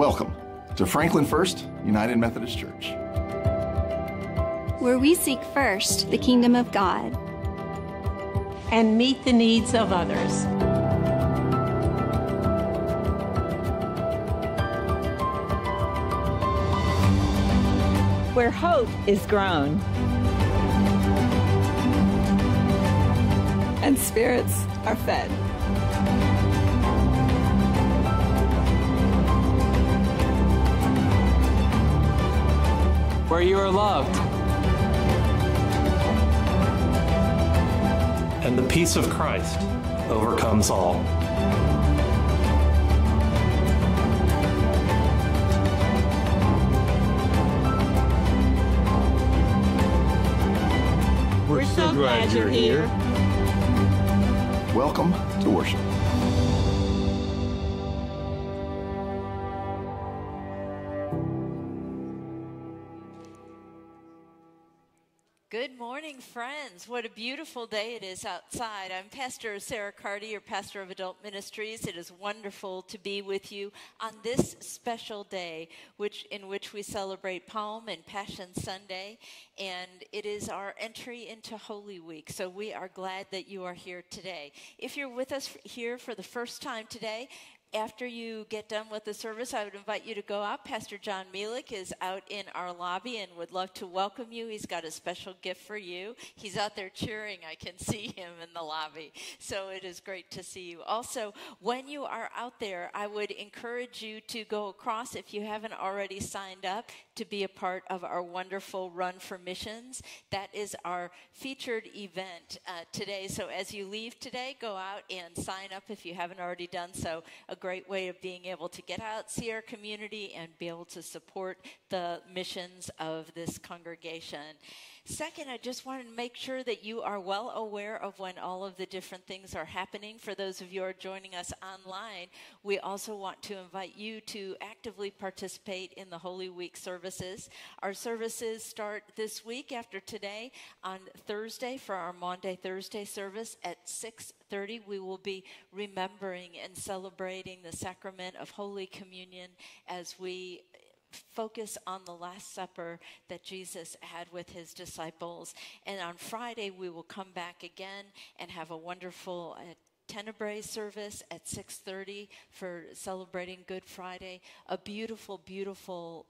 Welcome to Franklin First United Methodist Church, where we seek first the kingdom of God and meet the needs of others. Where hope is grown and spirits are fed. Where you are loved. And the peace of Christ overcomes all. We're so glad you're here. Welcome to worship. Friends. What a beautiful day it is outside. I'm Pastor Sarah Carty, your pastor of adult ministries. It is wonderful to be with you on this special day, which in which we celebrate Palm and Passion Sunday, and it is our entry into Holy Week. So we are glad that you are here today. If you're with us here for the first time today, after you get done with the service, I would invite you to go out. Pastor John Mielik is out in our lobby and would love to welcome you. He's got a special gift for you. He's out there cheering. I can see him in the lobby. So it is great to see you. Also, when you are out there, I would encourage you to go across if you haven't already signed up to be a part of our wonderful Run for Missions. That is our featured event uh, today. So as you leave today, go out and sign up if you haven't already done so. A great way of being able to get out, see our community, and be able to support the missions of this congregation. Second, I just wanted to make sure that you are well aware of when all of the different things are happening. For those of you who are joining us online, we also want to invite you to actively participate in the Holy Week services. Our services start this week after today on Thursday for our Maundy Thursday service at 6 30 we will be remembering and celebrating the sacrament of holy communion as we focus on the Last Supper that Jesus had with his disciples. And on Friday, we will come back again and have a wonderful uh, Tenebrae service at 6:30 for celebrating Good Friday. A beautiful, beautiful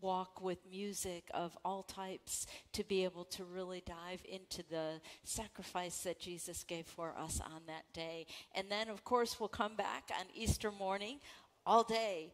walk with music of all types to be able to really dive into the sacrifice that Jesus gave for us on that day. And then, of course, we'll come back on Easter morning all day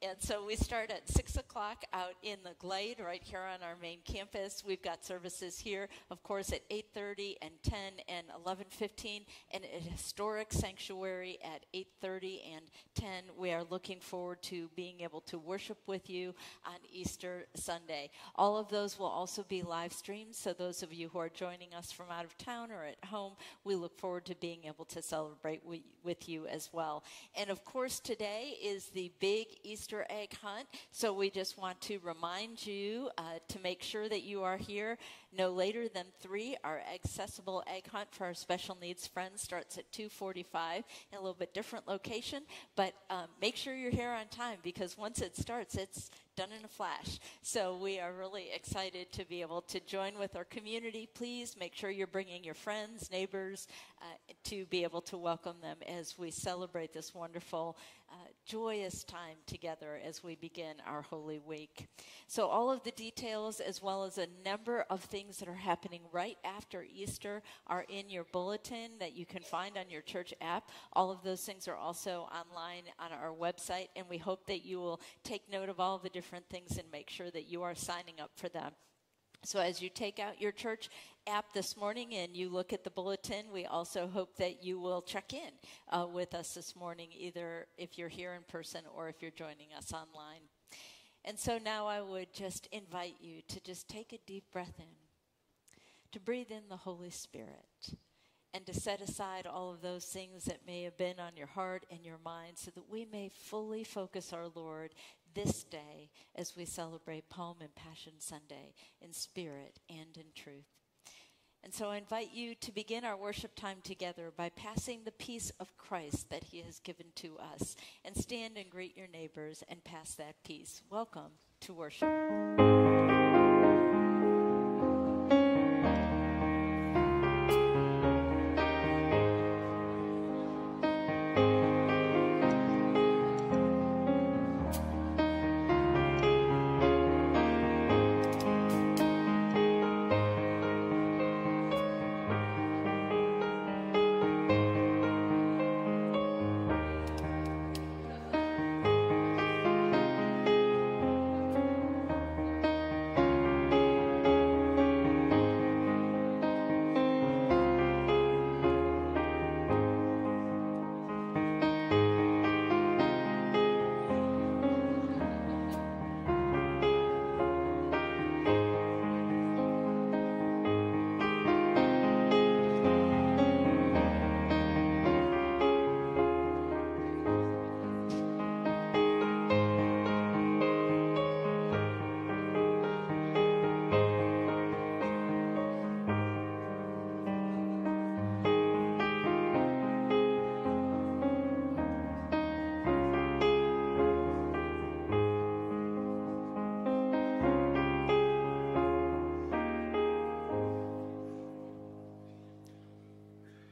and so we start at 6 o'clock out in the glade right here on our main campus. We've got services here, of course, at 8.30 and 10 and 11.15, and a historic sanctuary at 8.30 and 10. We are looking forward to being able to worship with you on Easter Sunday. All of those will also be live streamed, so those of you who are joining us from out of town or at home, we look forward to being able to celebrate with you as well. And of course, today is the big Easter Egg hunt. So we just want to remind you uh, to make sure that you are here no later than 3. Our accessible egg hunt for our special needs friends starts at 245 in a little bit different location. But um, make sure you're here on time because once it starts, it's done in a flash. So we are really excited to be able to join with our community. Please make sure you're bringing your friends, neighbors, uh, to be able to welcome them as we celebrate this wonderful uh, joyous time together as we begin our Holy Week. So, all of the details, as well as a number of things that are happening right after Easter, are in your bulletin that you can find on your church app. All of those things are also online on our website, and we hope that you will take note of all the different things and make sure that you are signing up for them. So, as you take out your church app this morning and you look at the bulletin, we also hope that you will check in uh, with us this morning, either if you're here in person or if you're joining us online. And so now I would just invite you to just take a deep breath in, to breathe in the Holy Spirit, and to set aside all of those things that may have been on your heart and your mind so that we may fully focus our Lord this day as we celebrate Palm and Passion Sunday in spirit and in truth. And so I invite you to begin our worship time together by passing the peace of Christ that he has given to us. And stand and greet your neighbors and pass that peace. Welcome to worship.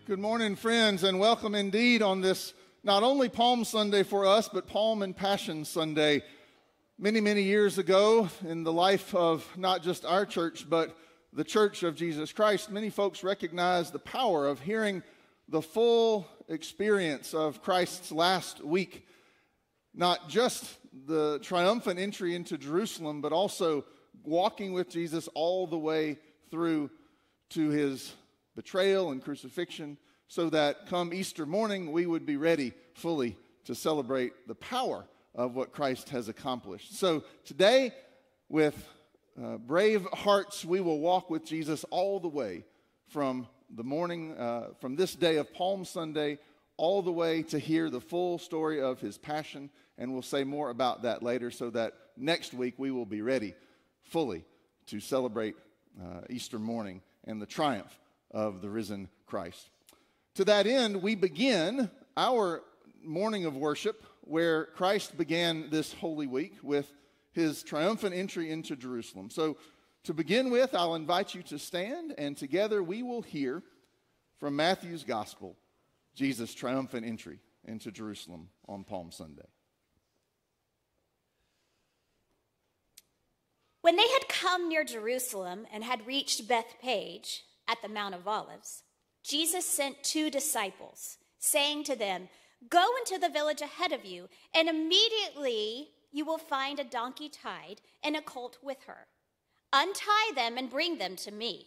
Good morning, friends, and welcome indeed on this not only Palm Sunday for us, but Palm and Passion Sunday. Many, many years ago, in the life of not just our church, but the Church of Jesus Christ, many folks recognized the power of hearing the full experience of Christ's last week. Not just the triumphant entry into Jerusalem, but also walking with Jesus all the way through to his betrayal and crucifixion, so that come Easter morning, we would be ready fully to celebrate the power of what Christ has accomplished. So today, with uh, brave hearts, we will walk with Jesus all the way from the morning, uh, from this day of Palm Sunday, all the way to hear the full story of his passion. And we'll say more about that later so that next week we will be ready fully to celebrate uh, Easter morning and the triumph of the risen Christ. To that end, we begin our morning of worship where Christ began this Holy Week with his triumphant entry into Jerusalem. So, to begin with, I'll invite you to stand, and together we will hear from Matthew's Gospel Jesus' triumphant entry into Jerusalem on Palm Sunday. When they had come near Jerusalem and had reached Bethphage at the Mount of Olives, Jesus sent two disciples, saying to them, Go into the village ahead of you, and immediately you will find a donkey tied and a colt with her. Untie them and bring them to me.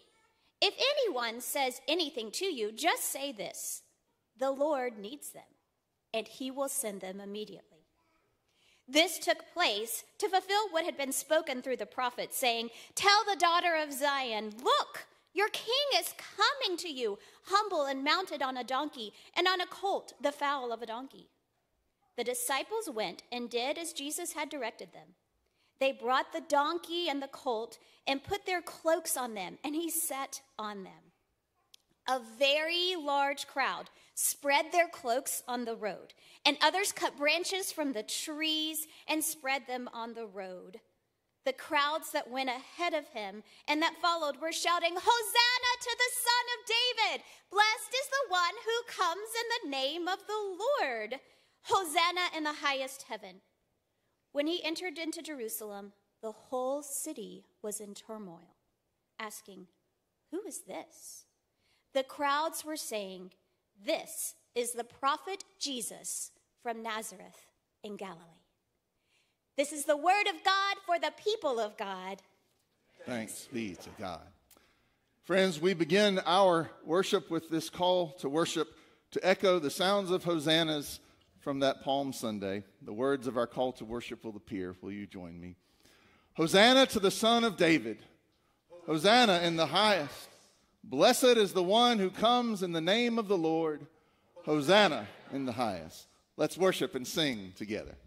If anyone says anything to you, just say this The Lord needs them, and he will send them immediately. This took place to fulfill what had been spoken through the prophet, saying, Tell the daughter of Zion, look, your king is coming to you, humble and mounted on a donkey, and on a colt, the foal of a donkey. The disciples went and did as Jesus had directed them. They brought the donkey and the colt and put their cloaks on them, and he sat on them. A very large crowd spread their cloaks on the road, and others cut branches from the trees and spread them on the road. The crowds that went ahead of him and that followed were shouting, Hosanna to the Son of David! Blessed is the one who comes in the name of the Lord! Hosanna in the highest heaven. When he entered into Jerusalem, the whole city was in turmoil, asking, Who is this? The crowds were saying, This is the prophet Jesus from Nazareth in Galilee. This is the word of God for the people of God. Thanks be to God. Friends, we begin our worship with this call to worship to echo the sounds of hosannas from that Palm Sunday. The words of our call to worship will appear. Will you join me? Hosanna to the Son of David. Hosanna in the highest. Blessed is the one who comes in the name of the Lord. Hosanna in the highest. Let's worship and sing together.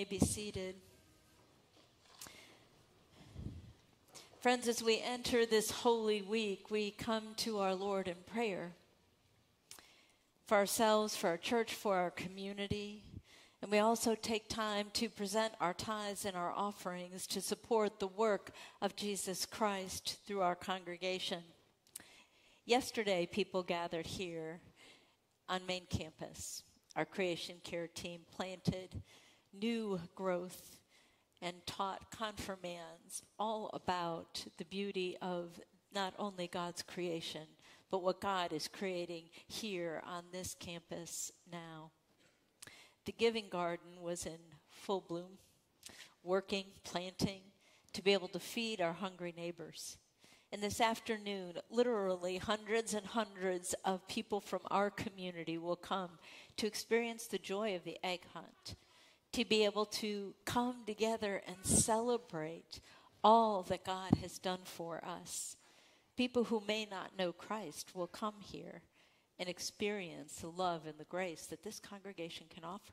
May be seated. Friends, as we enter this holy week, we come to our Lord in prayer for ourselves, for our church, for our community. And we also take time to present our tithes and our offerings to support the work of Jesus Christ through our congregation. Yesterday, people gathered here on main campus. Our creation care team planted new growth and taught confirmands all about the beauty of not only God's creation, but what God is creating here on this campus now. The Giving Garden was in full bloom, working, planting, to be able to feed our hungry neighbors. And this afternoon, literally hundreds and hundreds of people from our community will come to experience the joy of the egg hunt, to be able to come together and celebrate all that God has done for us. People who may not know Christ will come here and experience the love and the grace that this congregation can offer.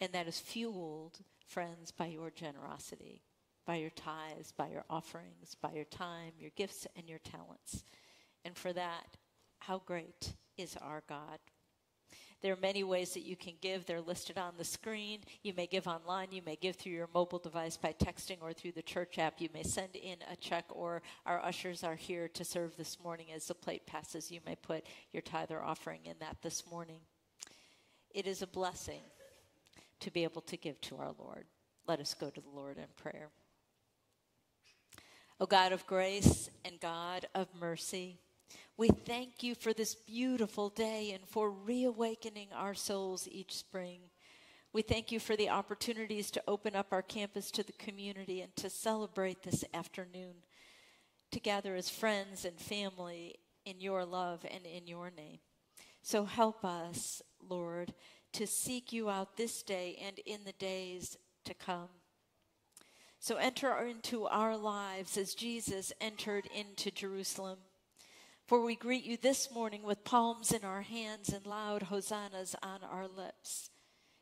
And that is fueled, friends, by your generosity, by your tithes, by your offerings, by your time, your gifts, and your talents. And for that, how great is our God? There are many ways that you can give. They're listed on the screen. You may give online. You may give through your mobile device by texting or through the church app. You may send in a check, or our ushers are here to serve this morning as the plate passes. You may put your tithe or offering in that this morning. It is a blessing to be able to give to our Lord. Let us go to the Lord in prayer. O God of grace and God of mercy, we thank you for this beautiful day and for reawakening our souls each spring. We thank you for the opportunities to open up our campus to the community and to celebrate this afternoon, to gather as friends and family in your love and in your name. So help us, Lord, to seek you out this day and in the days to come. So enter into our lives as Jesus entered into Jerusalem. For we greet you this morning with palms in our hands and loud hosannas on our lips.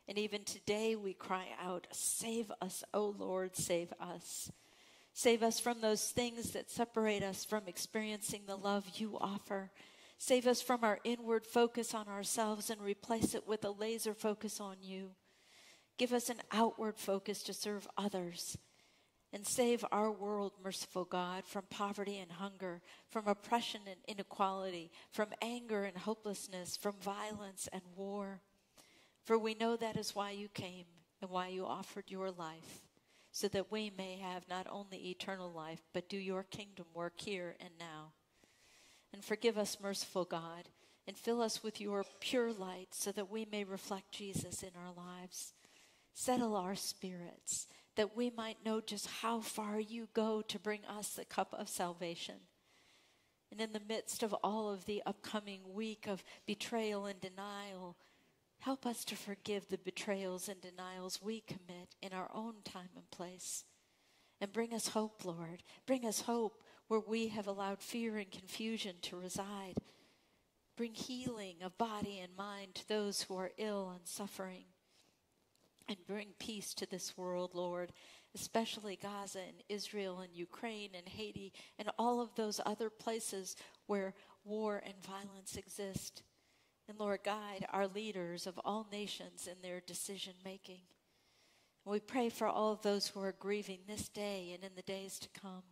And even today we cry out, Save us, O Lord, save us. Save us from those things that separate us from experiencing the love you offer. Save us from our inward focus on ourselves and replace it with a laser focus on you. Give us an outward focus to serve others. And save our world, merciful God, from poverty and hunger, from oppression and inequality, from anger and hopelessness, from violence and war. For we know that is why you came and why you offered your life, so that we may have not only eternal life, but do your kingdom work here and now. And forgive us, merciful God, and fill us with your pure light so that we may reflect Jesus in our lives. Settle our spirits that we might know just how far you go to bring us the cup of salvation. And in the midst of all of the upcoming week of betrayal and denial, help us to forgive the betrayals and denials we commit in our own time and place. And bring us hope, Lord. Bring us hope where we have allowed fear and confusion to reside. Bring healing of body and mind to those who are ill and suffering. And bring peace to this world, Lord, especially Gaza and Israel and Ukraine and Haiti and all of those other places where war and violence exist. And Lord, guide our leaders of all nations in their decision making. We pray for all of those who are grieving this day and in the days to come,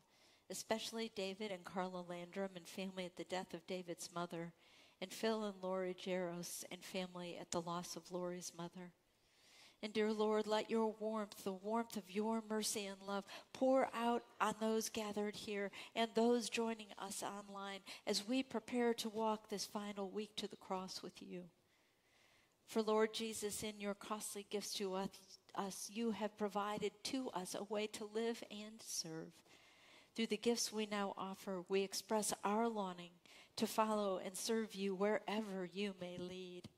especially David and Carla Landrum and family at the death of David's mother, and Phil and Lori Jaros and family at the loss of Lori's mother. And dear Lord, let your warmth, the warmth of your mercy and love, pour out on those gathered here and those joining us online as we prepare to walk this final week to the cross with you. For Lord Jesus, in your costly gifts to us, us, you have provided to us a way to live and serve. Through the gifts we now offer, we express our longing to follow and serve you wherever you may lead.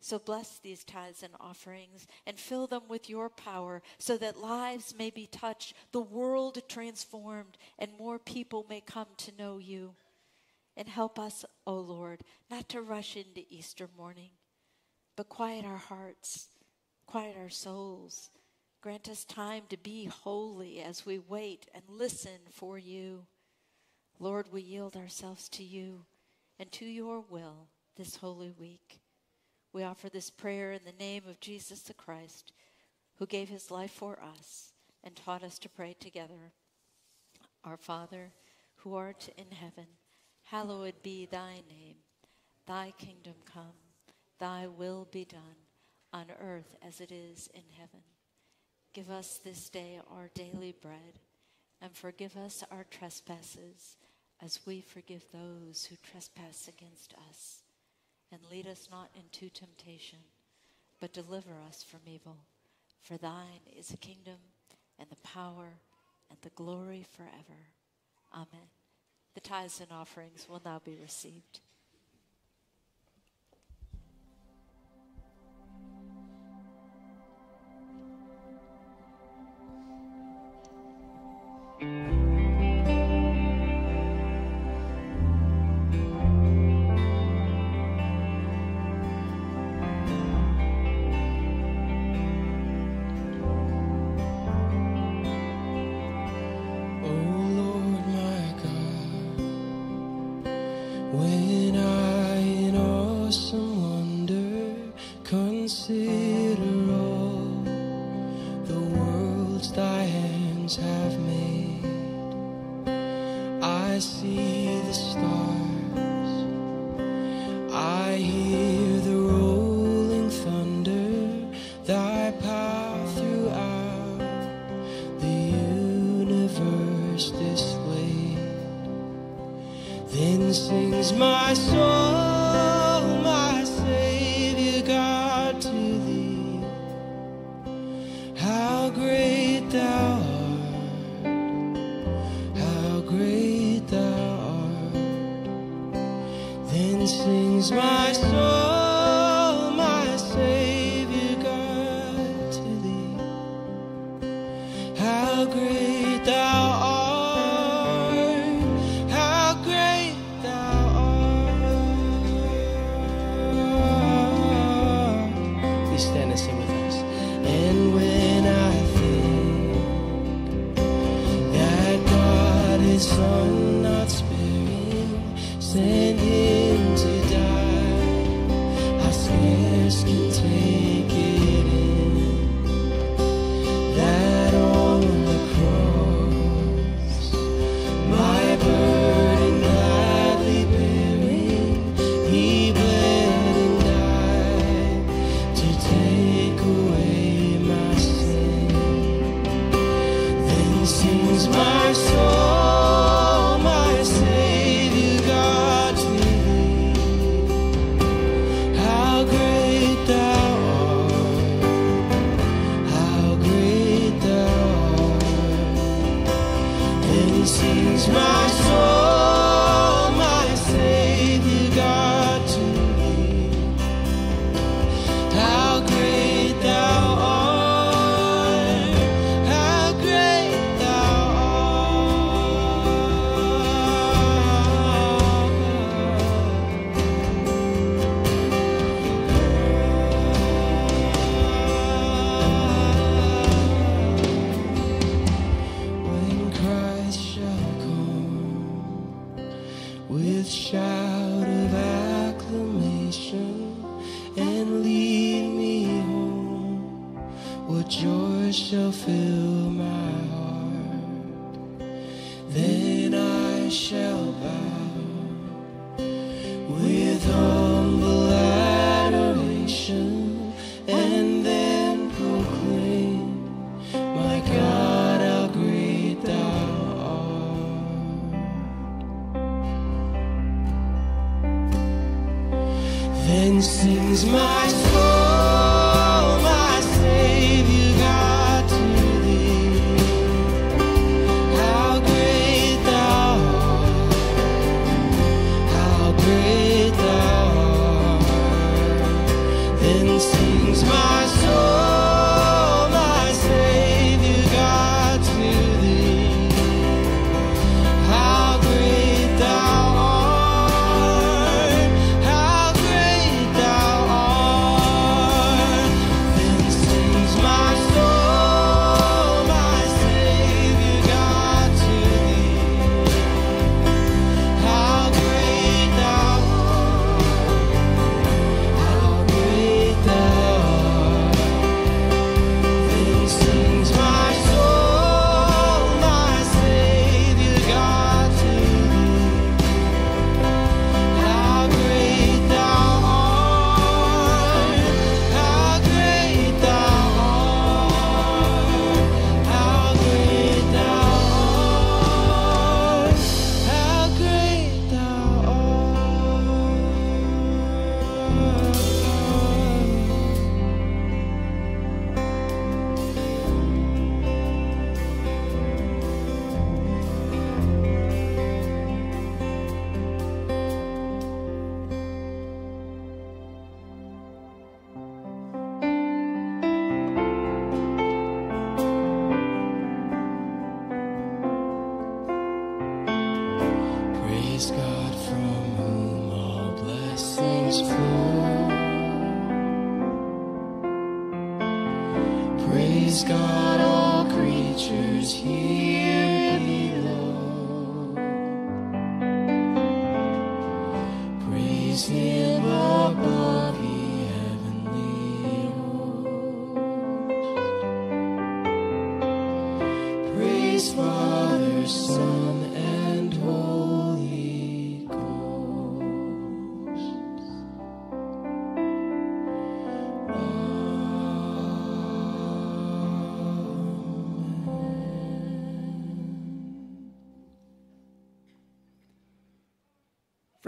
So bless these tithes and offerings and fill them with your power so that lives may be touched, the world transformed, and more people may come to know you. And help us, O Lord, not to rush into Easter morning, but quiet our hearts, quiet our souls. Grant us time to be holy as we wait and listen for you. Lord, we yield ourselves to you and to your will this holy week. We offer this prayer in the name of Jesus the Christ, who gave his life for us and taught us to pray together. Our Father, who art in heaven, hallowed be thy name. Thy kingdom come, thy will be done, on earth as it is in heaven. Give us this day our daily bread, and forgive us our trespasses, as we forgive those who trespass against us and lead us not into temptation, but deliver us from evil. For thine is the kingdom and the power and the glory forever. Amen. The tithes and offerings will now be received.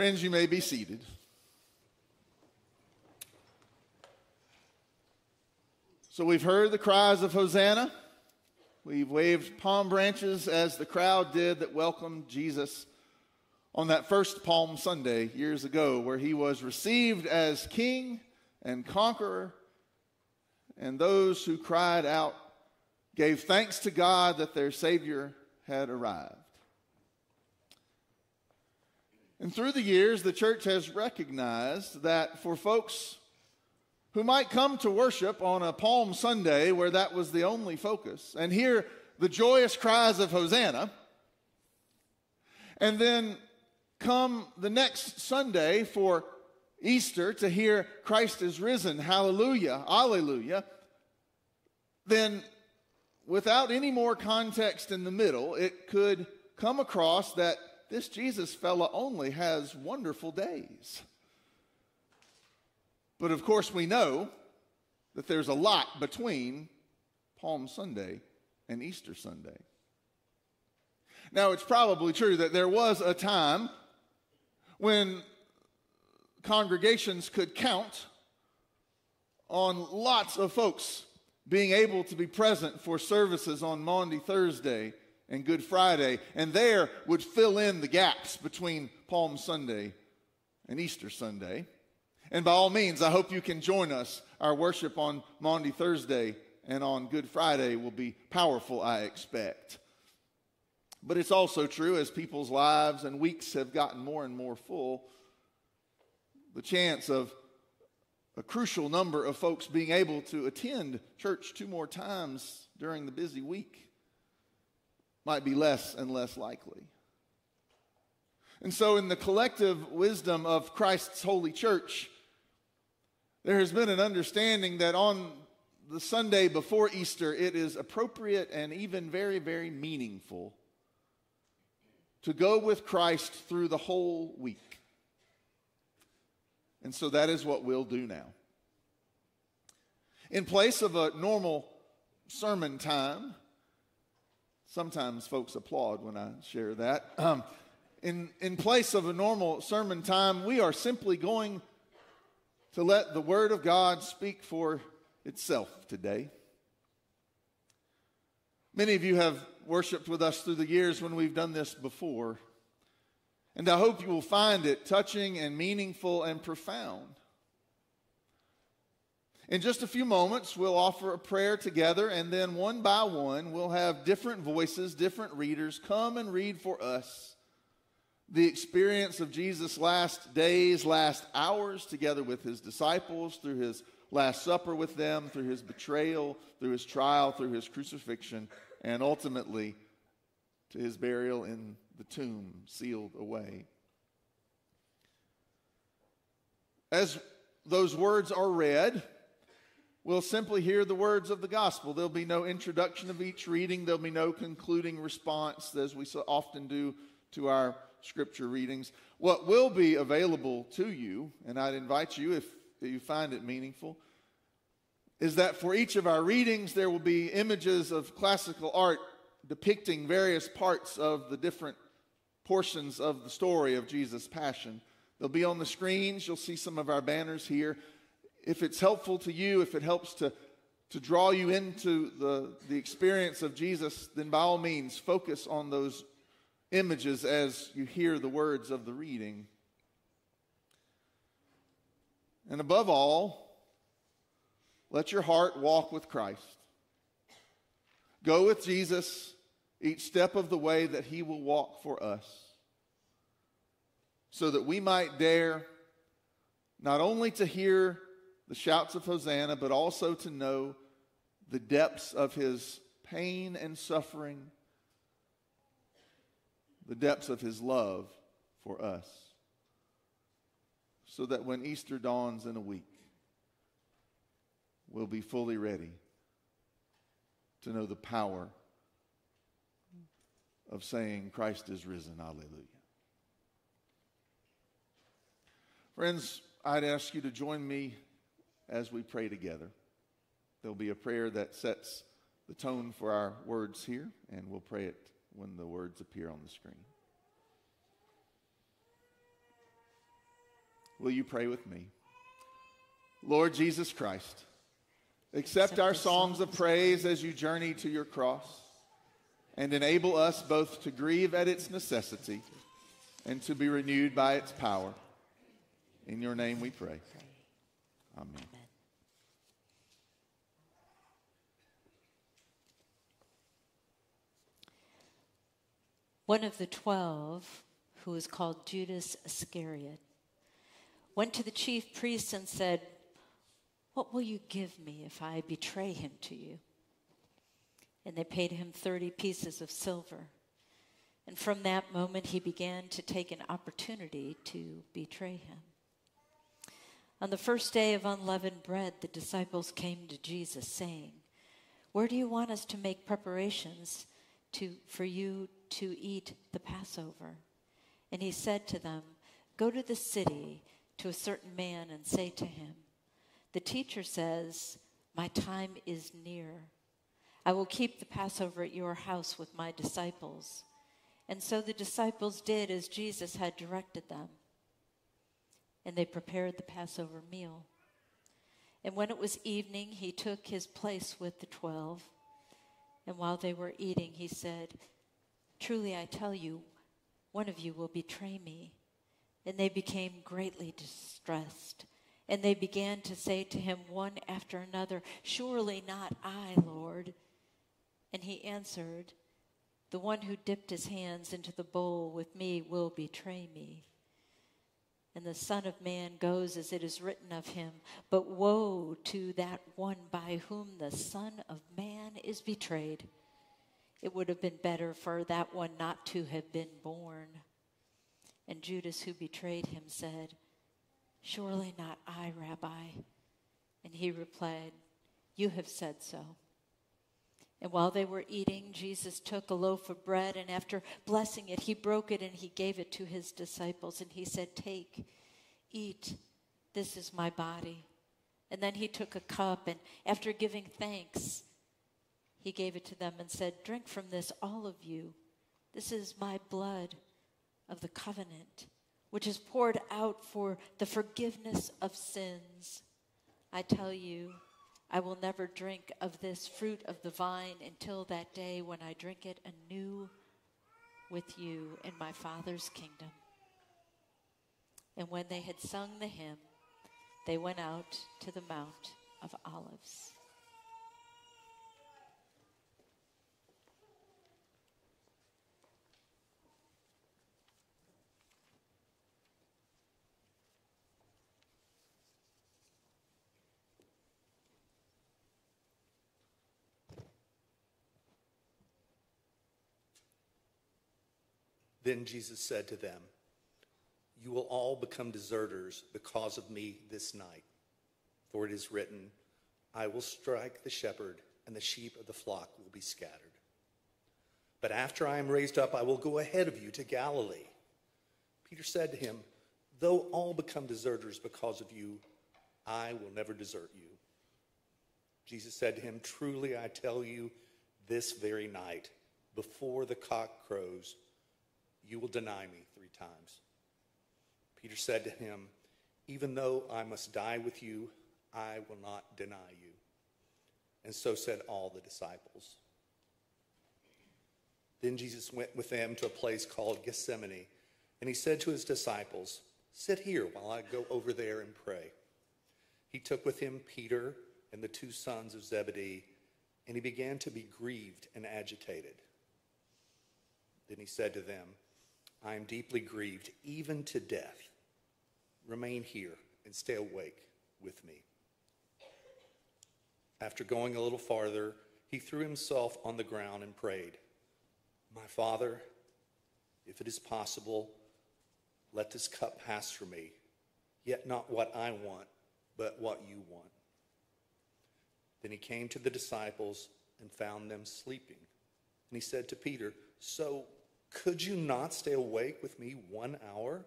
Friends, you may be seated. So we've heard the cries of Hosanna. We've waved palm branches as the crowd did that welcomed Jesus on that first Palm Sunday years ago, where he was received as king and conqueror. And those who cried out gave thanks to God that their Savior had arrived. And through the years, the church has recognized that for folks who might come to worship on a Palm Sunday where that was the only focus and hear the joyous cries of Hosanna, and then come the next Sunday for Easter to hear Christ is risen, hallelujah, alleluia, then without any more context in the middle, it could come across that this Jesus fella only has wonderful days. But of course, we know that there's a lot between Palm Sunday and Easter Sunday. Now, it's probably true that there was a time when congregations could count on lots of folks being able to be present for services on Maundy Thursday and Good Friday, and there would fill in the gaps between Palm Sunday and Easter Sunday. And by all means, I hope you can join us. Our worship on Maundy Thursday and on Good Friday will be powerful, I expect. But it's also true as people's lives and weeks have gotten more and more full, the chance of a crucial number of folks being able to attend church two more times during the busy week might be less and less likely. And so, in the collective wisdom of Christ's holy church, there has been an understanding that on the Sunday before Easter, it is appropriate and even very, very meaningful to go with Christ through the whole week. And so that is what we'll do now. In place of a normal sermon time, sometimes folks applaud when I share that. Um, in, in place of a normal sermon time, we are simply going to let the Word of God speak for itself today. Many of you have worshiped with us through the years when we've done this before. And I hope you will find it touching and meaningful and profound. In just a few moments, we'll offer a prayer together, and then one by one, we'll have different voices, different readers come and read for us the experience of Jesus' last days, last hours together with his disciples, through his Last Supper with them, through his betrayal, through his trial, through his crucifixion, and ultimately to his burial in the tomb, sealed away. As those words are read, we'll simply hear the words of the gospel. There'll be no introduction of each reading, there'll be no concluding response, as we so often do to our scripture readings. What will be available to you, and I'd invite you, if you find it meaningful, is that for each of our readings, there will be images of classical art depicting various parts of the different portions of the story of Jesus' passion. They'll be on the screens. You'll see some of our banners here. If it's helpful to you, if it helps to, to draw you into the, the experience of Jesus, then by all means, focus on those images as you hear the words of the reading. And above all, let your heart walk with Christ. Go with Jesus each step of the way that he will walk for us so that we might dare not only to hear the shouts of Hosanna, but also to know the depths of his pain and suffering, the depths of his love for us, so that when Easter dawns in a week, we'll be fully ready to know the power of saying, Christ is risen. Hallelujah. Friends, I'd ask you to join me as we pray together. There'll be a prayer that sets the tone for our words here, and we'll pray it when the words appear on the screen. Will you pray with me? Lord Jesus Christ, accept our songs of praise as you journey to your cross and enable us both to grieve at its necessity and to be renewed by its power. In your name we pray. Amen. One of the twelve, who was called Judas Iscariot, went to the chief priests and said, What will you give me if I betray him to you? And they paid him 30 pieces of silver. And from that moment, he began to take an opportunity to betray him. On the first day of unleavened bread, the disciples came to Jesus, saying, Where do you want us to make preparations to, for you to eat the Passover? And he said to them, Go to the city to a certain man and say to him, The teacher says, My time is near. I will keep the Passover at your house with my disciples. And so the disciples did as Jesus had directed them. And they prepared the Passover meal. And when it was evening, he took his place with the twelve. And while they were eating, he said, Truly I tell you, one of you will betray me. And they became greatly distressed. And they began to say to him one after another, Surely not I, Lord. And he answered, The one who dipped his hands into the bowl with me will betray me. And the Son of Man goes as it is written of him. But woe to that one by whom the Son of Man is betrayed. It would have been better for that one not to have been born. And Judas, who betrayed him, said, Surely not I, Rabbi. And he replied, You have said so. And while they were eating, Jesus took a loaf of bread, and after blessing it, he broke it and he gave it to his disciples. And he said, Take, eat, this is my body. And then he took a cup, and after giving thanks, he gave it to them and said, Drink from this, all of you. This is my blood of the covenant, which is poured out for the forgiveness of sins. I tell you, I will never drink of this fruit of the vine until that day when I drink it anew with you in my Father's kingdom. And when they had sung the hymn, they went out to the mount of Olives. Then Jesus said to them, You will all become deserters because of me this night. For it is written, I will strike the shepherd, and the sheep of the flock will be scattered. But after I am raised up, I will go ahead of you to Galilee. Peter said to him, Though all become deserters because of you, I will never desert you. Jesus said to him, Truly I tell you, this very night, before the cock crows, you will deny me three times. Peter said to him, Even though I must die with you, I will not deny you. And so said all the disciples. Then Jesus went with them to a place called Gethsemane, and he said to his disciples, Sit here while I go over there and pray. He took with him Peter and the two sons of Zebedee, and he began to be grieved and agitated. Then he said to them, I am deeply grieved, even to death. Remain here and stay awake with me. After going a little farther, he threw himself on the ground and prayed, My Father, if it is possible, let this cup pass from me, yet not what I want, but what you want. Then he came to the disciples and found them sleeping. And he said to Peter, So could you not stay awake with me one hour?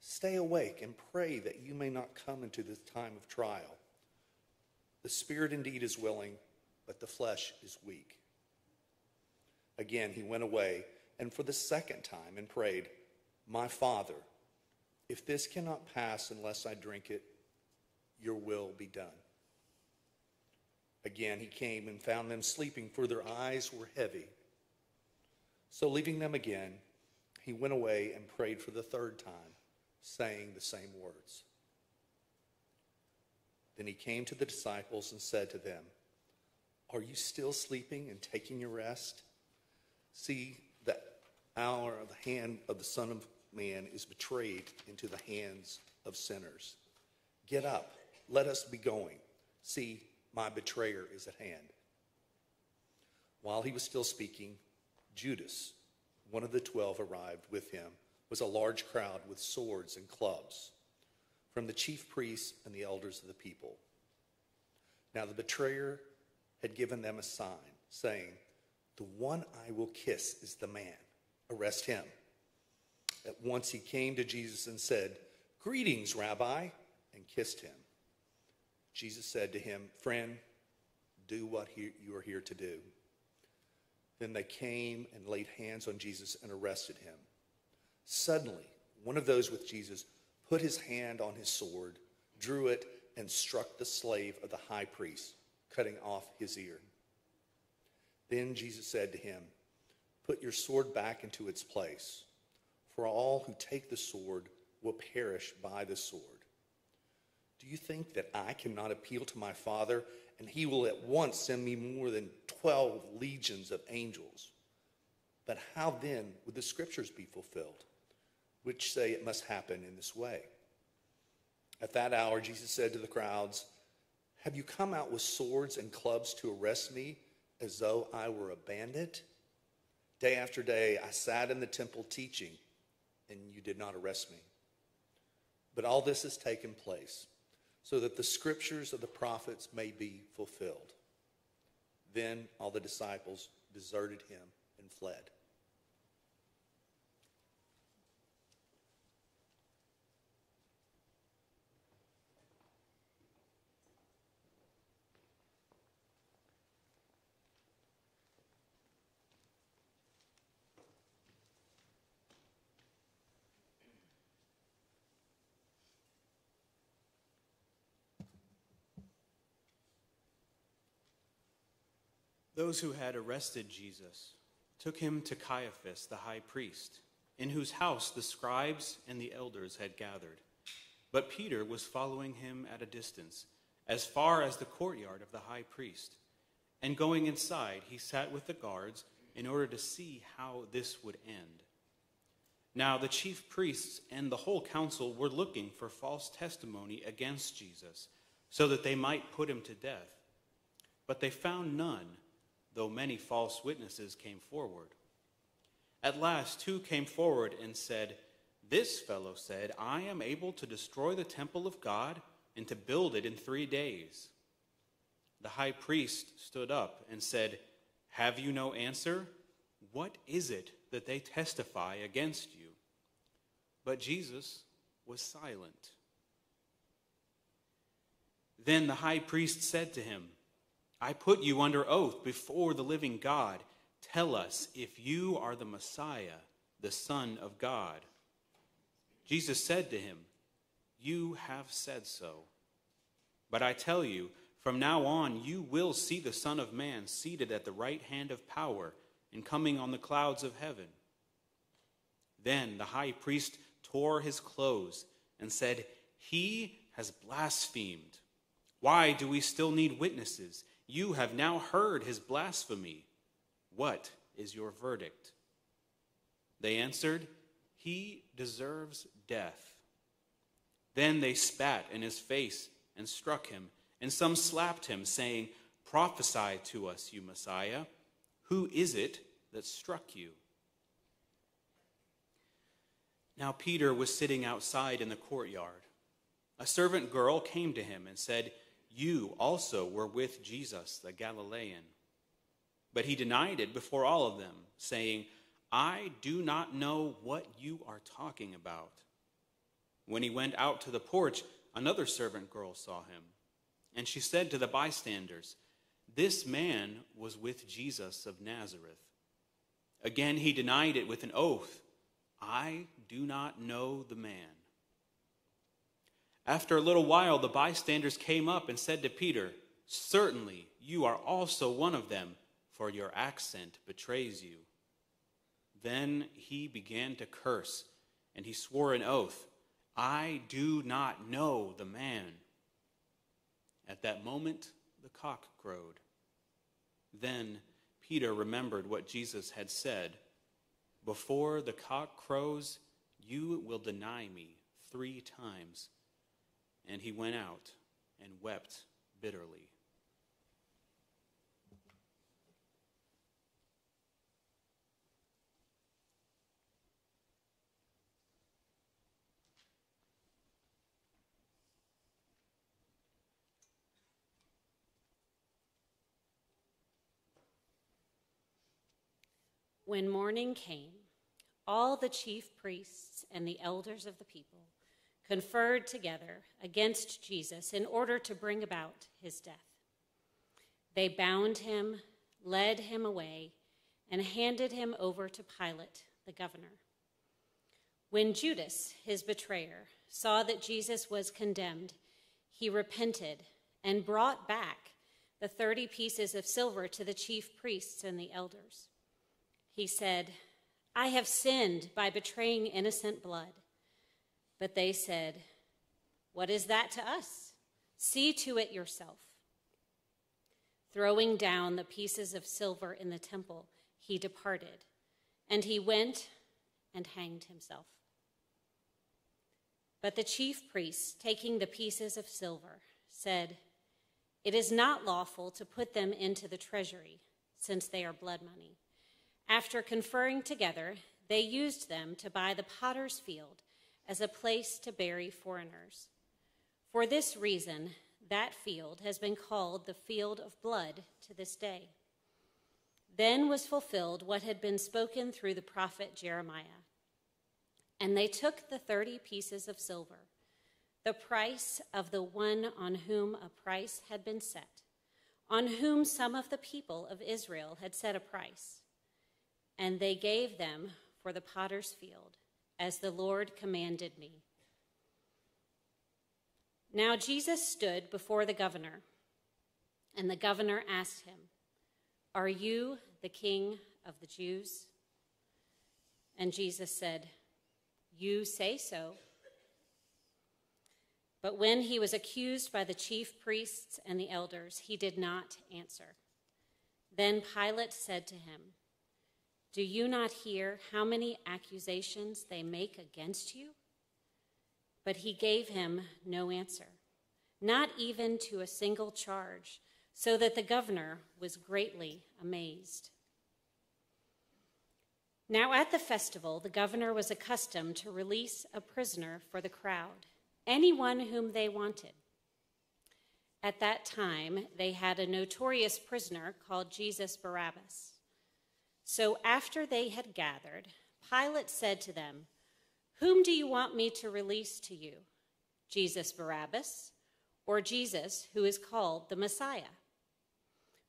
Stay awake and pray that you may not come into this time of trial. The spirit indeed is willing, but the flesh is weak. Again, he went away and for the second time and prayed, My Father, if this cannot pass unless I drink it, your will be done. Again, he came and found them sleeping, for their eyes were heavy. So, leaving them again, he went away and prayed for the third time, saying the same words. Then he came to the disciples and said to them, Are you still sleeping and taking your rest? See, the hour of the hand of the Son of Man is betrayed into the hands of sinners. Get up, let us be going. See, my betrayer is at hand. While he was still speaking, Judas, one of the twelve, arrived with him, was a large crowd with swords and clubs from the chief priests and the elders of the people. Now the betrayer had given them a sign, saying, The one I will kiss is the man. Arrest him. At once he came to Jesus and said, Greetings, Rabbi, and kissed him. Jesus said to him, Friend, do what you are here to do. Then they came and laid hands on Jesus and arrested him. Suddenly, one of those with Jesus put his hand on his sword, drew it, and struck the slave of the high priest, cutting off his ear. Then Jesus said to him, Put your sword back into its place, for all who take the sword will perish by the sword. Do you think that I cannot appeal to my Father, and he will at once send me more than 12 legions of angels? But how then would the scriptures be fulfilled, which say it must happen in this way? At that hour, Jesus said to the crowds, Have you come out with swords and clubs to arrest me as though I were a bandit? Day after day, I sat in the temple teaching, and you did not arrest me. But all this has taken place so that the scriptures of the prophets may be fulfilled. Then all the disciples deserted him and fled. Those who had arrested Jesus took him to Caiaphas, the high priest, in whose house the scribes and the elders had gathered. But Peter was following him at a distance as far as the courtyard of the high priest. And going inside, he sat with the guards in order to see how this would end. Now, the chief priests and the whole council were looking for false testimony against Jesus, so that they might put him to death. But they found none, though many false witnesses came forward. At last, two came forward and said, This fellow said, I am able to destroy the temple of God and to build it in three days. The high priest stood up and said, Have you no answer? What is it that they testify against you? But Jesus was silent. Then the high priest said to him, I put you under oath before the living God. Tell us if you are the Messiah, the Son of God. Jesus said to him, You have said so. But I tell you, from now on you will see the Son of Man seated at the right hand of power and coming on the clouds of heaven. Then the high priest tore his clothes and said, He has blasphemed. Why do we still need witnesses? You have now heard his blasphemy. What is your verdict? They answered, He deserves death. Then they spat in his face and struck him, and some slapped him, saying, Prophesy to us, you Messiah. Who is it that struck you? Now Peter was sitting outside in the courtyard. A servant girl came to him and said, You also were with Jesus the Galilean. But he denied it before all of them, saying, I do not know what you are talking about. When he went out to the porch, another servant girl saw him, and she said to the bystanders, This man was with Jesus of Nazareth. Again he denied it with an oath, I do not know the man. After a little while, the bystanders came up and said to Peter, Certainly you are also one of them for your accent betrays you. Then he began to curse, and he swore an oath I do not know the man. At that moment, the cock crowed. Then Peter remembered what Jesus had said Before the cock crows, you will deny me three times. And he went out and wept bitterly. When morning came, all the chief priests and the elders of the people conferred together against Jesus in order to bring about his death. They bound him, led him away, and handed him over to Pilate, the governor. When Judas, his betrayer, saw that Jesus was condemned, he repented and brought back the 30 pieces of silver to the chief priests and the elders. He said, I have sinned by betraying innocent blood. But they said, What is that to us? See to it yourself. Throwing down the pieces of silver in the temple, he departed, and he went and hanged himself. But the chief priests, taking the pieces of silver, said, It is not lawful to put them into the treasury, since they are blood money. After conferring together, they used them to buy the potter's field as a place to bury foreigners. For this reason, that field has been called the field of blood to this day. Then was fulfilled what had been spoken through the prophet Jeremiah. And they took the thirty pieces of silver, the price of the one on whom a price had been set, on whom some of the people of Israel had set a price and they gave them for the potter's field, as the Lord commanded me. Now Jesus stood before the governor, and the governor asked him, Are you the king of the Jews? And Jesus said, You say so. But when he was accused by the chief priests and the elders, he did not answer. Then Pilate said to him, Do you not hear how many accusations they make against you? But he gave him no answer, not even to a single charge, so that the governor was greatly amazed. Now, at the festival, the governor was accustomed to release a prisoner for the crowd anyone whom they wanted. At that time, they had a notorious prisoner called Jesus Barabbas. So after they had gathered, Pilate said to them, Whom do you want me to release to you? Jesus Barabbas, or Jesus, who is called the Messiah?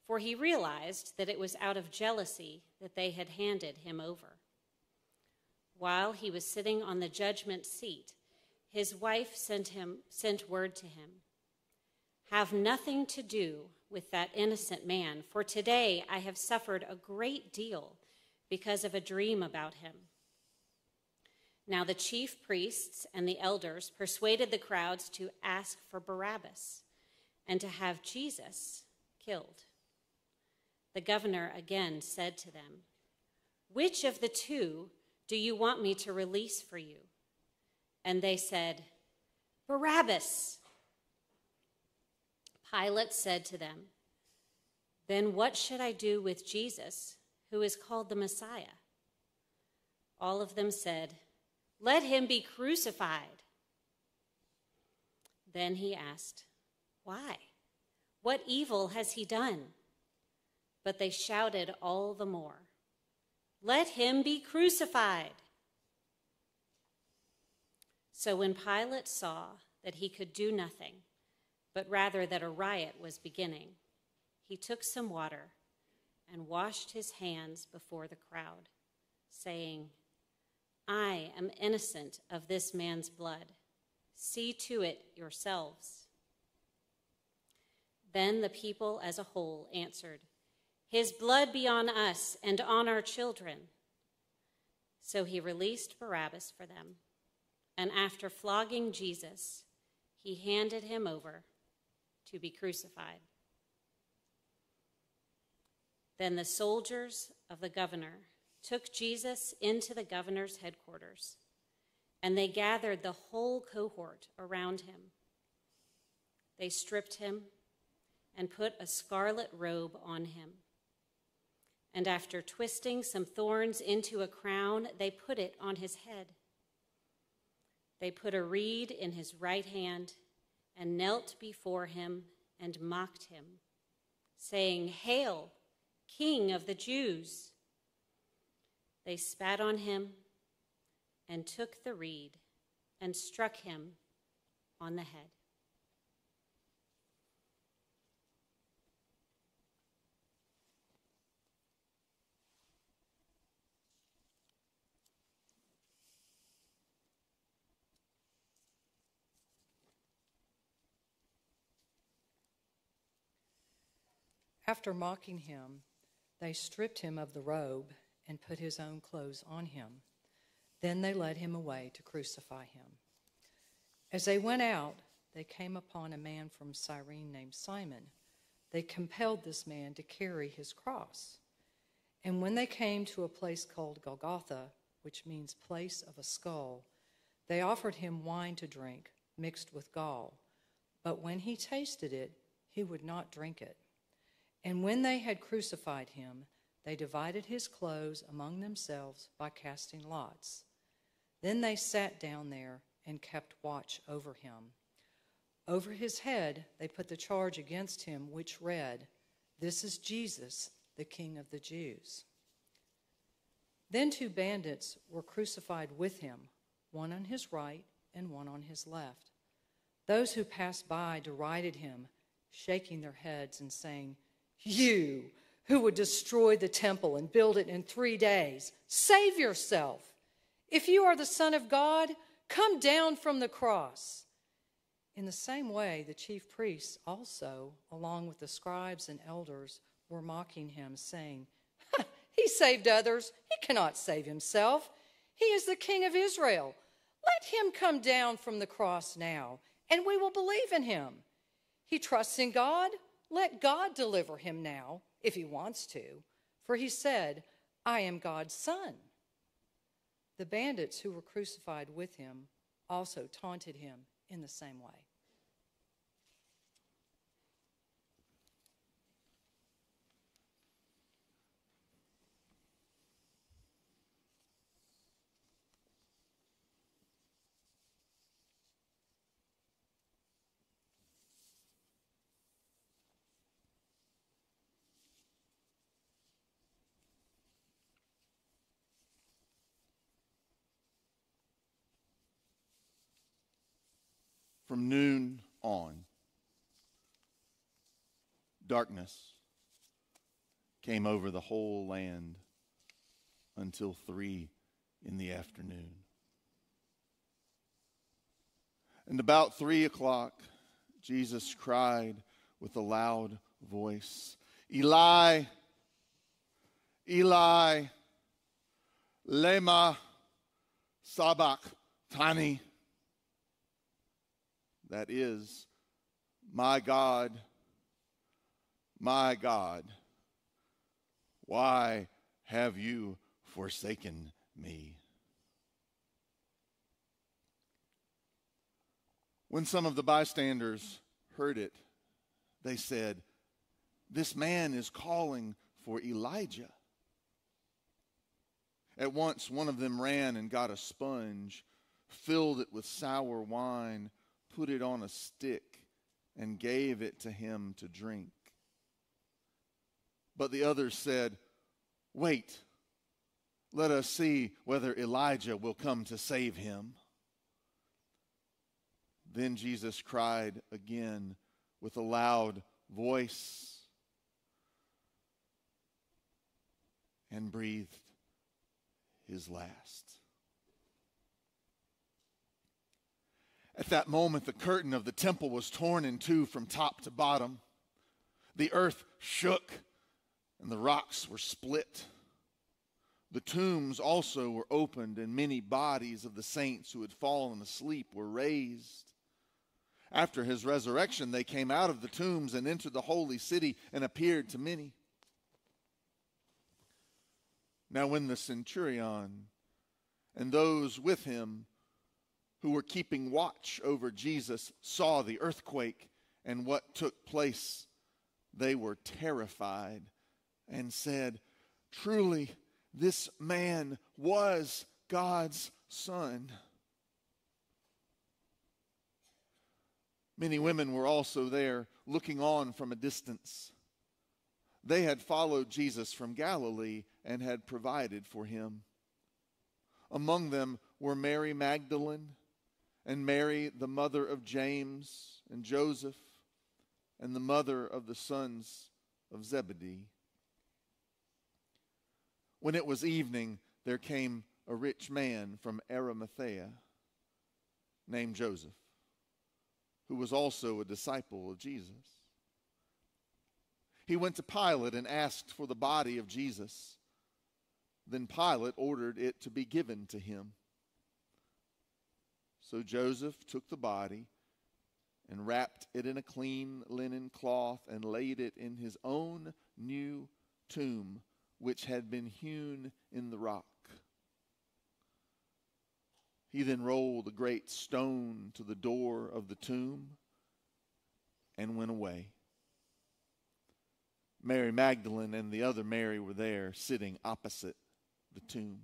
For he realized that it was out of jealousy that they had handed him over. While he was sitting on the judgment seat, his wife sent him sent word to him have nothing to do with that innocent man. For today i have suffered a great deal because of a dream about him. Now the chief priests and the elders persuaded the crowds to ask for barabbas and to have jesus killed. The governor again said to them which of the two do you want me to release for you? And they said, Barabbas. Pilate said to them, Then what should I do with Jesus, who is called the Messiah? All of them said, Let him be crucified. Then he asked, Why? What evil has he done? But they shouted all the more, Let him be crucified. So when Pilate saw that he could do nothing, but rather that a riot was beginning, he took some water and washed his hands before the crowd, saying, I am innocent of this man's blood. See to it yourselves. Then the people as a whole answered, His blood be on us and on our children. So he released Barabbas for them and after flogging Jesus, he handed him over to be crucified. Then the soldiers of the governor took Jesus into the governor's headquarters, and they gathered the whole cohort around him. They stripped him and put a scarlet robe on him. And after twisting some thorns into a crown, they put it on his head. They put a reed in his right hand and knelt before him and mocked him, saying, Hail, King of the Jews! They spat on him and took the reed and struck him on the head. After mocking him, they stripped him of the robe and put his own clothes on him. Then they led him away to crucify him. As they went out, they came upon a man from Cyrene named Simon. They compelled this man to carry his cross. And when they came to a place called Golgotha, which means place of a skull, they offered him wine to drink mixed with gall. But when he tasted it, he would not drink it. And when they had crucified him, they divided his clothes among themselves by casting lots. Then they sat down there and kept watch over him. Over his head they put the charge against him, which read, This is Jesus, the King of the Jews. Then two bandits were crucified with him, one on his right and one on his left. Those who passed by derided him, shaking their heads and saying, you who would destroy the temple and build it in three days, save yourself. If you are the Son of God, come down from the cross. In the same way, the chief priests also, along with the scribes and elders, were mocking him, saying, He saved others. He cannot save himself. He is the King of Israel. Let him come down from the cross now, and we will believe in him. He trusts in God. Let God deliver him now, if he wants to. For he said, I am God's son. The bandits who were crucified with him also taunted him in the same way. From noon on, darkness came over the whole land until three in the afternoon. And about three o'clock, Jesus cried with a loud voice, Eli, Eli, lema sabachthani. That is, my God, my God, why have you forsaken me? When some of the bystanders heard it, they said, This man is calling for Elijah. At once, one of them ran and got a sponge, filled it with sour wine put it on a stick and gave it to him to drink. But the others said, Wait, let us see whether Elijah will come to save him. Then Jesus cried again with a loud voice and breathed his last. At that moment, the curtain of the temple was torn in two from top to bottom. The earth shook and the rocks were split. The tombs also were opened, and many bodies of the saints who had fallen asleep were raised. After his resurrection, they came out of the tombs and entered the holy city and appeared to many. Now, when the centurion and those with him who were keeping watch over Jesus saw the earthquake and what took place, they were terrified and said, Truly, this man was God's son. Many women were also there looking on from a distance. They had followed Jesus from Galilee and had provided for him. Among them were Mary Magdalene and Mary, the mother of James and Joseph, and the mother of the sons of Zebedee. When it was evening, there came a rich man from Arimathea named Joseph, who was also a disciple of Jesus. He went to Pilate and asked for the body of Jesus. Then Pilate ordered it to be given to him. So Joseph took the body and wrapped it in a clean linen cloth and laid it in his own new tomb, which had been hewn in the rock. He then rolled a great stone to the door of the tomb and went away. Mary Magdalene and the other Mary were there, sitting opposite the tomb.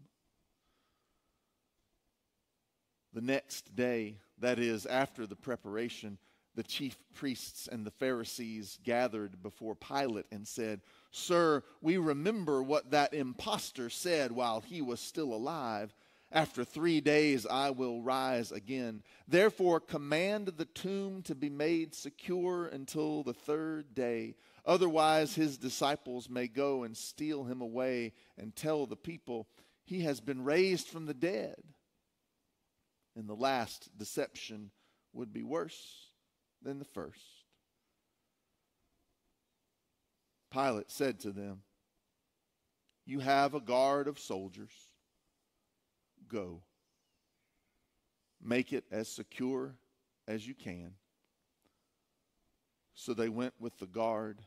The next day, that is, after the preparation, the chief priests and the Pharisees gathered before Pilate and said, Sir, we remember what that impostor said while he was still alive. After three days I will rise again. Therefore, command the tomb to be made secure until the third day. Otherwise, his disciples may go and steal him away and tell the people, He has been raised from the dead and the last deception would be worse than the first. Pilate said to them, You have a guard of soldiers. Go. Make it as secure as you can. So they went with the guard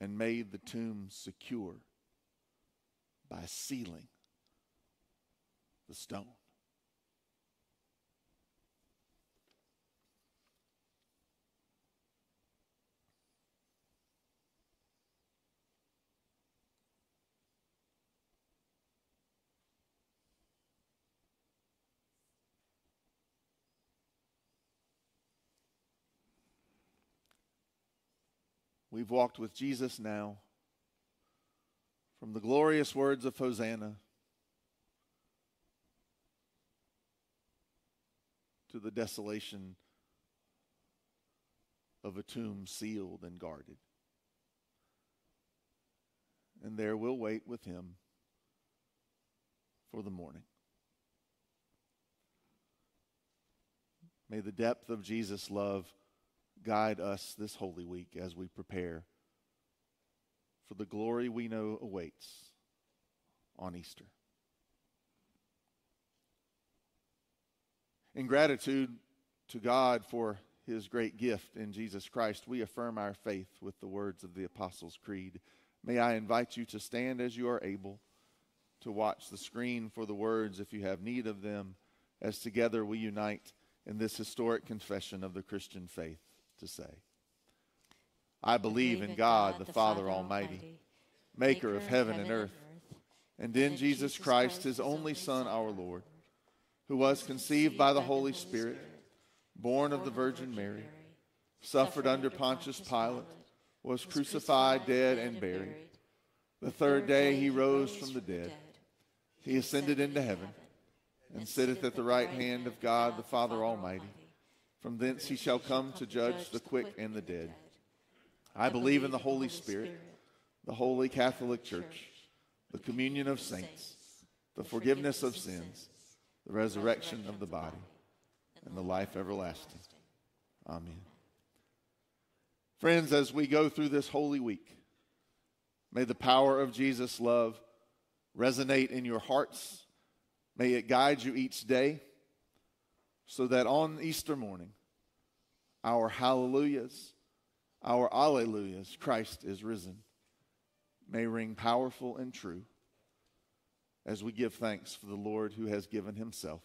and made the tomb secure by sealing the stone. We've walked with Jesus now from the glorious words of Hosanna to the desolation of a tomb sealed and guarded. And there we'll wait with him for the morning. May the depth of Jesus' love guide us this Holy Week as we prepare for the glory we know awaits on Easter. In gratitude to God for his great gift in Jesus Christ, we affirm our faith with the words of the Apostles' Creed. May I invite you to stand as you are able, to watch the screen for the words if you have need of them, as together we unite in this historic confession of the Christian faith to say. I believe in God, the Father Almighty, maker of heaven and earth, and in Jesus Christ, his only Son, our Lord, who was conceived by the Holy Spirit, born of the Virgin Mary, suffered under Pontius Pilate, was crucified, dead, and buried. The third day he rose from the dead. He ascended into heaven and sitteth at the right hand of God the Father Almighty. From thence he shall come to judge the quick and the dead. I believe in the Holy Spirit, the holy Catholic Church, the communion of saints, the forgiveness of sins, the resurrection of the body, and the life everlasting. Amen. Friends, as we go through this holy week, may the power of Jesus' love resonate in your hearts. May it guide you each day so that on Easter morning, our hallelujahs, our alleluias, Christ is risen, may ring powerful and true as we give thanks for the Lord who has given himself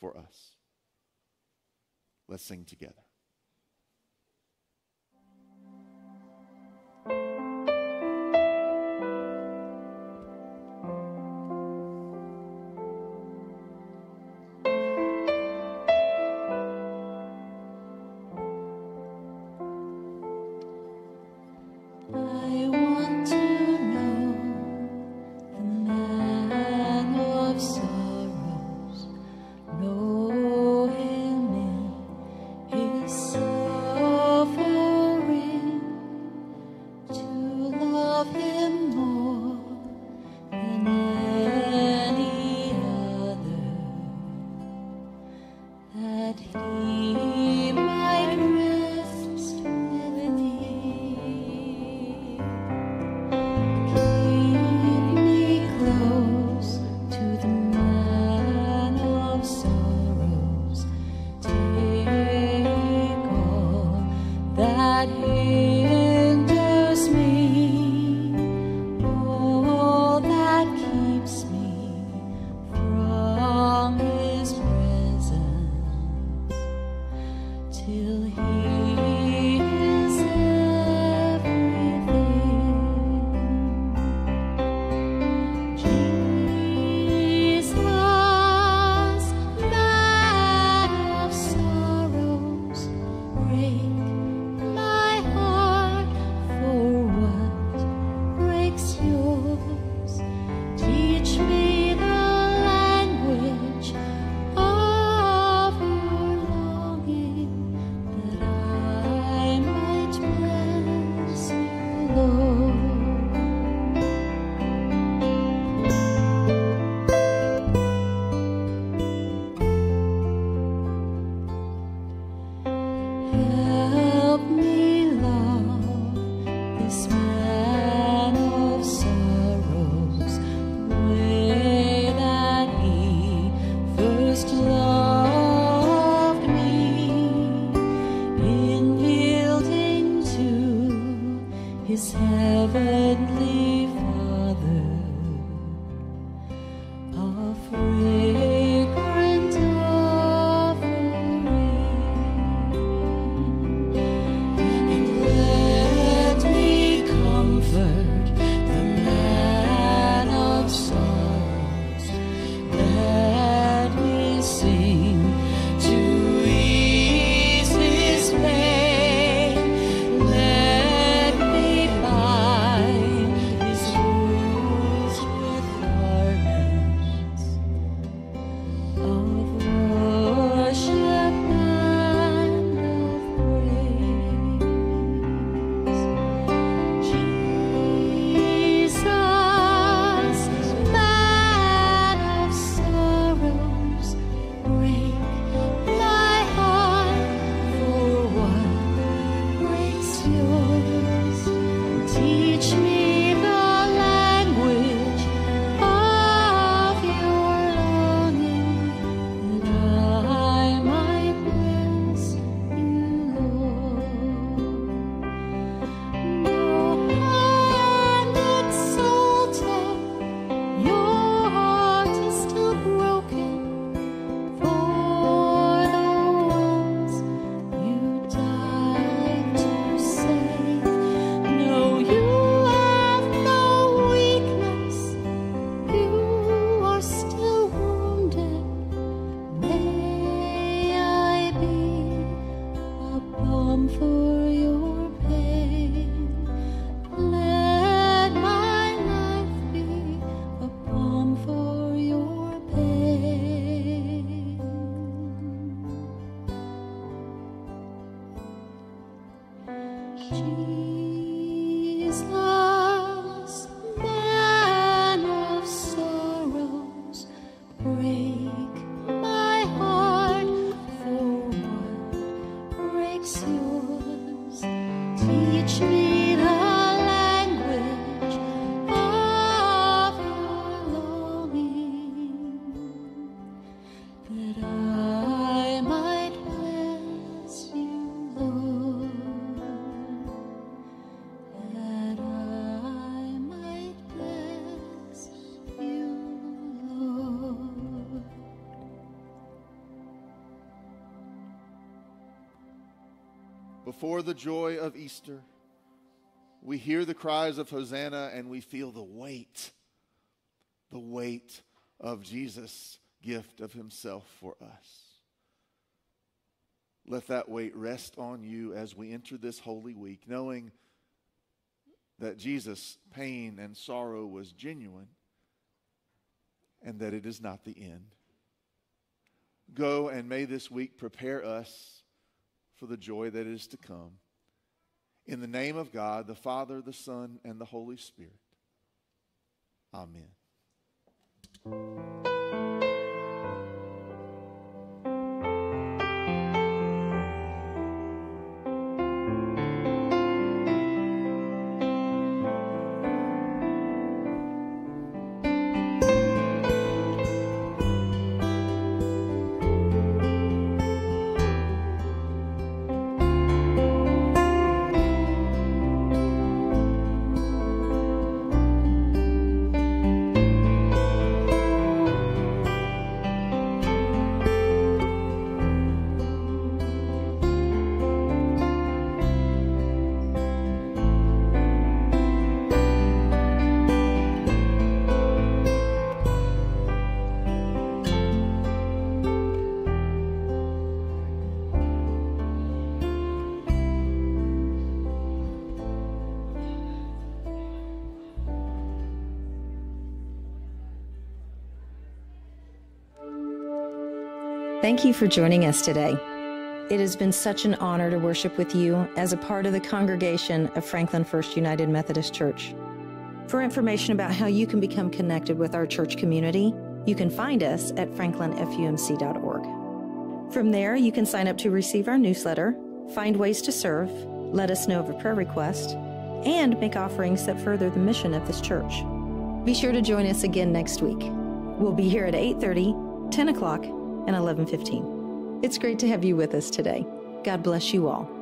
for us. Let's sing together. Before the joy of Easter, we hear the cries of Hosanna and we feel the weight, the weight of Jesus' gift of himself for us. Let that weight rest on you as we enter this holy week, knowing that Jesus' pain and sorrow was genuine and that it is not the end. Go and may this week prepare us for the joy that is to come. In the name of God, the Father, the Son, and the Holy Spirit. Amen. Thank you for joining us today. It has been such an honor to worship with you as a part of the congregation of Franklin First United Methodist Church. For information about how you can become connected with our church community, you can find us at franklinfumc.org. From there, you can sign up to receive our newsletter, find ways to serve, let us know of a prayer request, and make offerings that further the mission of this church. Be sure to join us again next week. We'll be here at 8:30, 10 o'clock, and 11:15. It's great to have you with us today. God bless you all.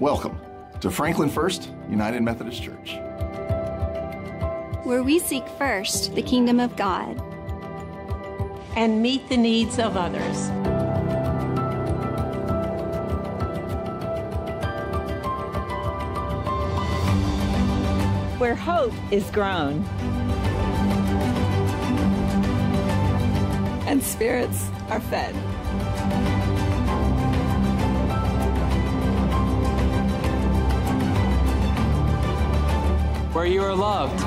Welcome to Franklin First United Methodist Church. where we seek first the kingdom of God and meet the needs of others. Where hope is grown. And spirits are fed. Where you are loved.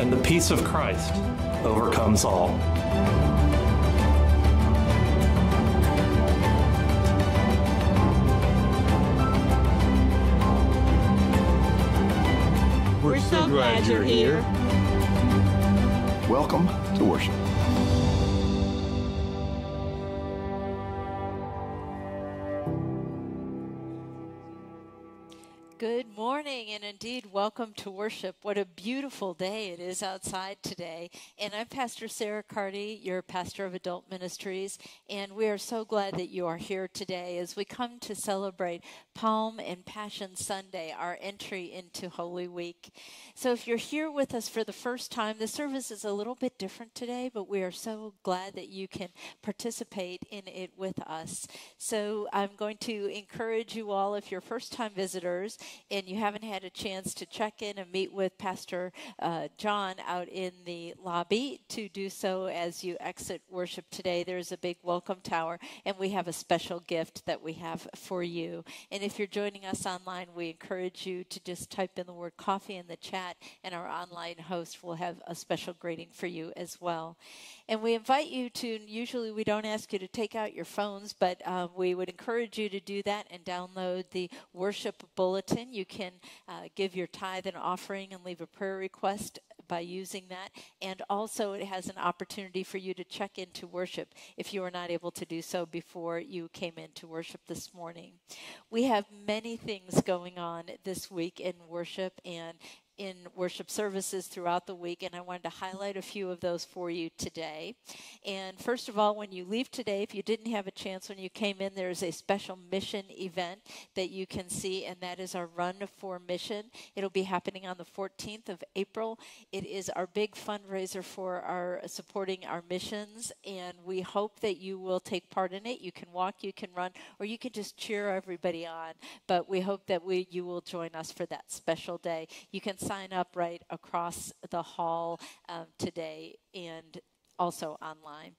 And the peace of Christ overcomes all. We're so glad you're here. Welcome to worship. D indeed, welcome to worship. What a beautiful day it is outside today. And I'm Pastor Sarah Carty, your pastor of adult ministries, and we are so glad that you are here today as we come to celebrate Palm and Passion Sunday, our entry into Holy Week. So, if you're here with us for the first time, the service is a little bit different today, but we are so glad that you can participate in it with us. So, I'm going to encourage you all, if you're first time visitors, and you haven't had a chance to check in and meet with Pastor uh, John out in the lobby, to do so as you exit worship today. There's a big welcome tower, and we have a special gift that we have for you. And if you're joining us online, we encourage you to just type in the word coffee in the chat, and our online host will have a special greeting for you as well. And we invite you to, usually we don't ask you to take out your phones, but uh, we would encourage you to do that and download the worship bulletin. You can uh, give your tithe and offering and leave a prayer request by using that. And also, it has an opportunity for you to check into worship if you were not able to do so before you came into worship this morning. We have many things going on this week in worship and in worship services throughout the week, and I wanted to highlight a few of those for you today. And first of all, when you leave today, if you didn't have a chance when you came in, there's a special mission event that you can see, and that is our Run for Mission. It'll be happening on the 14th of April. It is our big fundraiser for our supporting our missions, and we hope that you will take part in it. You can walk, you can run, or you can just cheer everybody on. But we hope that we you will join us for that special day. You can sign up right across the hall um, today and also online.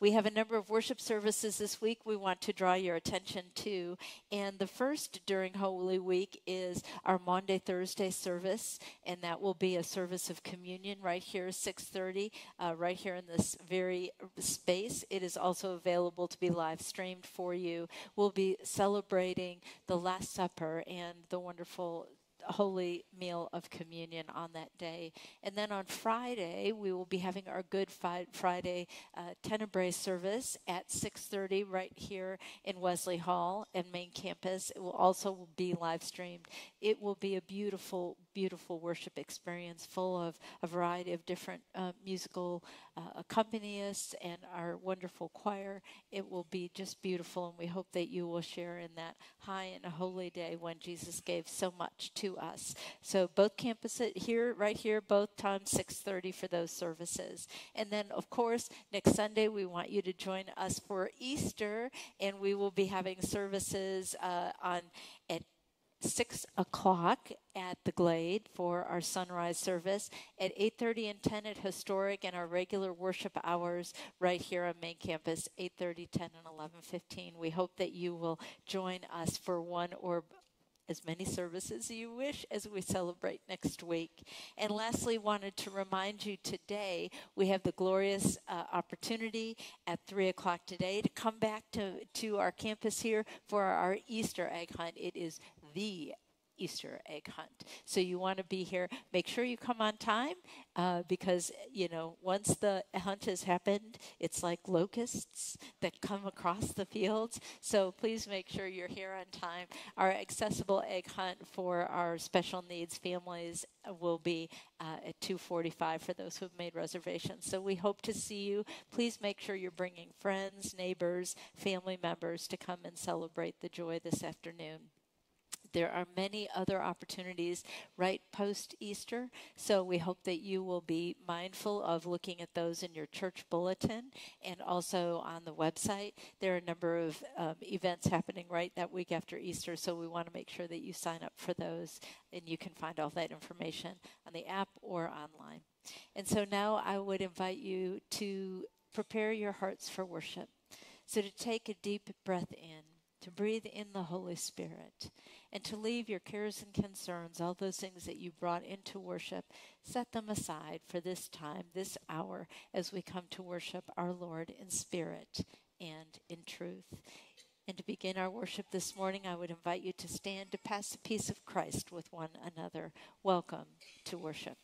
We have a number of worship services this week we want to draw your attention to. And the first during Holy Week is our Maundy Thursday service, and that will be a service of communion right here, 6:30, uh, right here in this very space. It is also available to be live streamed for you. We'll be celebrating the Last Supper and the wonderful holy meal of communion on that day. And then on Friday, we will be having our Good Friday uh, Tenebrae service at 6.30 right here in Wesley Hall and main campus. It will also be live streamed. It will be a beautiful, beautiful worship experience full of a variety of different uh, musical uh, accompanists and our wonderful choir. It will be just beautiful, and we hope that you will share in that high and holy day when Jesus gave so much to us. So both campuses here, right here, both times 6:30 for those services, and then of course next Sunday we want you to join us for Easter, and we will be having services uh, on at six o'clock at the Glade for our sunrise service. At 8:30 and 10 at Historic, and our regular worship hours right here on main campus, 8:30, 10, and 11:15. We hope that you will join us for one or as many services as you wish as we celebrate next week. And lastly, wanted to remind you today we have the glorious uh, opportunity at 3 o'clock today to come back to, to our campus here for our Easter egg hunt. It is the Easter egg hunt. So you want to be here. Make sure you come on time uh, because, you know, once the hunt has happened, it's like locusts that come across the fields. So please make sure you're here on time. Our accessible egg hunt for our special needs families will be uh, at 2:45 for those who have made reservations. So we hope to see you. Please make sure you're bringing friends, neighbors, family members to come and celebrate the joy this afternoon. There are many other opportunities right post Easter, so we hope that you will be mindful of looking at those in your church bulletin and also on the website. There are a number of um, events happening right that week after Easter, so we want to make sure that you sign up for those, and you can find all that information on the app or online. And so now I would invite you to prepare your hearts for worship. So to take a deep breath in, to breathe in the Holy Spirit, and to leave your cares and concerns, all those things that you brought into worship, set them aside for this time, this hour, as we come to worship our Lord in spirit and in truth. And to begin our worship this morning, I would invite you to stand to pass the peace of Christ with one another. Welcome to worship.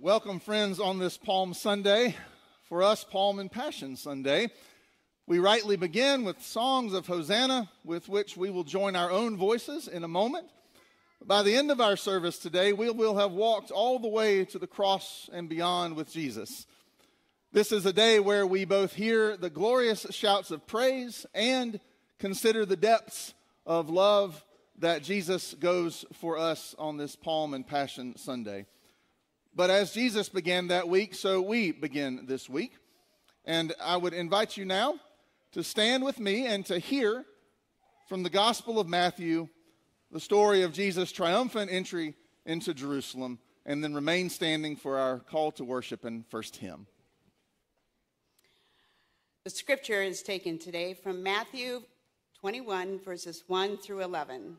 Welcome, friends, on this Palm Sunday. For us, Palm and Passion Sunday. We rightly begin with songs of Hosanna, with which we will join our own voices in a moment. By the end of our service today, we will have walked all the way to the cross and beyond with Jesus. This is a day where we both hear the glorious shouts of praise and consider the depths of love that Jesus goes for us on this Palm and Passion Sunday. But as Jesus began that week, so we begin this week. And I would invite you now to stand with me and to hear from the Gospel of Matthew the story of Jesus' triumphant entry into Jerusalem, and then remain standing for our call to worship and first hymn. The scripture is taken today from Matthew 21, verses 1 through 11.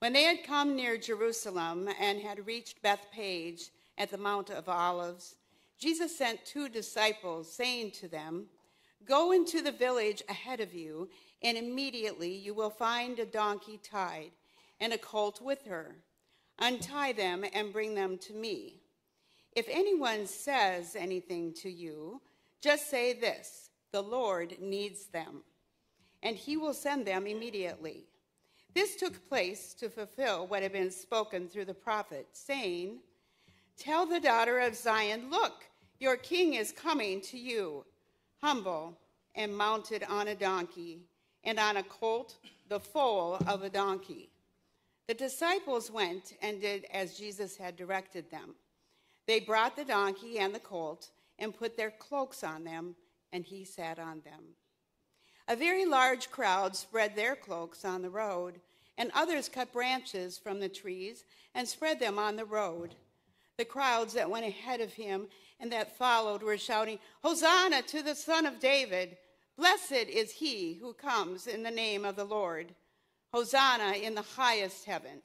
When they had come near Jerusalem and had reached Bethphage at the Mount of Olives, Jesus sent two disciples, saying to them, Go into the village ahead of you, and immediately you will find a donkey tied and a colt with her. Untie them and bring them to me. If anyone says anything to you, just say this the Lord needs them, and he will send them immediately. This took place to fulfill what had been spoken through the prophet, saying, Tell the daughter of Zion, look, your king is coming to you, humble and mounted on a donkey, and on a colt, the foal of a donkey. The disciples went and did as Jesus had directed them. They brought the donkey and the colt and put their cloaks on them, and he sat on them. A very large crowd spread their cloaks on the road, and others cut branches from the trees and spread them on the road. The crowds that went ahead of him and that followed were shouting, Hosanna to the Son of David! Blessed is he who comes in the name of the Lord. Hosanna in the highest heaven.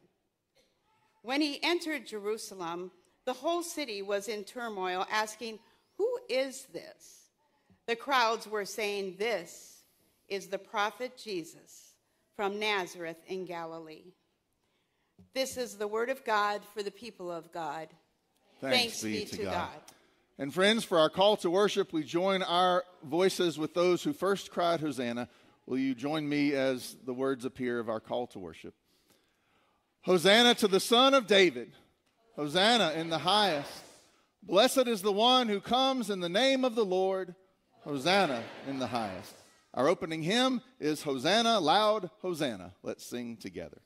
When he entered Jerusalem, the whole city was in turmoil, asking, Who is this? The crowds were saying, This is the prophet Jesus from Nazareth in Galilee. This is the word of God for the people of God. Thanks, be, to God. And friends, for our call to worship, we join our voices with those who first cried Hosanna. Will you join me as the words appear of our call to worship? Hosanna to the Son of David. Hosanna in the highest. Blessed is the one who comes in the name of the Lord. Hosanna in the highest. Our opening hymn is Hosanna, loud Hosanna. Let's sing together.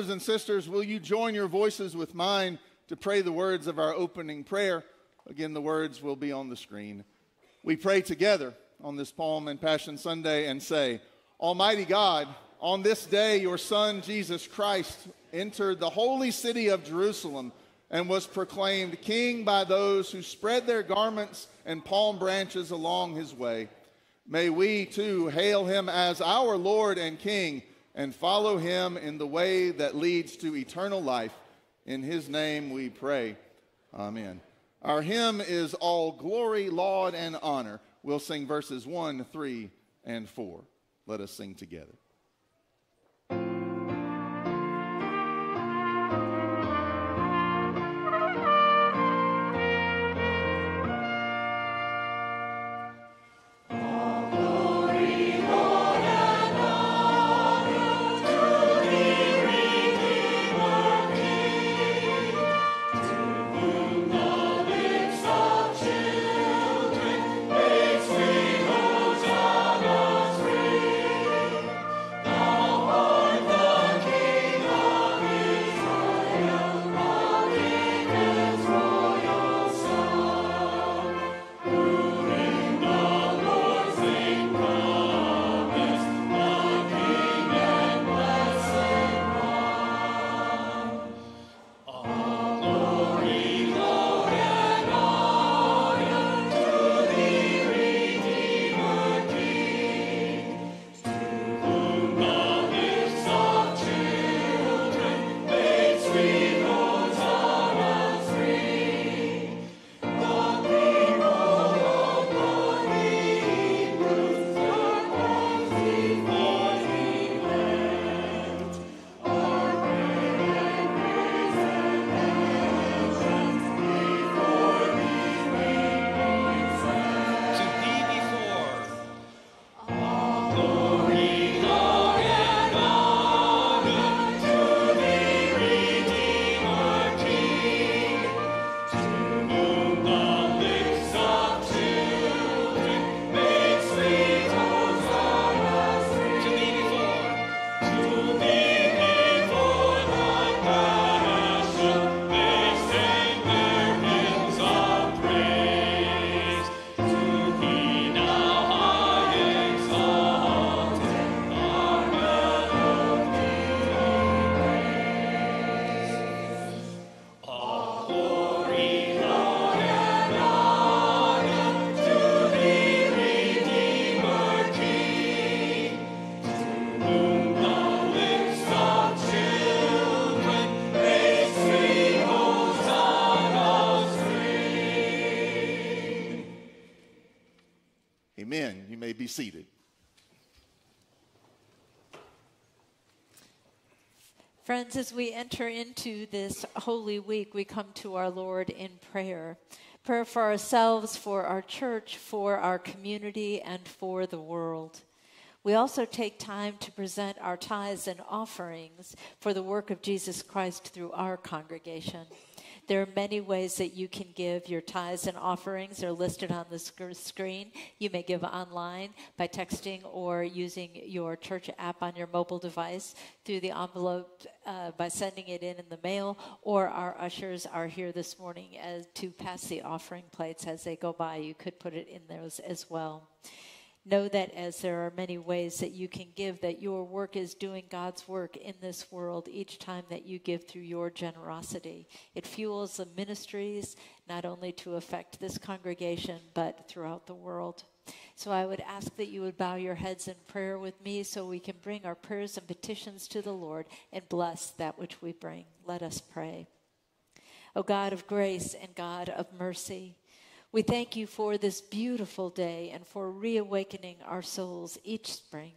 Brothers and sisters, will you join your voices with mine to pray the words of our opening prayer? Again, the words will be on the screen. We pray together on this Palm and Passion Sunday and say, Almighty God, on this day your Son, Jesus Christ, entered the holy city of Jerusalem and was proclaimed king by those who spread their garments and palm branches along his way. May we too hail him as our Lord and King and follow him in the way that leads to eternal life. In his name we pray. Amen. Our hymn is All Glory, Laud, and Honor. We'll sing verses 1, 3, and 4. Let us sing together. Friends, as we enter into this Holy Week, we come to our Lord in prayer. Prayer for ourselves, for our church, for our community, and for the world. We also take time to present our tithes and offerings for the work of Jesus Christ through our congregation. There are many ways that you can give your tithes and offerings. They're listed on the sc- screen. You may give online by texting or using your church app on your mobile device through the envelope uh, by sending it in in the mail, or our ushers are here this morning as, to pass the offering plates as they go by. You could put it in those as well. Know that as there are many ways that you can give, that your work is doing God's work in this world each time that you give through your generosity. It fuels the ministries not only to affect this congregation, but throughout the world. So I would ask that you would bow your heads in prayer with me so we can bring our prayers and petitions to the Lord and bless that which we bring. Let us pray. O God of grace and God of mercy, we thank you for this beautiful day and for reawakening our souls each spring.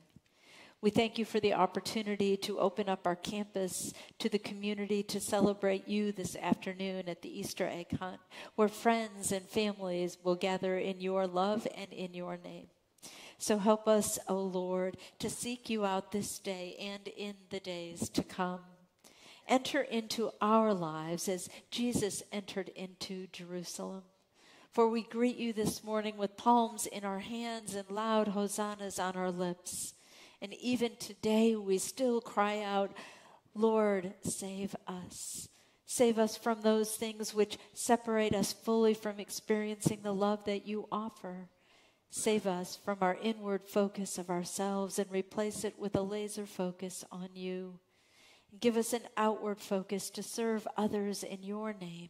We thank you for the opportunity to open up our campus to the community to celebrate you this afternoon at the Easter egg hunt, where friends and families will gather in your love and in your name. So help us, O Lord, to seek you out this day and in the days to come. Enter into our lives as Jesus entered into Jerusalem. For we greet you this morning with palms in our hands and loud hosannas on our lips. And even today, we still cry out, Lord, save us. Save us from those things which separate us fully from experiencing the love that you offer. Save us from our inward focus of ourselves and replace it with a laser focus on you. Give us an outward focus to serve others in your name.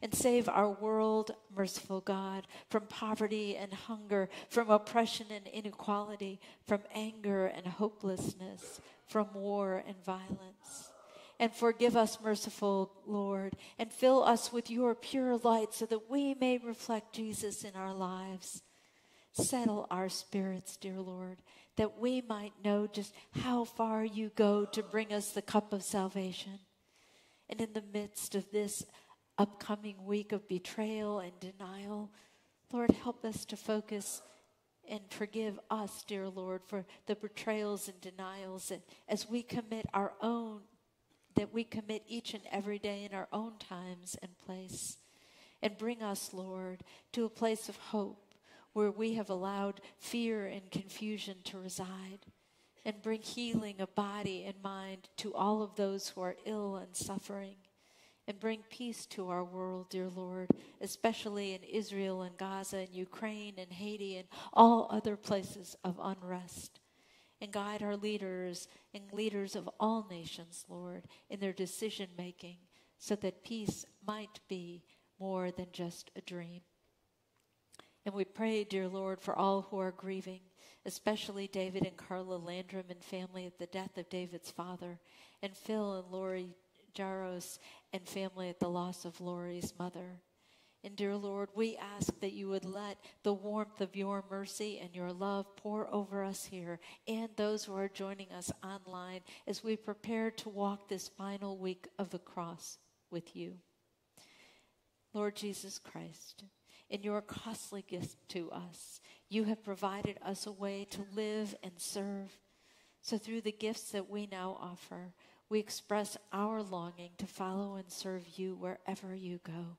And save our world, merciful God, from poverty and hunger, from oppression and inequality, from anger and hopelessness, from war and violence. And forgive us, merciful Lord, and fill us with your pure light so that we may reflect Jesus in our lives. Settle our spirits, dear Lord, that we might know just how far you go to bring us the cup of salvation. And in the midst of this upcoming week of betrayal and denial, Lord, help us to focus and forgive us, dear Lord, for the betrayals and denials and as we commit our own, that we commit each and every day in our own times and place. And bring us, Lord, to a place of hope where we have allowed fear and confusion to reside. And bring healing of body and mind to all of those who are ill and suffering and bring peace to our world, dear Lord, especially in Israel and Gaza and Ukraine and Haiti and all other places of unrest. And guide our leaders and leaders of all nations, Lord, in their decision making so that peace might be more than just a dream. And we pray, dear Lord, for all who are grieving, especially David and Carla Landrum and family at the death of David's father, and Phil and Lori Jaros and family at the loss of Lori's mother. And dear Lord, we ask that you would let the warmth of your mercy and your love pour over us here and those who are joining us online as we prepare to walk this final week of the cross with you. Lord Jesus Christ, in your costly gift to us, you have provided us a way to live and serve. So through the gifts that we now offer, we express our longing to follow and serve you wherever you go.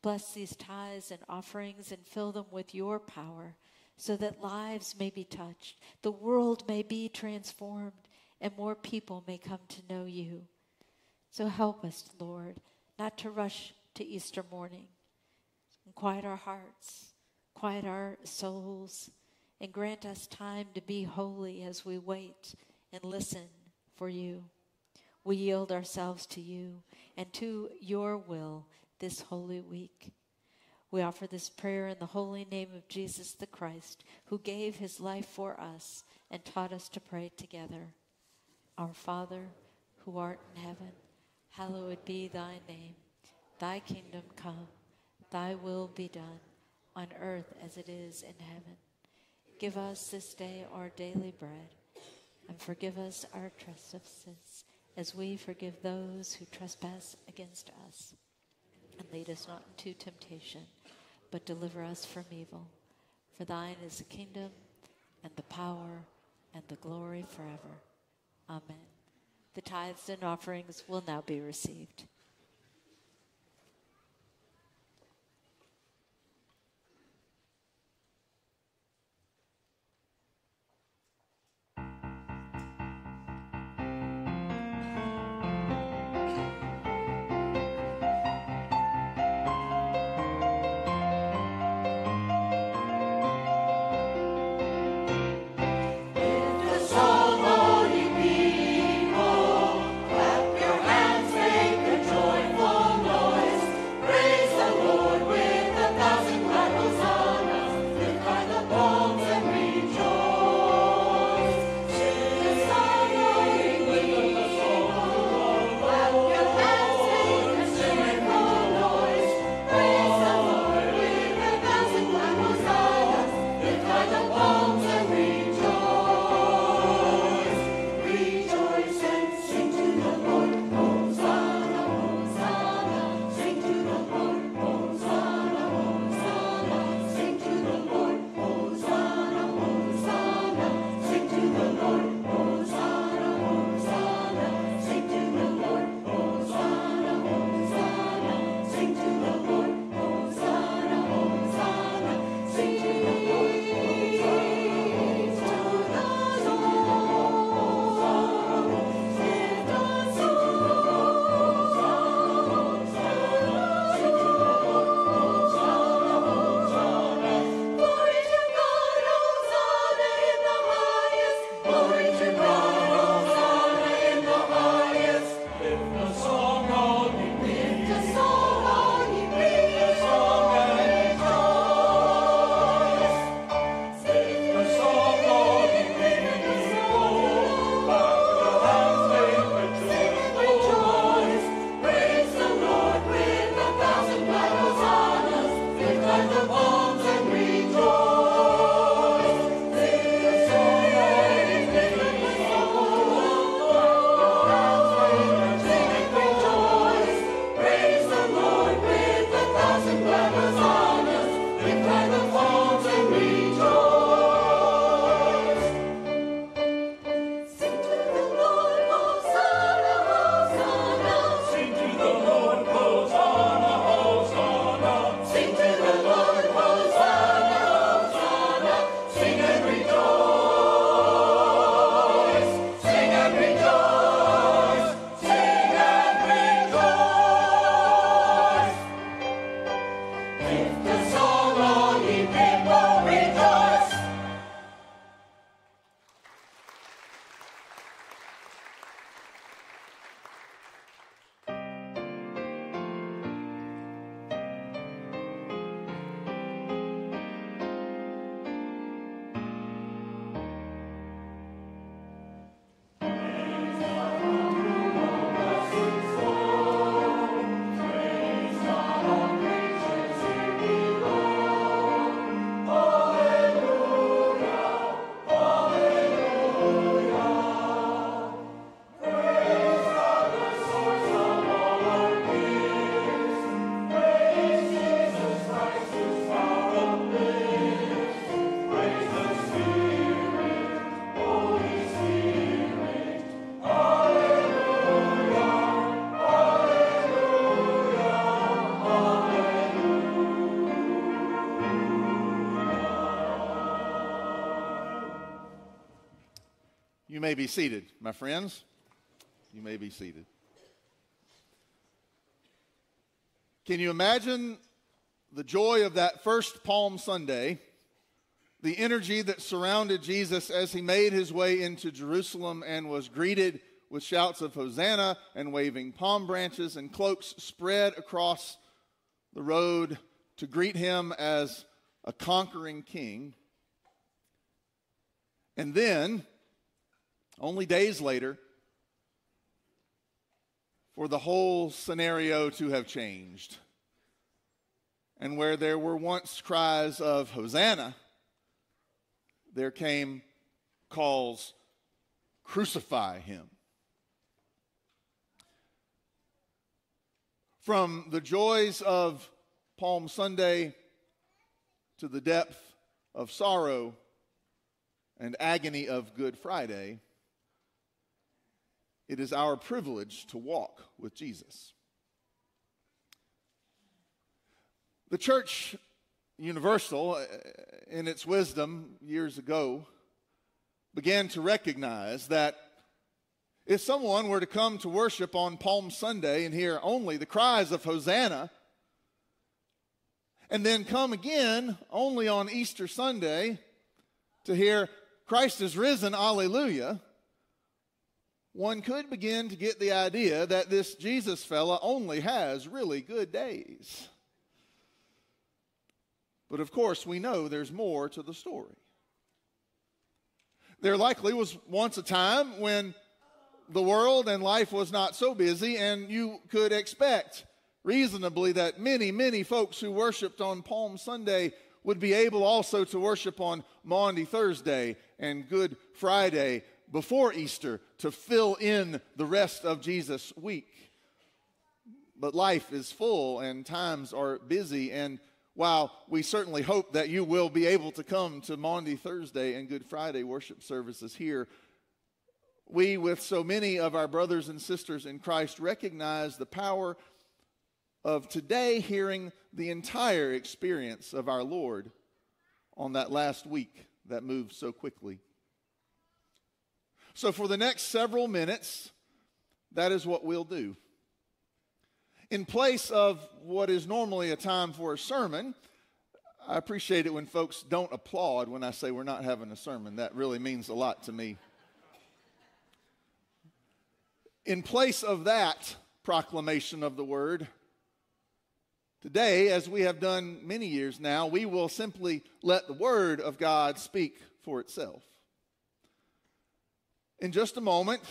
Bless these tithes and offerings and fill them with your power so that lives may be touched, the world may be transformed, and more people may come to know you. So help us, Lord, not to rush to Easter morning. And quiet our hearts, quiet our souls, and grant us time to be holy as we wait and listen for you. We yield ourselves to you and to your will this holy week. We offer this prayer in the holy name of Jesus the Christ, who gave his life for us and taught us to pray together. Our Father, who art in heaven, hallowed be thy name. Thy kingdom come, thy will be done, on earth as it is in heaven. Give us this day our daily bread, and forgive us our trespasses as we forgive those who trespass against us. And lead us not into temptation, but deliver us from evil. For thine is the kingdom, and the power, and the glory forever. Amen. The tithes and offerings will now be received. May be seated, my friends. You may be seated. Can you imagine the joy of that first Palm Sunday, the energy that surrounded Jesus as he made his way into Jerusalem and was greeted with shouts of Hosanna and waving palm branches and cloaks spread across the road to greet him as a conquering king? And then, only days later, for the whole scenario to have changed. And where there were once cries of Hosanna, there came calls, crucify him. From the joys of Palm Sunday to the depth of sorrow and agony of Good Friday, it is our privilege to walk with Jesus. The church universal, in its wisdom years ago, began to recognize that if someone were to come to worship on Palm Sunday and hear only the cries of Hosanna, and then come again only on Easter Sunday to hear Christ is risen, alleluia, one could begin to get the idea that this Jesus fella only has really good days. But of course, we know there's more to the story. There likely was once a time when the world and life was not so busy, and you could expect reasonably that many, many folks who worshiped on Palm Sunday would be able also to worship on Maundy Thursday and Good Friday before Easter to fill in the rest of Jesus' week. But life is full and times are busy. And while we certainly hope that you will be able to come to Maundy Thursday and Good Friday worship services here, we, with so many of our brothers and sisters in Christ, recognize the power of today hearing the entire experience of our Lord on that last week that moved so quickly. So, for the next several minutes, that is what we'll do. In place of what is normally a time for a sermon, I appreciate it when folks don't applaud when I say we're not having a sermon. That really means a lot to me. In place of that proclamation of the word, today, as we have done many years now, we will simply let the word of God speak for itself. In just a moment,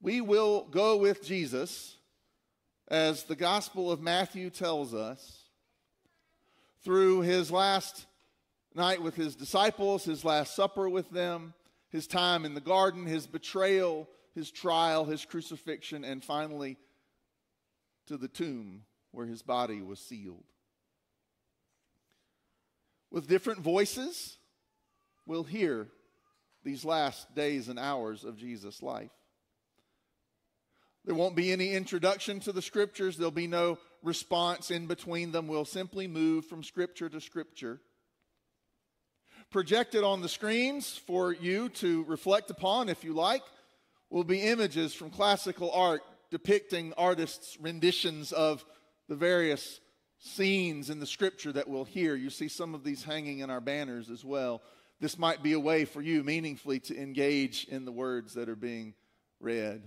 we will go with Jesus as the Gospel of Matthew tells us through his last night with his disciples, his last supper with them, his time in the garden, his betrayal, his trial, his crucifixion, and finally to the tomb where his body was sealed. With different voices, we'll hear these last days and hours of Jesus' life. There won't be any introduction to the scriptures, there'll be no response in between them. We'll simply move from scripture to scripture. Projected on the screens for you to reflect upon, if you like, will be images from classical art depicting artists' renditions of the various scenes in the scripture that we'll hear. You see some of these hanging in our banners as well this might be a way for you meaningfully to engage in the words that are being read.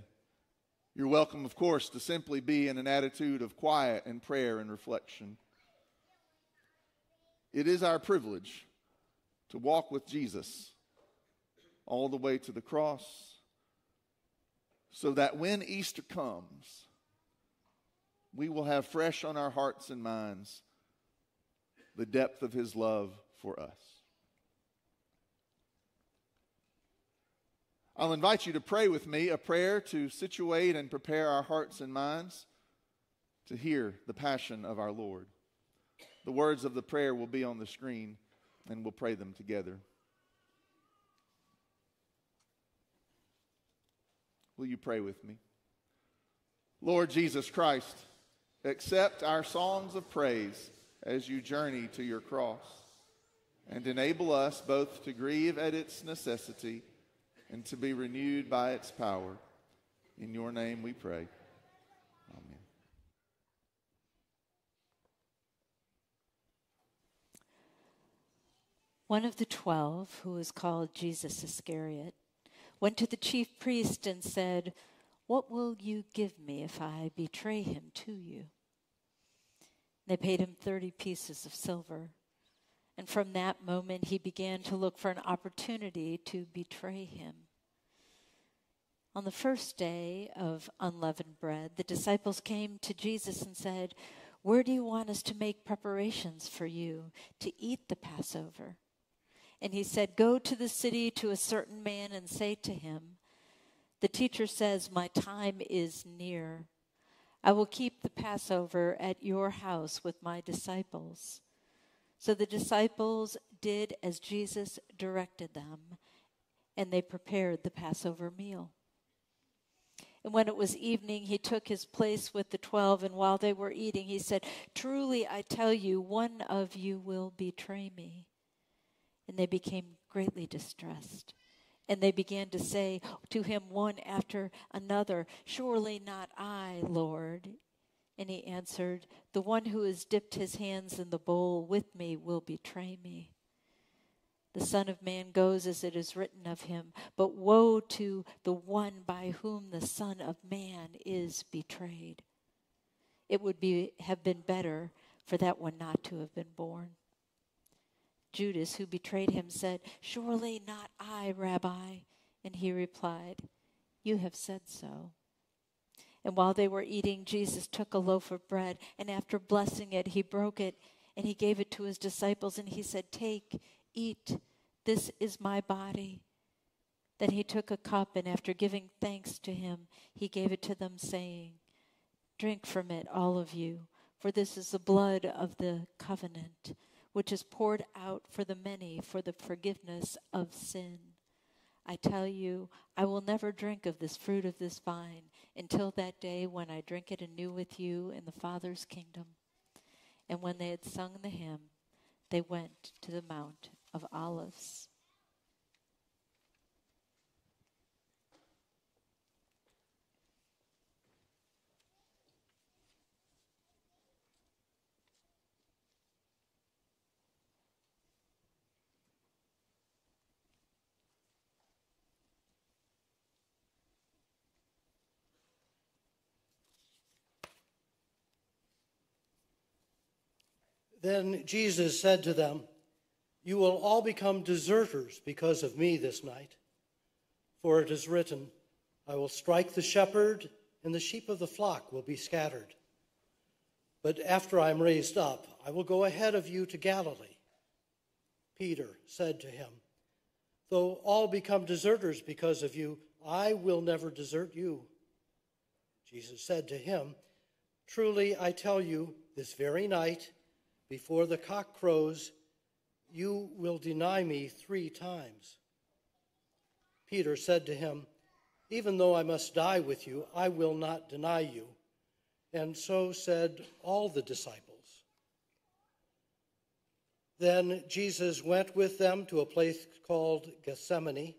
You're welcome, of course, to simply be in an attitude of quiet and prayer and reflection. It is our privilege to walk with Jesus all the way to the cross so that when Easter comes, we will have fresh on our hearts and minds the depth of his love for us. I'll invite you to pray with me a prayer to situate and prepare our hearts and minds to hear the passion of our Lord. The words of the prayer will be on the screen, and we'll pray them together. Will you pray with me? Lord Jesus Christ, accept our songs of praise as you journey to your cross, and enable us both to grieve at its necessity and to be renewed by its power. In your name we pray. Amen. One of the twelve, who was called Judas Iscariot, went to the chief priest and said, What will you give me if I betray him to you? They paid him 30 pieces of silver. And from that moment, he began to look for an opportunity to betray him. On the first day of unleavened bread, the disciples came to Jesus and said, Where do you want us to make preparations for you to eat the Passover? And he said, Go to the city to a certain man and say to him, The teacher says, My time is near. I will keep the Passover at your house with my disciples. So the disciples did as Jesus directed them, and they prepared the Passover meal. And when it was evening, he took his place with the twelve, and while they were eating, he said, Truly I tell you, one of you will betray me. And they became greatly distressed. And they began to say to him one after another, Surely not I, Lord. And he answered, The one who has dipped his hands in the bowl with me will betray me. The Son of Man goes as it is written of him, but woe to the one by whom the Son of Man is betrayed. It would be, have been better for that one not to have been born. Judas, who betrayed him, said, Surely not I, Rabbi. And he replied, You have said so. And while they were eating, Jesus took a loaf of bread, and after blessing it, he broke it, and he gave it to his disciples, and he said, Take, eat, this is my body. Then he took a cup, and after giving thanks to him, he gave it to them, saying, Drink from it, all of you, for this is the blood of the covenant which is poured out for the many for the forgiveness of sin. I tell you, I will never drink of this fruit of this vine until that day when I drink it anew with you in the Father's kingdom. And when they had sung the hymn, they went to the Mount of Olives. Then Jesus said to them, You will all become deserters because of me this night. For it is written, I will strike the shepherd, and the sheep of the flock will be scattered. But after I am raised up, I will go ahead of you to Galilee. Peter said to him, Though all become deserters because of you, I will never desert you. Jesus said to him, Truly I tell you, this very night, before the cock crows, you will deny me three times. Peter said to him, Even though I must die with you, I will not deny you. And so said all the disciples. Then Jesus went with them to a place called Gethsemane,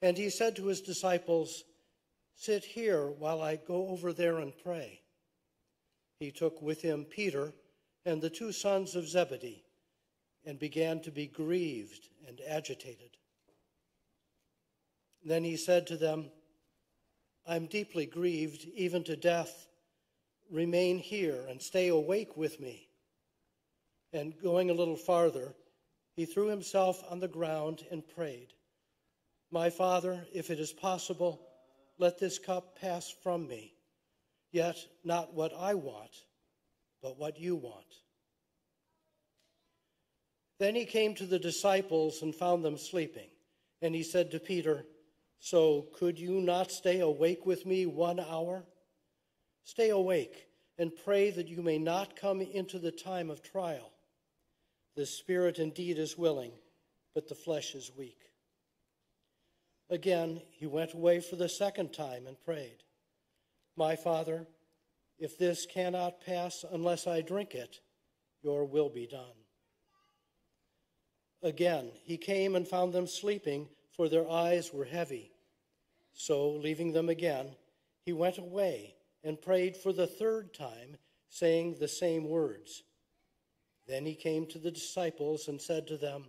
and he said to his disciples, Sit here while I go over there and pray. He took with him Peter and the two sons of Zebedee and began to be grieved and agitated. Then he said to them, I'm deeply grieved, even to death. Remain here and stay awake with me. And going a little farther, he threw himself on the ground and prayed, My Father, if it is possible, let this cup pass from me. Yet not what I want, but what you want. Then he came to the disciples and found them sleeping. And he said to Peter, So could you not stay awake with me one hour? Stay awake and pray that you may not come into the time of trial. The spirit indeed is willing, but the flesh is weak. Again, he went away for the second time and prayed, My Father, if this cannot pass unless I drink it, your will be done. Again, he came and found them sleeping, for their eyes were heavy. So, leaving them again, he went away and prayed for the third time, saying the same words. Then he came to the disciples and said to them,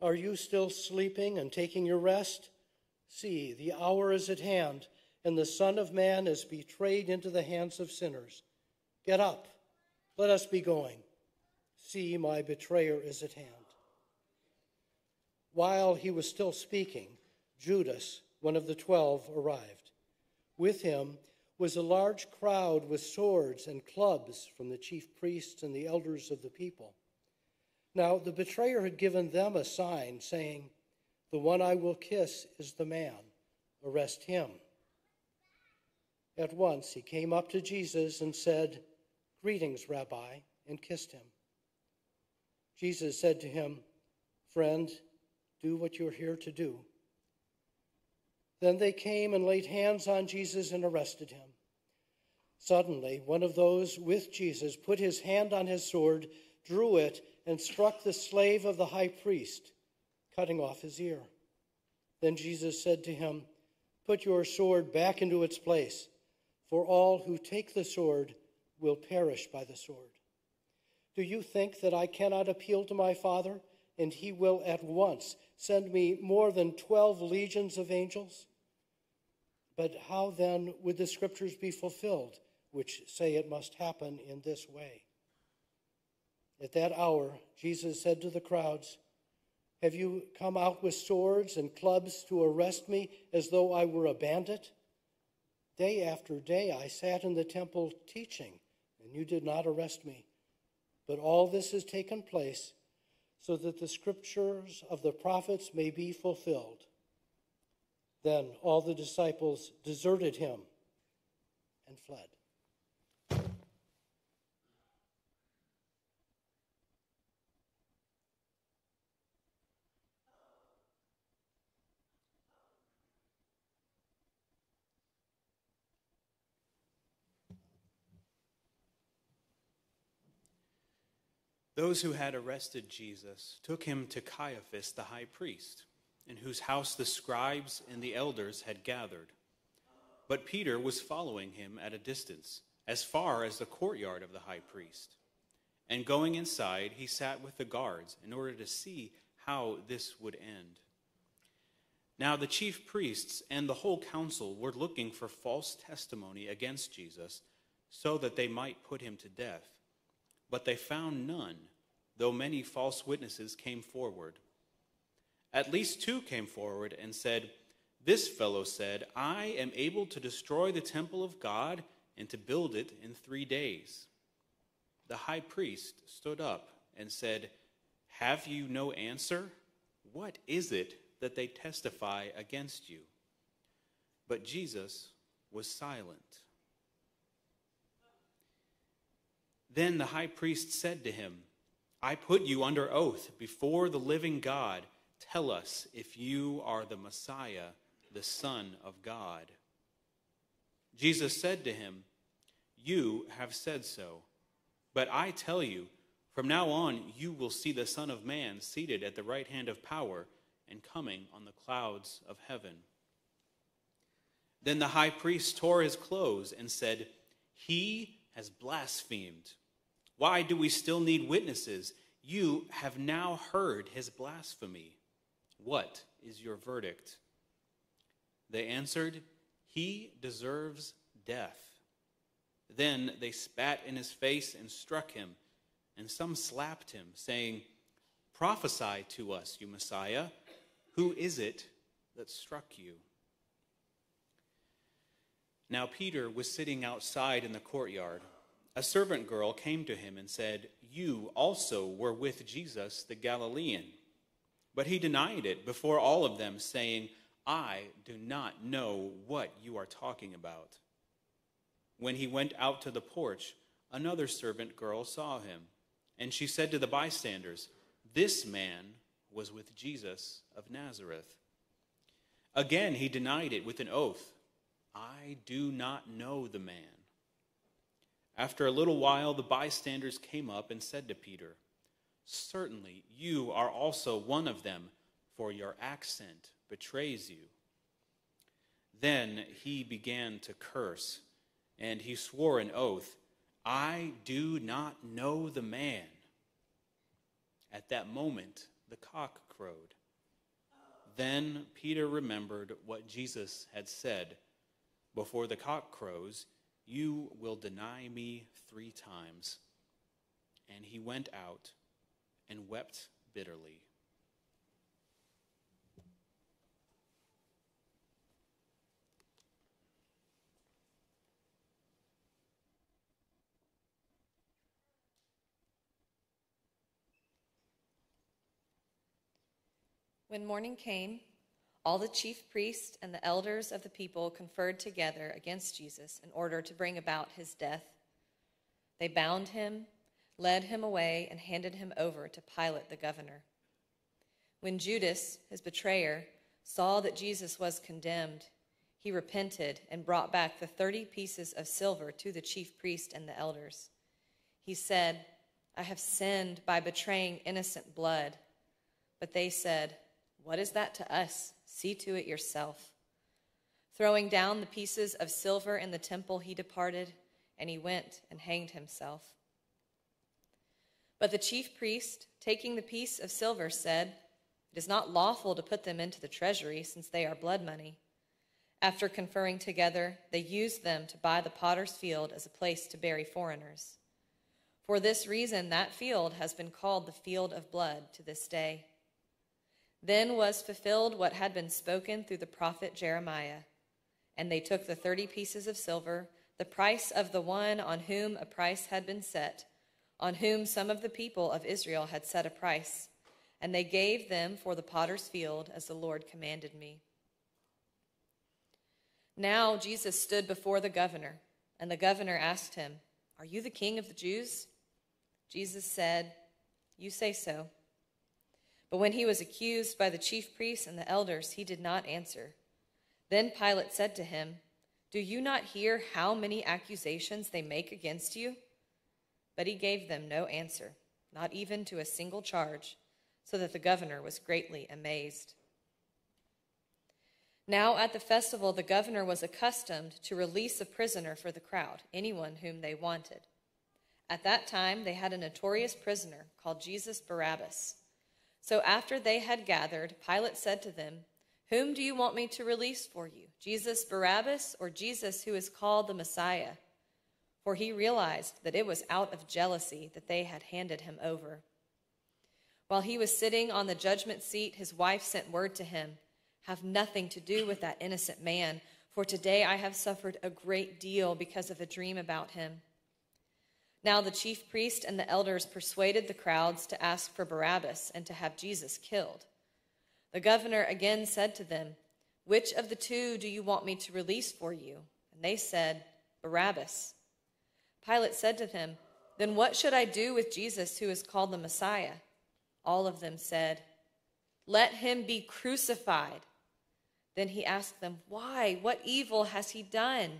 Are you still sleeping and taking your rest? See, the hour is at hand, and the Son of Man is betrayed into the hands of sinners. Get up, let us be going. See, my betrayer is at hand. While he was still speaking, Judas, one of the twelve, arrived. With him was a large crowd with swords and clubs from the chief priests and the elders of the people. Now, the betrayer had given them a sign, saying, The one I will kiss is the man. Arrest him. At once he came up to Jesus and said, Greetings, Rabbi, and kissed him. Jesus said to him, Friend, do what you're here to do. Then they came and laid hands on Jesus and arrested him. Suddenly, one of those with Jesus put his hand on his sword, drew it, and struck the slave of the high priest, cutting off his ear. Then Jesus said to him, Put your sword back into its place, for all who take the sword will perish by the sword. Do you think that I cannot appeal to my Father, and he will at once send me more than 12 legions of angels? But how then would the scriptures be fulfilled, which say it must happen in this way? At that hour, Jesus said to the crowds, Have you come out with swords and clubs to arrest me as though I were a bandit? Day after day I sat in the temple teaching, and you did not arrest me. But all this has taken place so that the scriptures of the prophets may be fulfilled. Then all the disciples deserted him and fled. Those who had arrested Jesus took him to Caiaphas the high priest, in whose house the scribes and the elders had gathered. But Peter was following him at a distance, as far as the courtyard of the high priest. And going inside, he sat with the guards in order to see how this would end. Now the chief priests and the whole council were looking for false testimony against Jesus so that they might put him to death. But they found none, though many false witnesses came forward. At least two came forward and said, This fellow said, I am able to destroy the temple of God and to build it in three days. The high priest stood up and said, Have you no answer? What is it that they testify against you? But Jesus was silent. Then the high priest said to him, I put you under oath before the living God. Tell us if you are the Messiah, the Son of God. Jesus said to him, You have said so. But I tell you, from now on you will see the Son of Man seated at the right hand of power and coming on the clouds of heaven. Then the high priest tore his clothes and said, He has blasphemed. Why do we still need witnesses? You have now heard his blasphemy. What is your verdict? They answered, He deserves death. Then they spat in his face and struck him, and some slapped him, saying, Prophesy to us, you Messiah. Who is it that struck you? Now Peter was sitting outside in the courtyard. A servant girl came to him and said, You also were with Jesus the Galilean. But he denied it before all of them, saying, I do not know what you are talking about. When he went out to the porch, another servant girl saw him, and she said to the bystanders, This man was with Jesus of Nazareth. Again, he denied it with an oath I do not know the man. After a little while, the bystanders came up and said to Peter, Certainly you are also one of them, for your accent betrays you. Then he began to curse, and he swore an oath I do not know the man. At that moment, the cock crowed. Then Peter remembered what Jesus had said Before the cock crows, you will deny me three times. And he went out and wept bitterly. When morning came, all the chief priests and the elders of the people conferred together against Jesus in order to bring about his death. They bound him, led him away, and handed him over to Pilate the governor. When Judas, his betrayer, saw that Jesus was condemned, he repented and brought back the thirty pieces of silver to the chief priest and the elders. He said, I have sinned by betraying innocent blood. But they said, What is that to us? See to it yourself. Throwing down the pieces of silver in the temple, he departed, and he went and hanged himself. But the chief priest, taking the piece of silver, said, It is not lawful to put them into the treasury, since they are blood money. After conferring together, they used them to buy the potter's field as a place to bury foreigners. For this reason, that field has been called the field of blood to this day. Then was fulfilled what had been spoken through the prophet Jeremiah. And they took the thirty pieces of silver, the price of the one on whom a price had been set, on whom some of the people of Israel had set a price, and they gave them for the potter's field as the Lord commanded me. Now Jesus stood before the governor, and the governor asked him, Are you the king of the Jews? Jesus said, You say so. But when he was accused by the chief priests and the elders, he did not answer. Then Pilate said to him, Do you not hear how many accusations they make against you? But he gave them no answer, not even to a single charge, so that the governor was greatly amazed. Now at the festival, the governor was accustomed to release a prisoner for the crowd, anyone whom they wanted. At that time, they had a notorious prisoner called Jesus Barabbas. So after they had gathered, Pilate said to them, Whom do you want me to release for you, Jesus Barabbas or Jesus who is called the Messiah? For he realized that it was out of jealousy that they had handed him over. While he was sitting on the judgment seat, his wife sent word to him Have nothing to do with that innocent man, for today I have suffered a great deal because of a dream about him. Now the chief priest and the elders persuaded the crowds to ask for Barabbas and to have Jesus killed. The governor again said to them, Which of the two do you want me to release for you? And they said, Barabbas. Pilate said to them, Then what should I do with Jesus who is called the Messiah? All of them said, Let him be crucified. Then he asked them, Why? What evil has he done?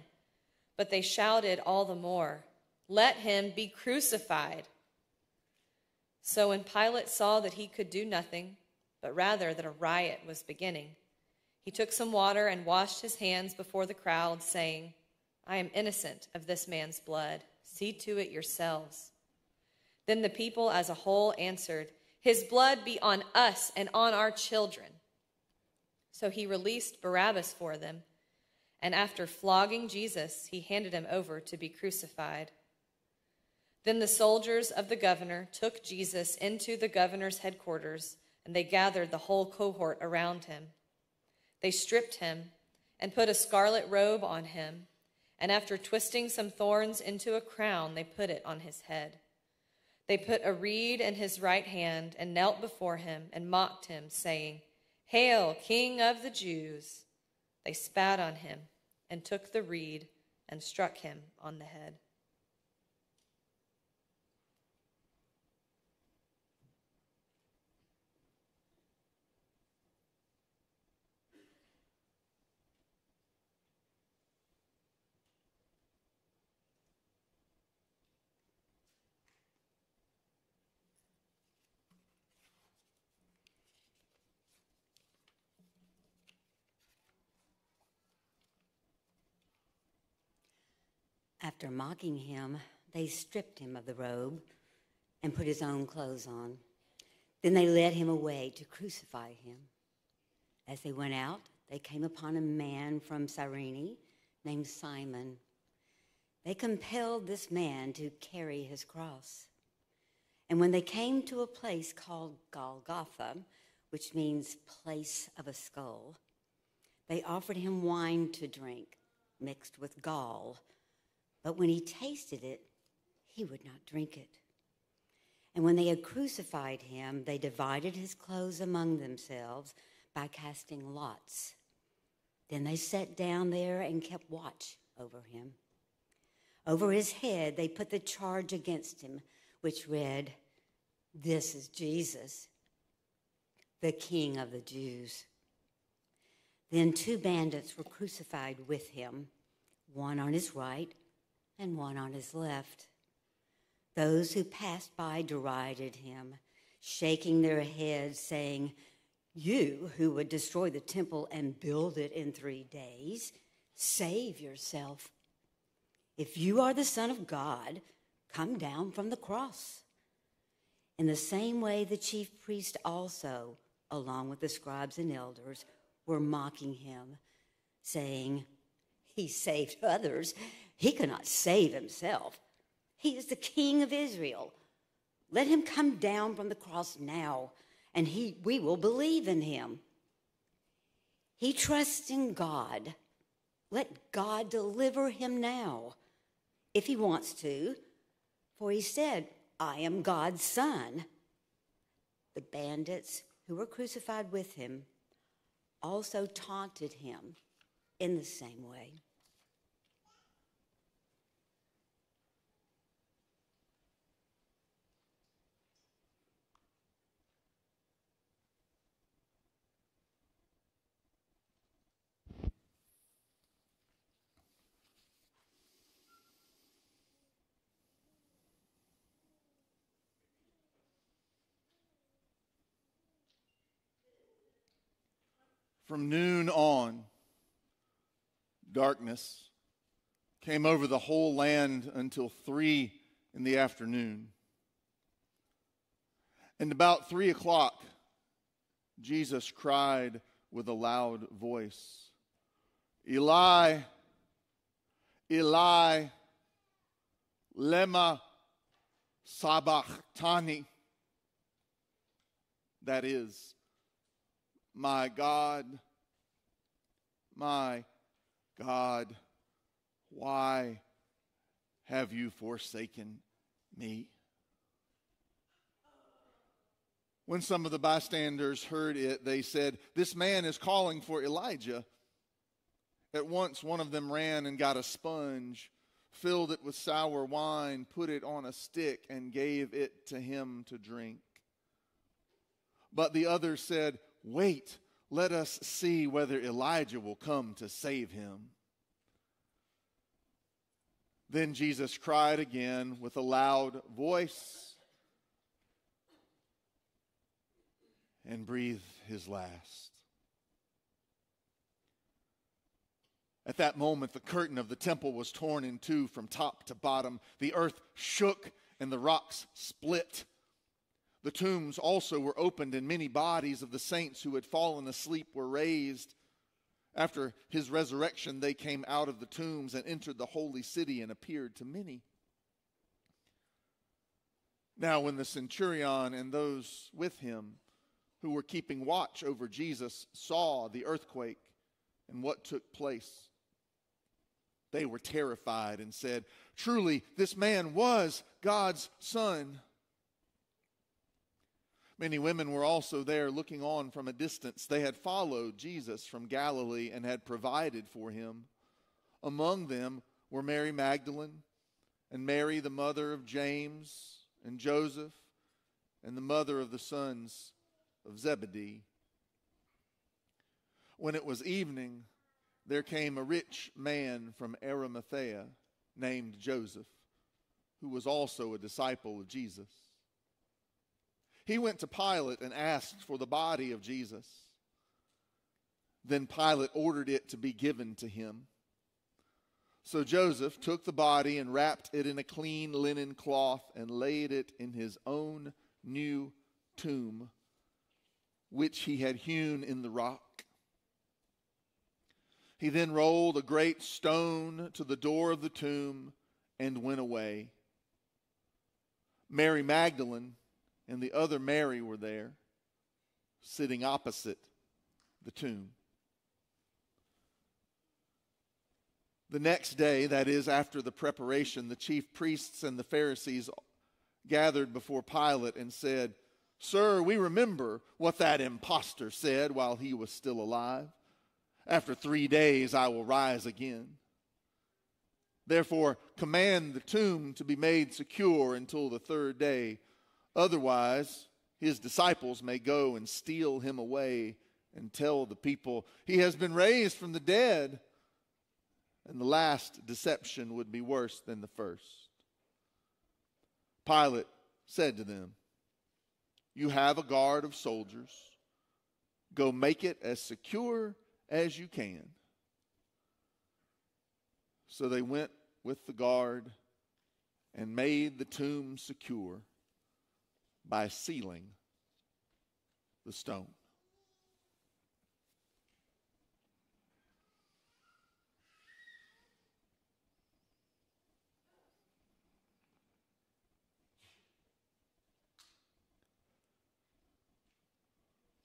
But they shouted all the more, Let him be crucified. So when Pilate saw that he could do nothing, but rather that a riot was beginning, he took some water and washed his hands before the crowd, saying, I am innocent of this man's blood. See to it yourselves. Then the people as a whole answered, His blood be on us and on our children. So he released Barabbas for them, and after flogging Jesus, he handed him over to be crucified. Then the soldiers of the governor took Jesus into the governor's headquarters, and they gathered the whole cohort around him. They stripped him and put a scarlet robe on him, and after twisting some thorns into a crown, they put it on his head. They put a reed in his right hand and knelt before him and mocked him, saying, Hail, King of the Jews! They spat on him and took the reed and struck him on the head. After mocking him, they stripped him of the robe and put his own clothes on. Then they led him away to crucify him. As they went out, they came upon a man from Cyrene named Simon. They compelled this man to carry his cross. And when they came to a place called Golgotha, which means place of a skull, they offered him wine to drink mixed with gall. But when he tasted it, he would not drink it. And when they had crucified him, they divided his clothes among themselves by casting lots. Then they sat down there and kept watch over him. Over his head, they put the charge against him, which read, This is Jesus, the King of the Jews. Then two bandits were crucified with him, one on his right and one on his left. Those who passed by derided him, shaking their heads, saying, You who would destroy the temple and build it in three days, save yourself. If you are the Son of God, come down from the cross. In the same way, the chief priest also, along with the scribes and elders, were mocking him, saying, He saved others. He cannot save himself. He is the King of Israel. Let him come down from the cross now, and he, we will believe in him. He trusts in God. Let God deliver him now, if he wants to, for he said, I am God's son. The bandits who were crucified with him also taunted him in the same way. From noon on, darkness came over the whole land until three in the afternoon. And about three o'clock, Jesus cried with a loud voice, Eli, Eli, lema sabachthani. That is, my God, my God, why have you forsaken me? When some of the bystanders heard it, they said, This man is calling for Elijah. At once, one of them ran and got a sponge, filled it with sour wine, put it on a stick, and gave it to him to drink. But the other said, Wait, let us see whether Elijah will come to save him. Then Jesus cried again with a loud voice and breathed his last. At that moment, the curtain of the temple was torn in two from top to bottom. The earth shook and the rocks split. The tombs also were opened, and many bodies of the saints who had fallen asleep were raised. After his resurrection, they came out of the tombs and entered the holy city and appeared to many. Now, when the centurion and those with him who were keeping watch over Jesus saw the earthquake and what took place, they were terrified and said, Truly, this man was God's son. Many women were also there looking on from a distance. They had followed Jesus from Galilee and had provided for him. Among them were Mary Magdalene and Mary, the mother of James and Joseph, and the mother of the sons of Zebedee. When it was evening, there came a rich man from Arimathea named Joseph, who was also a disciple of Jesus. He went to Pilate and asked for the body of Jesus. Then Pilate ordered it to be given to him. So Joseph took the body and wrapped it in a clean linen cloth and laid it in his own new tomb, which he had hewn in the rock. He then rolled a great stone to the door of the tomb and went away. Mary Magdalene and the other Mary were there, sitting opposite the tomb. The next day, that is, after the preparation, the chief priests and the Pharisees gathered before Pilate and said, Sir, we remember what that impostor said while he was still alive. After three days, I will rise again. Therefore, command the tomb to be made secure until the third day. Otherwise, his disciples may go and steal him away and tell the people, He has been raised from the dead and the last deception would be worse than the first. Pilate said to them, You have a guard of soldiers. Go make it as secure as you can. So they went with the guard and made the tomb secure by sealing the stone.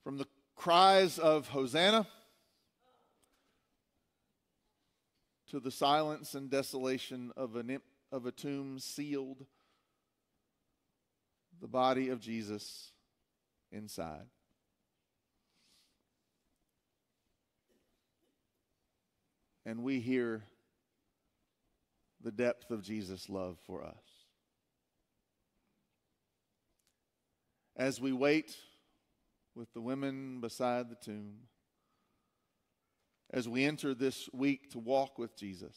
From the cries of Hosanna to the silence and desolation of, an, of a tomb sealed, the body of Jesus inside. And we hear the depth of Jesus' love for us. As we wait with the women beside the tomb as we enter this week to walk with Jesus.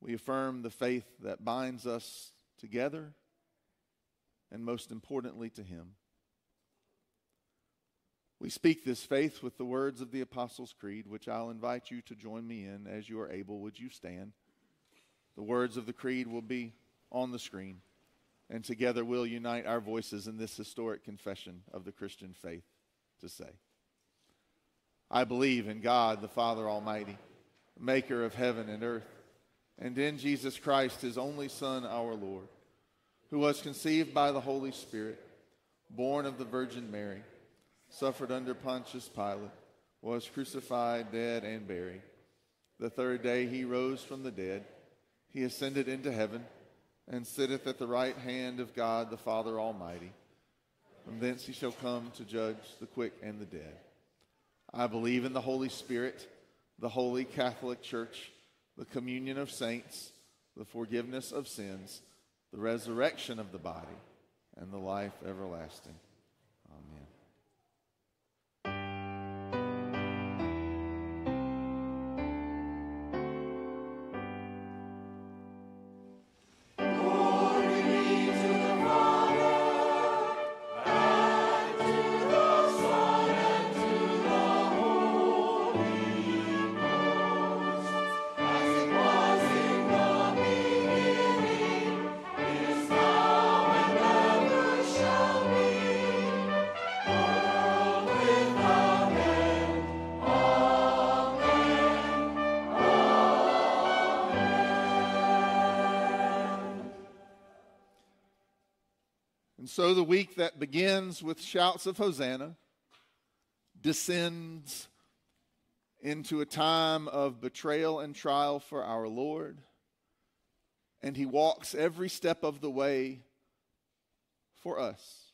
We affirm the faith that binds us together and, most importantly, to Him. We speak this faith with the words of the Apostles' Creed, which I'll invite you to join me in as you are able. Would you stand? The words of the Creed will be on the screen and together we'll unite our voices in this historic confession of the Christian faith to say, I believe in God, the Father Almighty, maker of heaven and earth, and in Jesus Christ, his only Son, our Lord, who was conceived by the Holy Spirit, born of the Virgin Mary, suffered under Pontius Pilate, was crucified, dead, and buried. The third day he rose from the dead. He ascended into heaven and sitteth at the right hand of God the Father Almighty. From thence he shall come to judge the quick and the dead. I believe in the Holy Spirit, the holy Catholic Church, the communion of saints, the forgiveness of sins, the resurrection of the body, and the life everlasting. So the week that begins with shouts of Hosanna descends into a time of betrayal and trial for our Lord. And he walks every step of the way for us.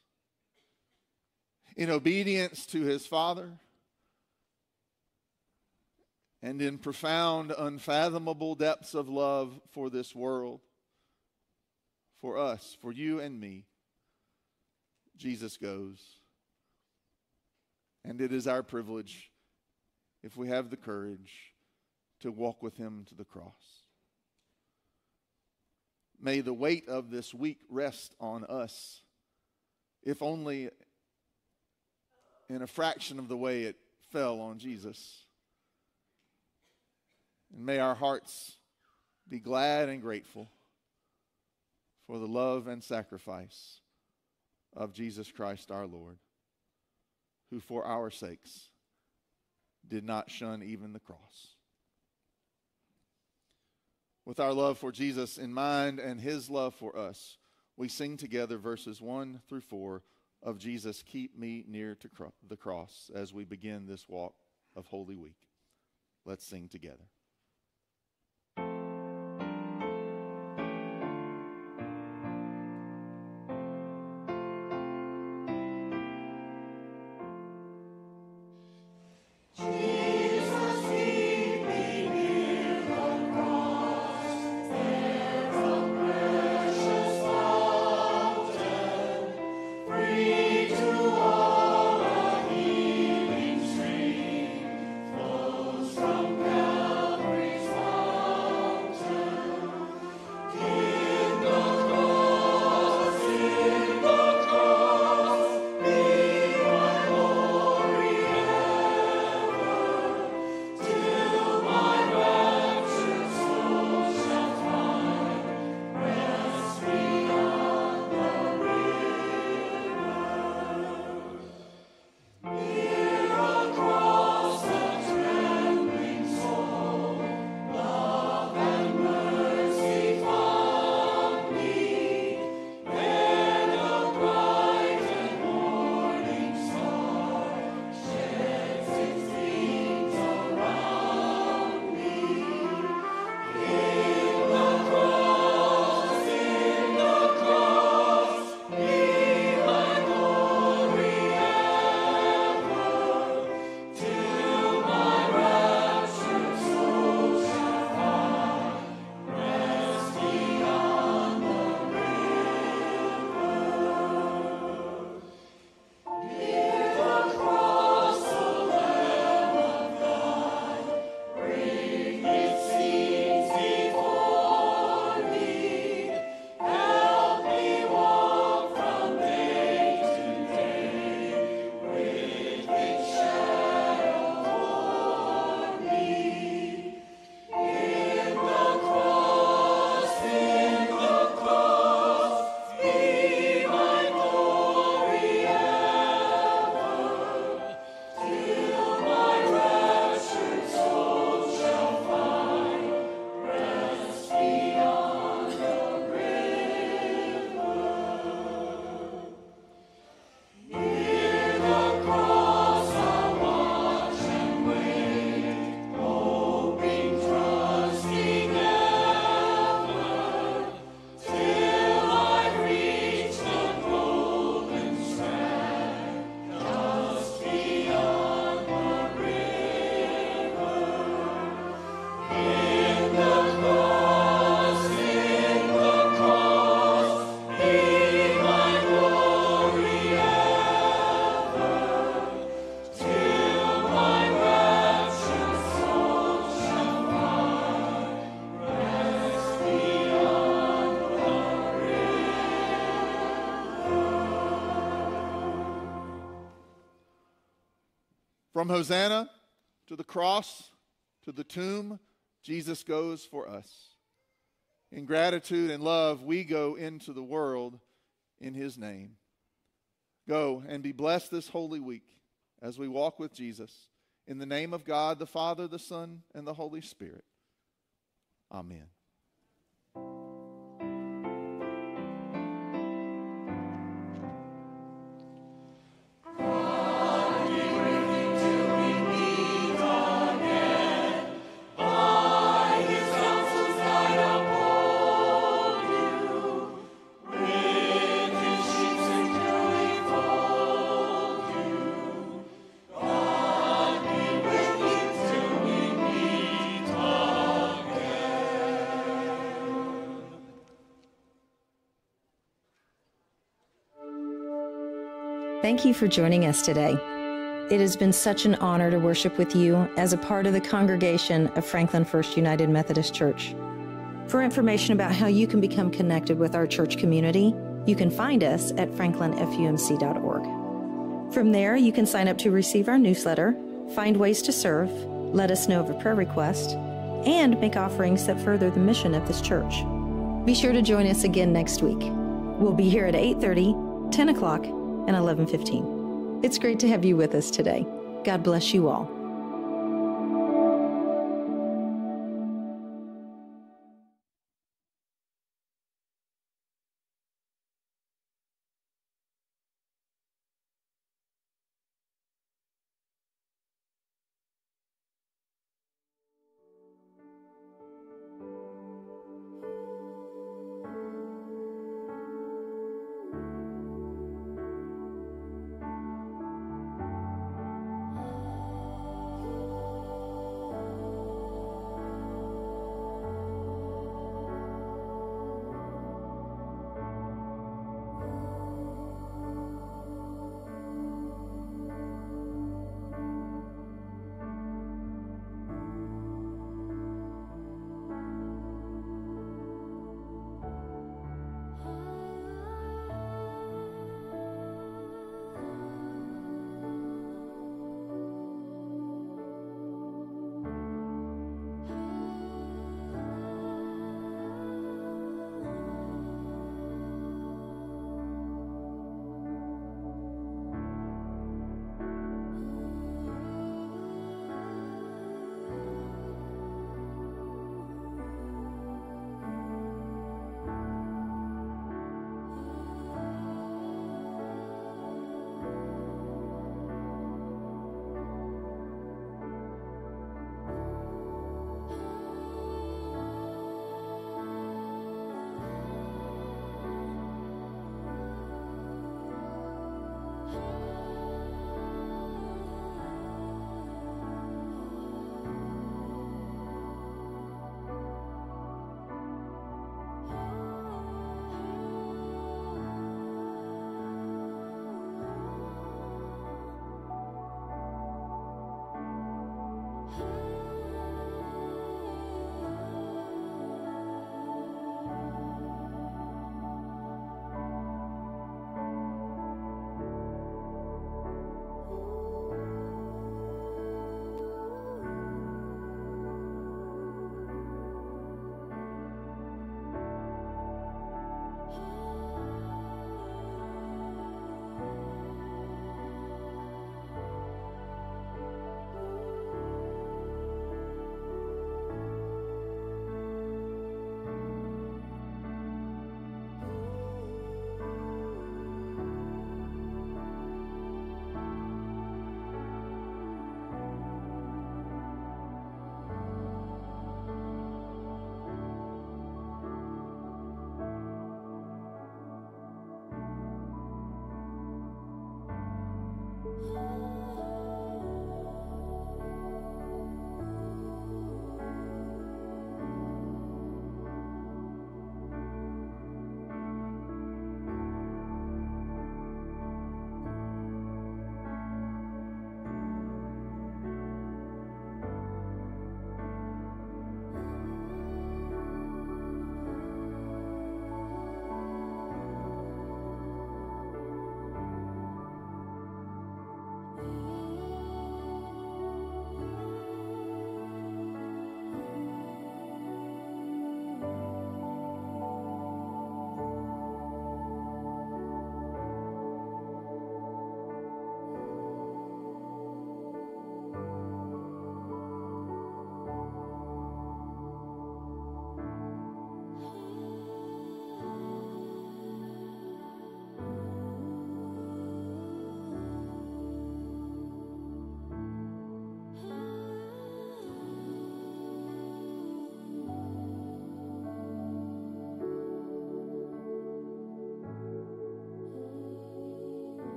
In obedience to his Father and in profound, unfathomable depths of love for this world, for us, for you and me. Jesus goes. And it is our privilege, if we have the courage, to walk with him to the cross. May the weight of this week rest on us, if only in a fraction of the way it fell on Jesus. And may our hearts be glad and grateful for the love and sacrifice of Jesus Christ our Lord, who for our sakes did not shun even the cross. With our love for Jesus in mind and his love for us, we sing together verses 1 through 4 of Jesus, Keep Me Near to the Cross as we begin this walk of Holy Week. Let's sing together. From Hosanna to the cross to the tomb, Jesus goes for us. In gratitude and love, we go into the world in his name. Go and be blessed this holy week as we walk with Jesus. In the name of God, the Father, the Son, and the Holy Spirit. Amen. Thank you for joining us today. It has been such an honor to worship with you as a part of the congregation of Franklin First United Methodist Church. For information about how you can become connected with our church community, you can find us at franklinfumc.org. From there, you can sign up to receive our newsletter, find ways to serve, let us know of a prayer request, and make offerings that further the mission of this church. Be sure to join us again next week. We'll be here at 8:30, 10 o'clock, and 11:15. It's great to have you with us today. God bless you all.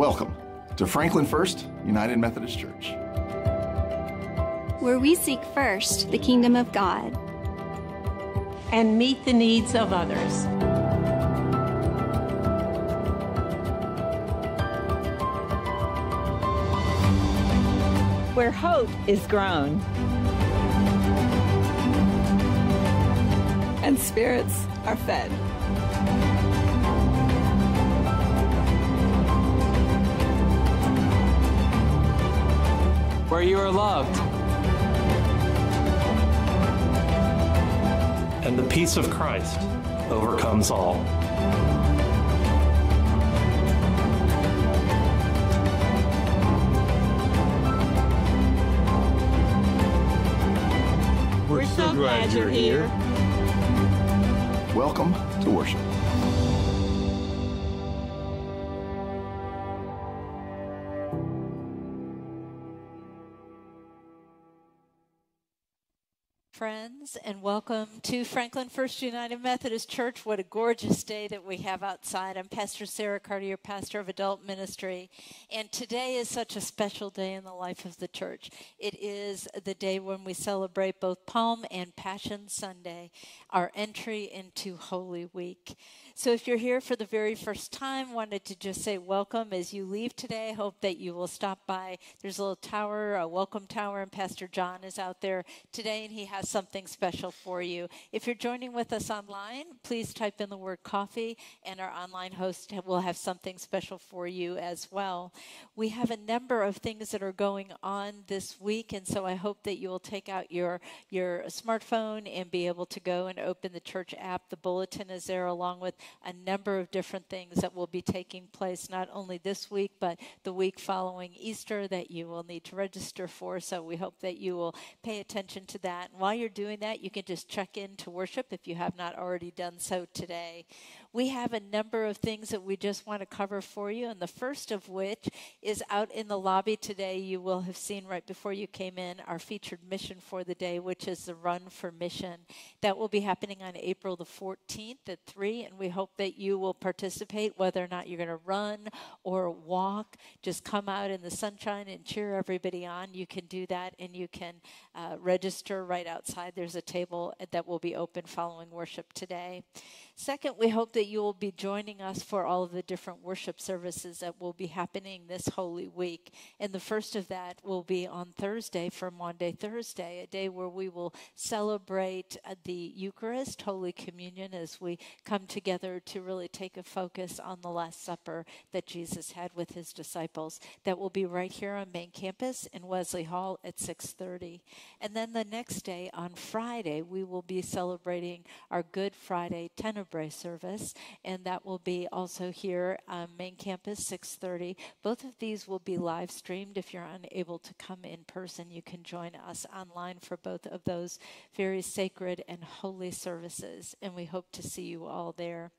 Welcome to Franklin First United Methodist Church, where we seek first the kingdom of God and meet the needs of others. Where hope is grown and spirits are fed. Where you are loved. And the peace of Christ overcomes all. We're so glad you're here. Welcome to worship. To Franklin First United Methodist Church. What a gorgeous day that we have outside. I'm Pastor Sarah Carter, pastor of adult ministry, and today is such a special day in the life of the church. It is the day when we celebrate both Palm and Passion Sunday, our entry into Holy Week. So if you're here for the very first time, wanted to just say welcome as you leave today. Hope that you will stop by. There's a little tower, a welcome tower, and Pastor John is out there today, and he has something special for you. If you're joining with us online, please type in the word coffee, and our online host will have something special for you as well. We have a number of things that are going on this week, and so I hope that you will take out your your smartphone and be able to go and open the church app. The bulletin is there along with a number of different things that will be taking place not only this week but the week following Easter that you will need to register for. So we hope that you will pay attention to that. And while you're doing that, you can just check in to worship if you have not already done so today. We have a number of things that we just want to cover for you, and the first of which is out in the lobby today. You will have seen right before you came in our featured mission for the day, which is the Run for Mission. That will be happening on April the 14th at 3, and we hope that you will participate, whether or not you're going to run or walk. Just come out in the sunshine and cheer everybody on. You can do that, and you can uh, register right outside. There's a table that will be open following worship today. Second, we hope that you will be joining us for all of the different worship services that will be happening this Holy Week. And the first of that will be on Thursday for Maundy Thursday, a day where we will celebrate uh, the Eucharist, Holy Communion, as we come together to really take a focus on the Last Supper that Jesus had with his disciples. That will be right here on main campus in Wesley Hall at 6:30. And then the next day on Friday, we will be celebrating our Good Friday Service, and that will be also here on main campus 6:30. Both of these will be live streamed. If you're unable to come in person, you can join us online for both of those very sacred and holy services, and we hope to see you all there.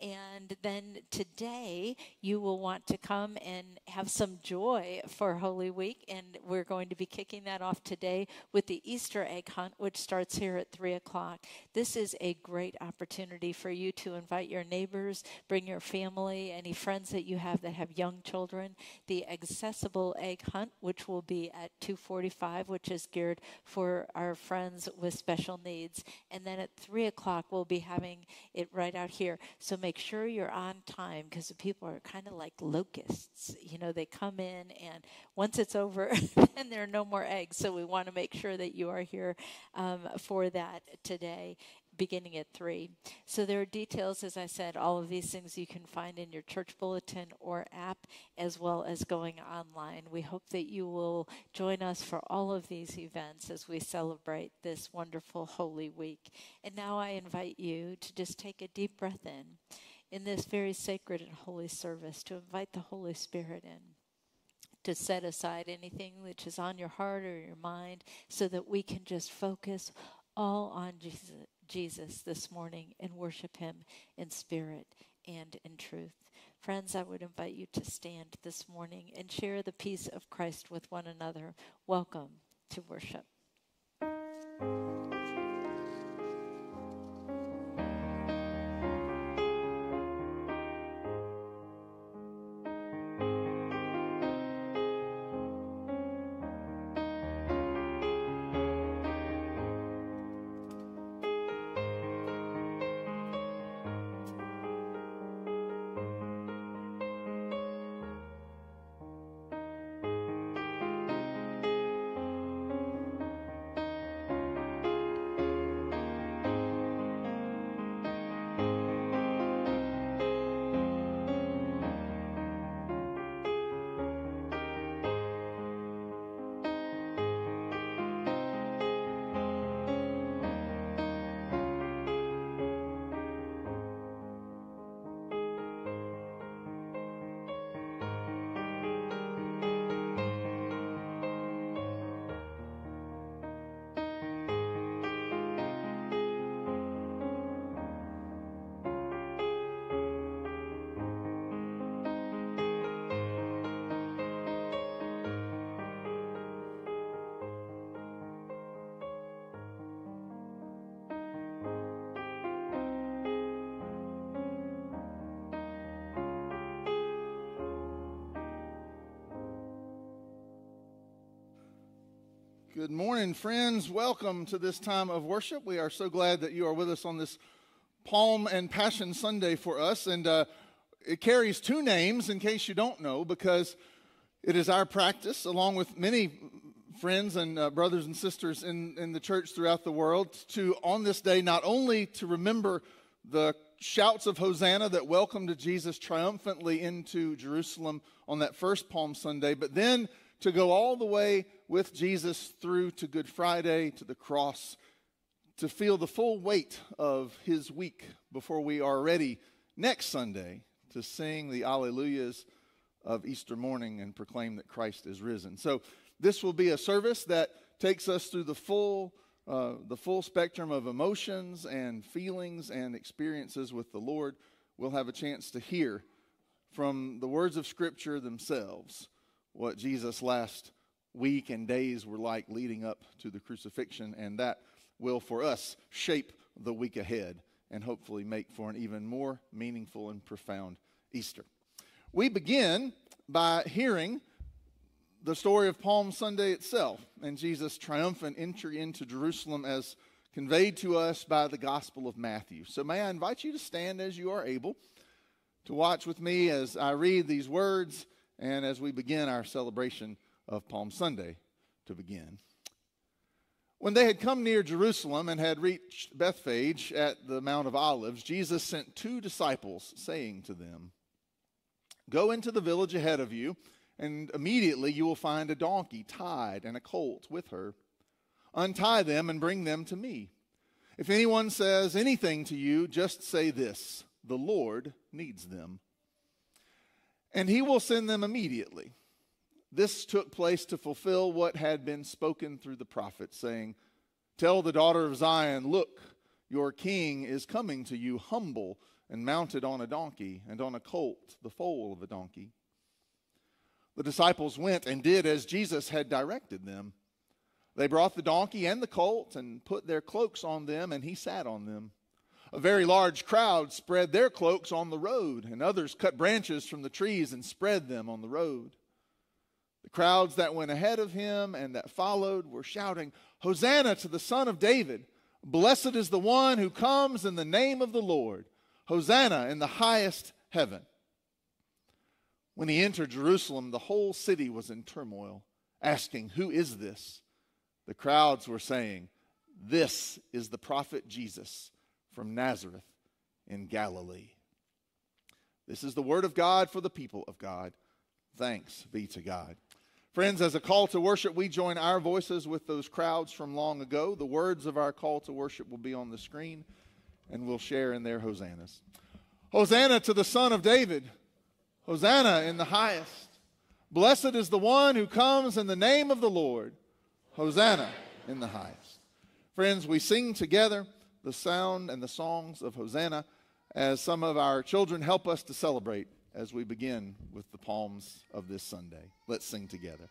And then today, you will want to come and have some joy for Holy Week. And we're going to be kicking that off today with the Easter egg hunt, which starts here at 3 o'clock. This is a great opportunity for you to invite your neighbors, bring your family, any friends that you have that have young children. The accessible egg hunt, which will be at 245, which is geared for our friends with special needs. And then at 3 o'clock, we'll be having it right out here. So make sure you're on time because the people are kind of like locusts. You know, they come in and once it's over, then there are no more eggs. So we want to make sure that you are here um, for that today beginning at 3. So there are details, as I said, all of these things you can find in your church bulletin or app, as well as going online. We hope that you will join us for all of these events as we celebrate this wonderful Holy Week. And now I invite you to just take a deep breath in, in this very sacred and holy service, to invite the Holy Spirit in to set aside anything which is on your heart or your mind so that we can just focus all on Jesus, Jesus this morning and worship him in spirit and in truth. Friends, I would invite you to stand this morning and share the peace of Christ with one another. Welcome to worship. Good morning, friends. Welcome to this time of worship. We are so glad that you are with us on this Palm and Passion Sunday for us. And uh, it carries two names, in case you don't know, because it is our practice, along with many friends and uh, brothers and sisters in, in the church throughout the world, to on this day not only to remember the shouts of Hosanna that welcomed Jesus triumphantly into Jerusalem on that first Palm Sunday, but then to go all the way with Jesus through to Good Friday, to the cross, to feel the full weight of his week before we are ready next Sunday to sing the Alleluias of Easter morning and proclaim that Christ is risen. So this will be a service that takes us through the full uh, the full spectrum of emotions and feelings and experiences with the Lord. We'll have a chance to hear from the words of Scripture themselves what Jesus' last week and days were like leading up to the crucifixion, and that will, for us, shape the week ahead and hopefully make for an even more meaningful and profound Easter. We begin by hearing the story of Palm Sunday itself and Jesus' triumphant entry into Jerusalem as conveyed to us by the Gospel of Matthew. So, may I invite you to stand as you are able to watch with me as I read these words and as we begin our celebration of Palm Sunday to begin. When they had come near Jerusalem and had reached Bethphage at the Mount of Olives, Jesus sent two disciples, saying to them, Go into the village ahead of you and immediately you will find a donkey tied and a colt with her. Untie them and bring them to me. If anyone says anything to you, just say this The Lord needs them. And he will send them immediately. This took place to fulfill what had been spoken through the prophet, saying, Tell the daughter of Zion, look, your king is coming to you humble and mounted on a donkey, and on a colt, the foal of a donkey. The disciples went and did as Jesus had directed them. They brought the donkey and the colt and put their cloaks on them, and he sat on them. A very large crowd spread their cloaks on the road, and others cut branches from the trees and spread them on the road. The crowds that went ahead of him and that followed were shouting, Hosanna to the Son of David! Blessed is the one who comes in the name of the Lord! Hosanna in the highest heaven! When he entered Jerusalem, the whole city was in turmoil, asking, Who is this? The crowds were saying, This is the prophet Jesus from Nazareth in Galilee. This is the word of God for the people of God. Thanks be to God. Friends, as a call to worship, we join our voices with those crowds from long ago. The words of our call to worship will be on the screen, and we'll share in their hosannas. Hosanna to the Son of David. Hosanna in the highest. Blessed is the one who comes in the name of the Lord. Hosanna in the highest. Friends, we sing together the sound and the songs of Hosanna as some of our children help us to celebrate as we begin with the palms of this Sunday. Let's sing together.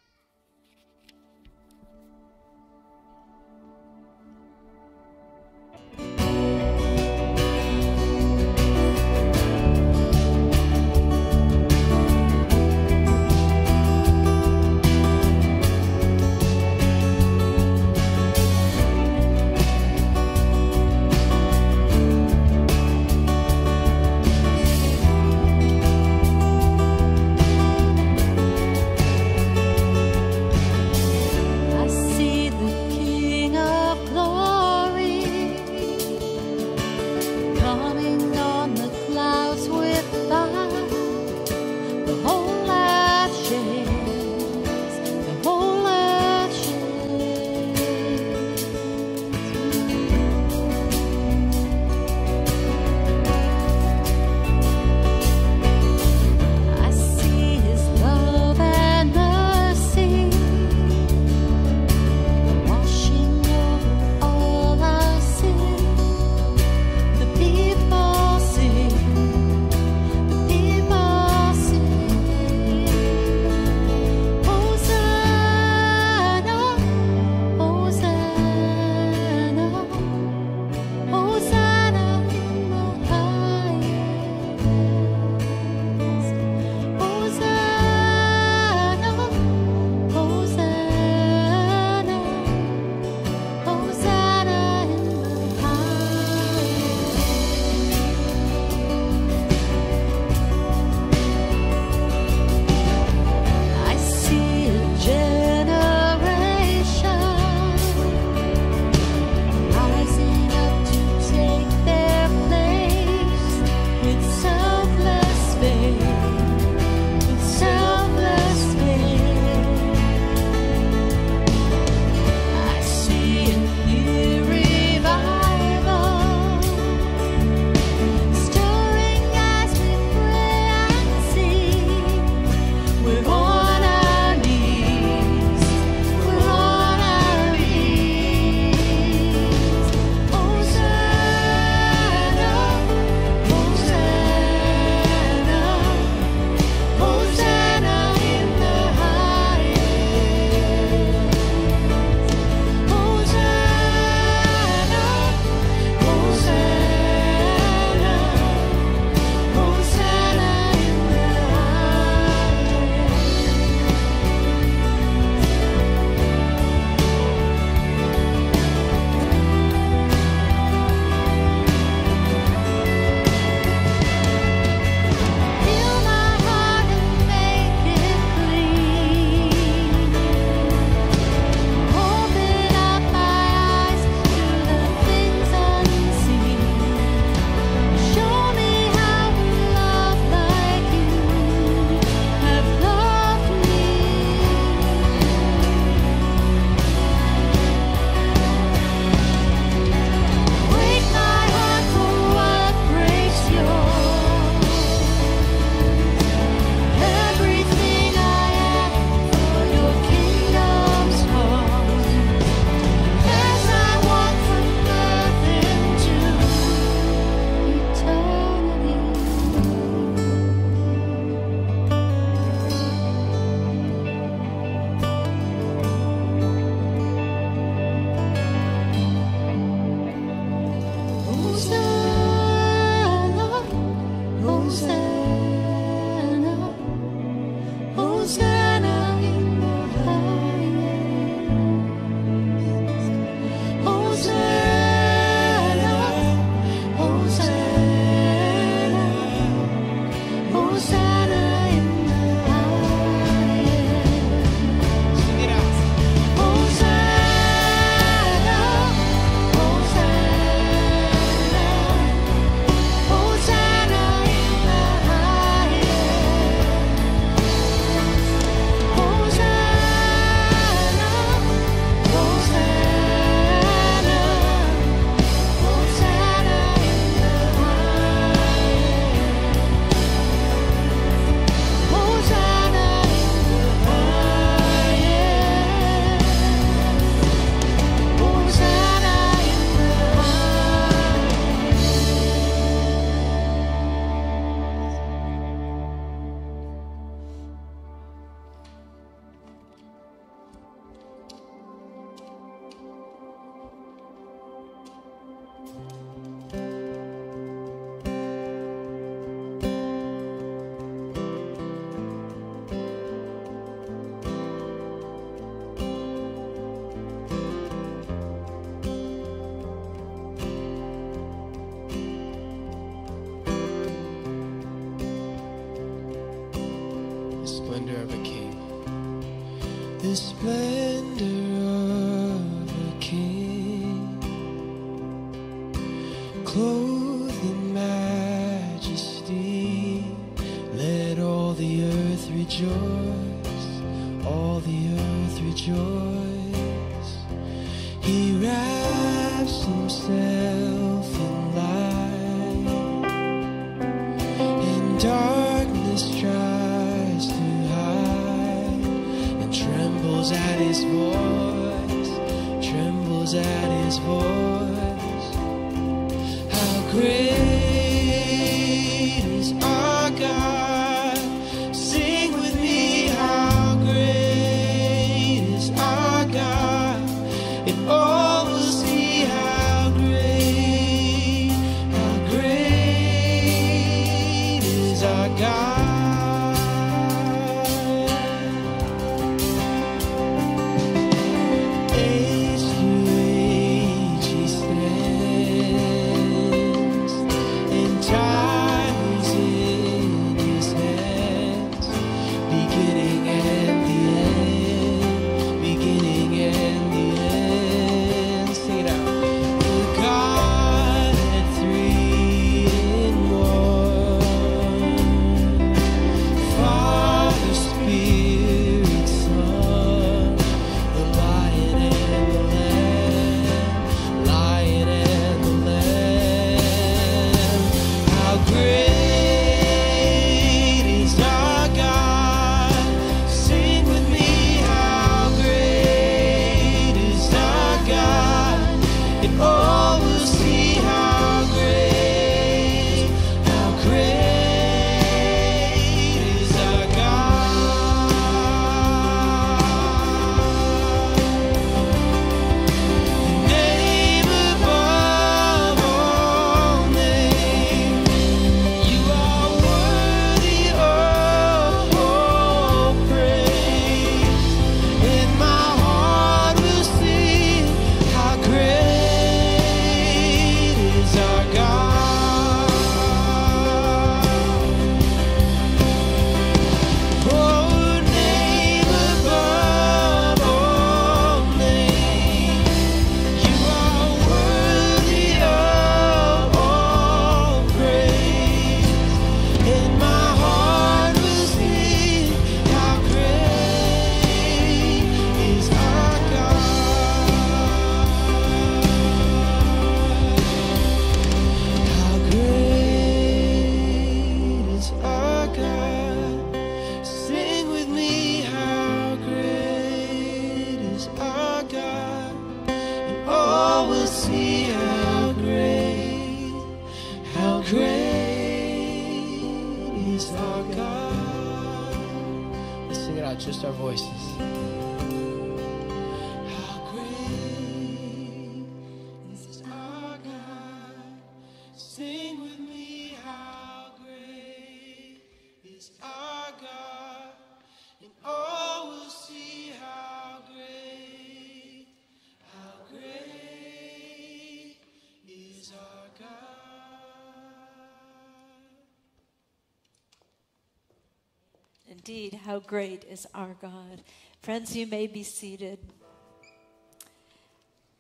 Indeed, how great is our God. Friends, you may be seated.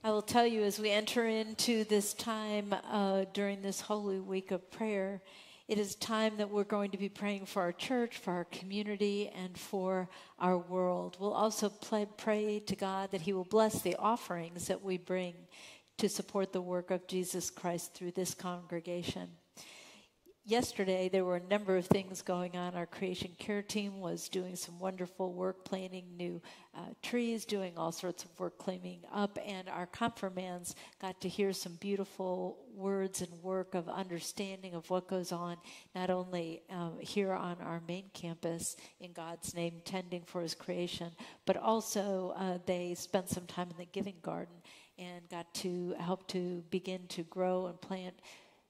I will tell you as we enter into this time uh, during this Holy Week of prayer, it is time that we're going to be praying for our church, for our community, and for our world. We'll also play, pray to God that He will bless the offerings that we bring to support the work of Jesus Christ through this congregation yesterday there were a number of things going on. Our creation care team was doing some wonderful work, planting new uh, trees, doing all sorts of work cleaning up, and our confirmands got to hear some beautiful words and work of understanding of what goes on, not only um, here on our main campus in God's name, tending for His creation, but also uh, they spent some time in the Giving Garden and got to help to begin to grow and plant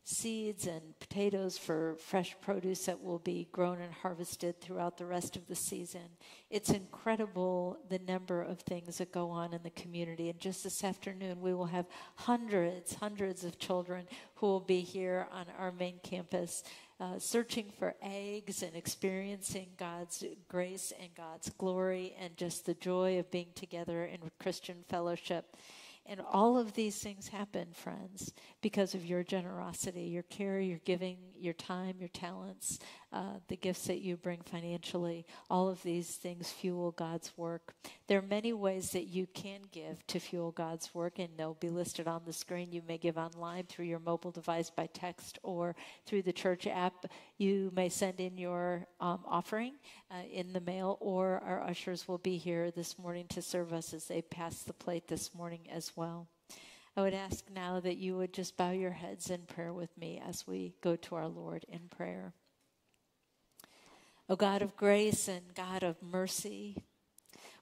seeds and potatoes for fresh produce that will be grown and harvested throughout the rest of the season. It's incredible the number of things that go on in the community. And just this afternoon, we will have hundreds, hundreds of children who will be here on our main campus. Uh, searching for eggs and experiencing God's grace and God's glory and just the joy of being together in Christian fellowship. And all of these things happen, friends, because of your generosity, your care, your giving, your time, your talents, uh, the gifts that you bring financially. All of these things fuel God's work. There are many ways that you can give to fuel God's work, and they'll be listed on the screen. You may give online through your mobile device by text or through the church app. You may send in your um, offering uh, in the mail, or our ushers will be here this morning to serve us as they pass the plate this morning as well. I would ask now that you would just bow your heads in prayer with me as we go to our Lord in prayer. O God of grace and God of mercy,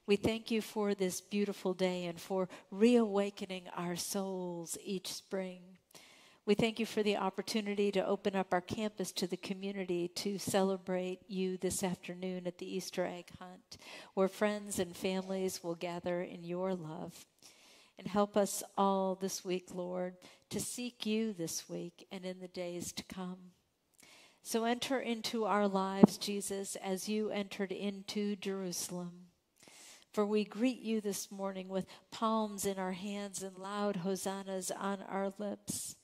we thank you for this beautiful day and for reawakening our souls each spring. We thank you for the opportunity to open up our campus to the community to celebrate you this afternoon at the Easter egg hunt, where friends and families will gather in your love. And help us all this week, Lord, to seek you this week and in the days to come. So enter into our lives, Jesus, as you entered into Jerusalem. For we greet you this morning with palms in our hands and loud hosannas on our lips.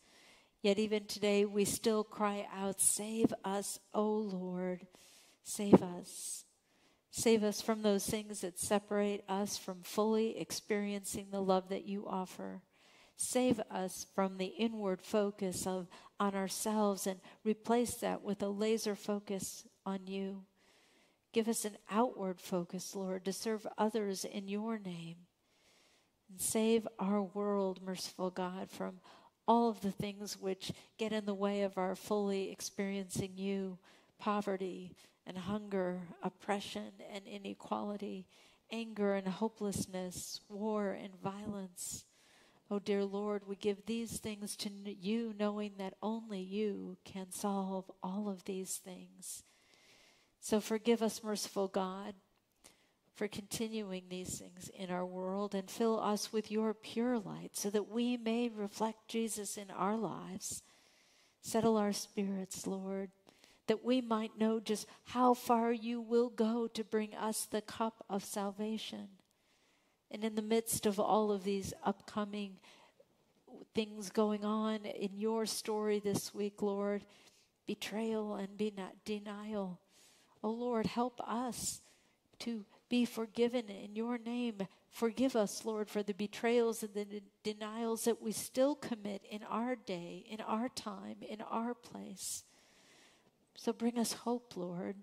Yet even today we still cry out, Save us, O Lord, save us. Save us from those things that separate us from fully experiencing the love that you offer. Save us from the inward focus of on ourselves and replace that with a laser focus on you. Give us an outward focus, Lord, to serve others in your name. And save our world, merciful God, from all of the things which get in the way of our fully experiencing you poverty and hunger, oppression and inequality, anger and hopelessness, war and violence. Oh, dear Lord, we give these things to you, knowing that only you can solve all of these things. So forgive us, merciful God, for continuing these things in our world and fill us with your pure light so that we may reflect Jesus in our lives. Settle our spirits, Lord, that we might know just how far you will go to bring us the cup of salvation. And in the midst of all of these upcoming things going on in your story this week, Lord, betrayal and be not denial. Oh Lord, help us to be forgiven in your name. Forgive us, Lord, for the betrayals and the denials that we still commit in our day, in our time, in our place. So bring us hope, Lord.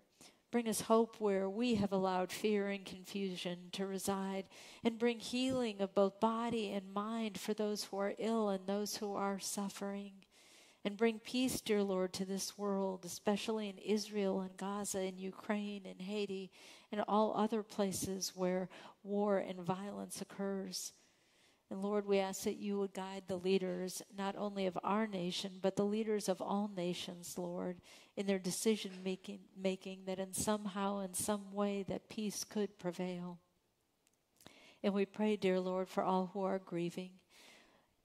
Bring us hope where we have allowed fear and confusion to reside, and bring healing of both body and mind for those who are ill and those who are suffering. And bring peace, dear Lord, to this world, especially in Israel and Gaza and Ukraine and Haiti and all other places where war and violence occurs. And Lord, we ask that you would guide the leaders, not only of our nation, but the leaders of all nations, Lord, in their decision making, making that in somehow, in some way, that peace could prevail. And we pray, dear Lord, for all who are grieving.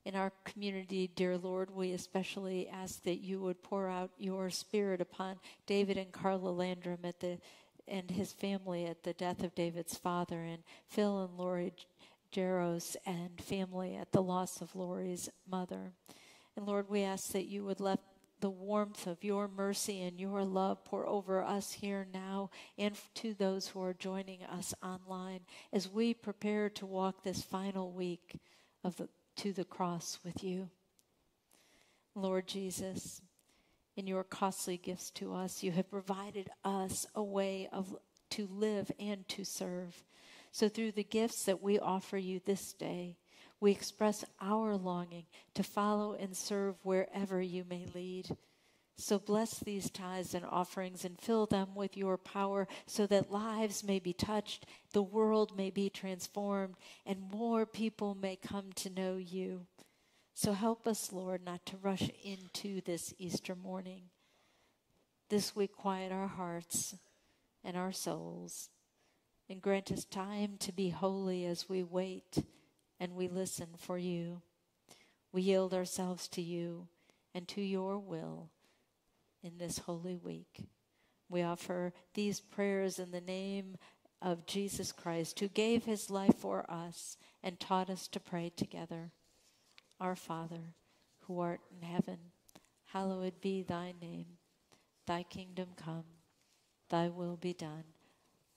In our community, dear Lord, we especially ask that you would pour out your spirit upon David and Carla Landrum at the and his family at the death of David's father, and Phil and Lori Jaros and family at the loss of Lori's mother. And Lord, we ask that you would let the warmth of your mercy and your love pour over us here now and to those who are joining us online as we prepare to walk this final week of the, to the cross with you. Lord Jesus, in your costly gifts to us, you have provided us a way of to live and to serve. So through the gifts that we offer you this day, we express our longing to follow and serve wherever you may lead. So bless these tithes and offerings and fill them with your power so that lives may be touched, the world may be transformed, and more people may come to know you. So help us, Lord, not to rush into this Easter morning. This week, quiet our hearts and our souls and grant us time to be holy as we wait and we listen for you. We yield ourselves to you and to your will in this holy week. We offer these prayers in the name of Jesus Christ, who gave his life for us and taught us to pray together. Our Father, who art in heaven, hallowed be thy name. Thy kingdom come, thy will be done,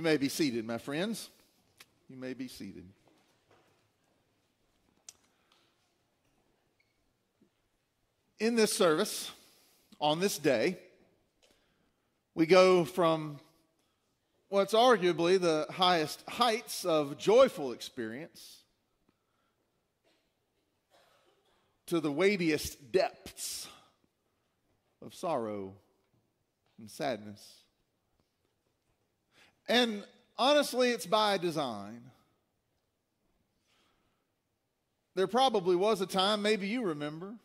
You may be seated, my friends. You may be seated. In this service, on this day, we go from what's arguably the highest heights of joyful experience to the weightiest depths of sorrow and sadness. And honestly, it's by design. There probably was a time, maybe you remember,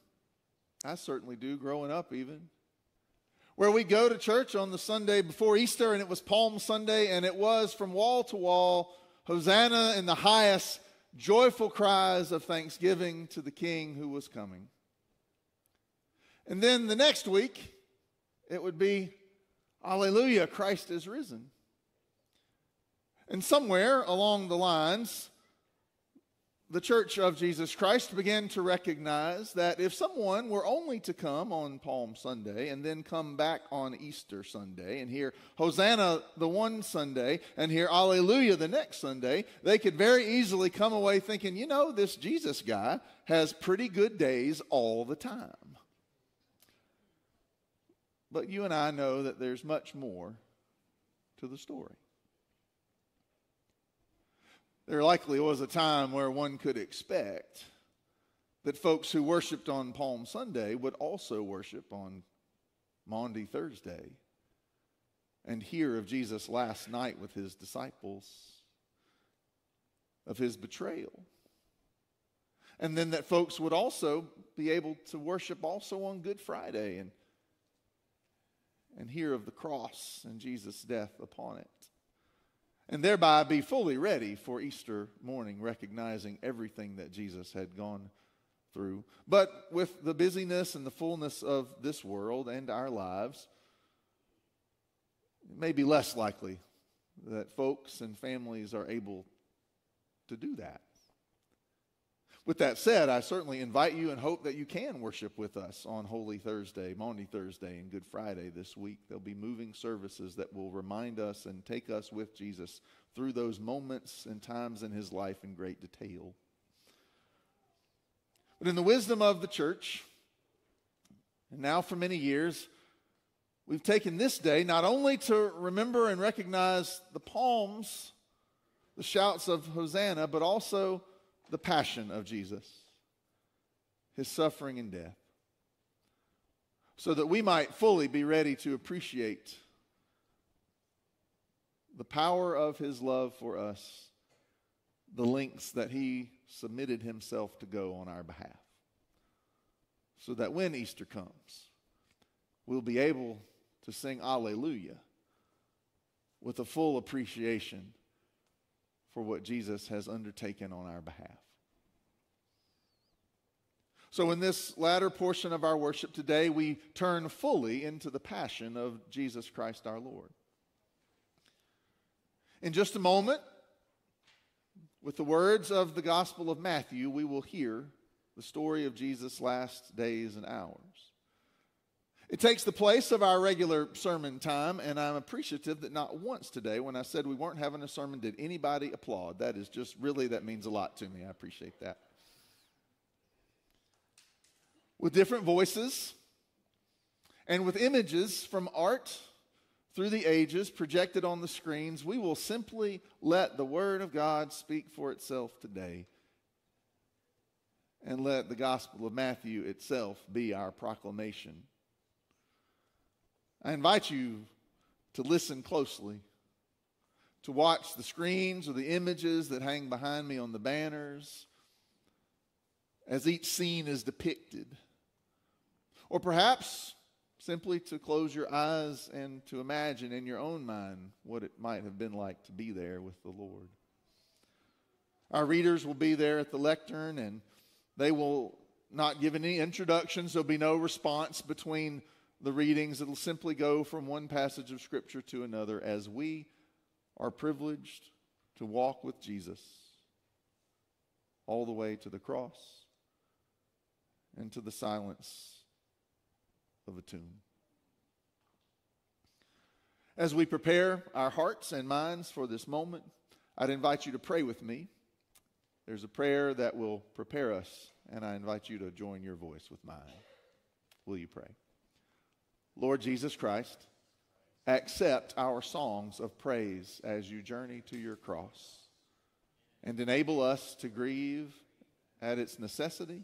I certainly do, growing up even, where we go to church on the Sunday before Easter, and it was Palm Sunday, and it was from wall to wall, Hosanna in the highest, joyful cries of thanksgiving to the King who was coming. And then the next week, it would be, Alleluia, Christ is risen. And somewhere along the lines, the Church of Jesus Christ began to recognize that if someone were only to come on Palm Sunday and then come back on Easter Sunday and hear Hosanna the one Sunday and hear Alleluia the next Sunday, they could very easily come away thinking, you know, this Jesus guy has pretty good days all the time. But you and I know that there's much more to the story. There likely was a time where one could expect that folks who worshiped on Palm Sunday would also worship on Maundy Thursday and hear of Jesus' last night with his disciples, of his betrayal. And then that folks would also be able to worship also on Good Friday and, and hear of the cross and Jesus' death upon it and thereby be fully ready for Easter morning, recognizing everything that Jesus had gone through. But with the busyness and the fullness of this world and our lives, it may be less likely that folks and families are able to do that. With that said, I certainly invite you and hope that you can worship with us on Holy Thursday, Maundy Thursday, and Good Friday this week. There'll be moving services that will remind us and take us with Jesus through those moments and times in his life in great detail. But in the wisdom of the church, and now for many years, we've taken this day not only to remember and recognize the palms, the shouts of Hosanna, but also the passion of Jesus, his suffering and death, so that we might fully be ready to appreciate the power of his love for us, the lengths that he submitted himself to go on our behalf, so that when Easter comes, we'll be able to sing Alleluia with a full appreciation for what Jesus has undertaken on our behalf. So, in this latter portion of our worship today, we turn fully into the passion of Jesus Christ our Lord. In just a moment, with the words of the Gospel of Matthew, we will hear the story of Jesus' last days and hours. It takes the place of our regular sermon time, and I'm appreciative that not once today, when I said we weren't having a sermon, did anybody applaud. That is just really, that means a lot to me. I appreciate that. With different voices and with images from art through the ages projected on the screens, we will simply let the Word of God speak for itself today and let the Gospel of Matthew itself be our proclamation. I invite you to listen closely, to watch the screens or the images that hang behind me on the banners as each scene is depicted. Or perhaps simply to close your eyes and to imagine in your own mind what it might have been like to be there with the Lord. Our readers will be there at the lectern and they will not give any introductions. There'll be no response between the readings. It'll simply go from one passage of Scripture to another as we are privileged to walk with Jesus all the way to the cross and to the silence of a tomb. As we prepare our hearts and minds for this moment, I'd invite you to pray with me. There's a prayer that will prepare us, and I invite you to join your voice with mine. Will you pray? Lord Jesus Christ, accept our songs of praise as you journey to your cross and enable us to grieve at its necessity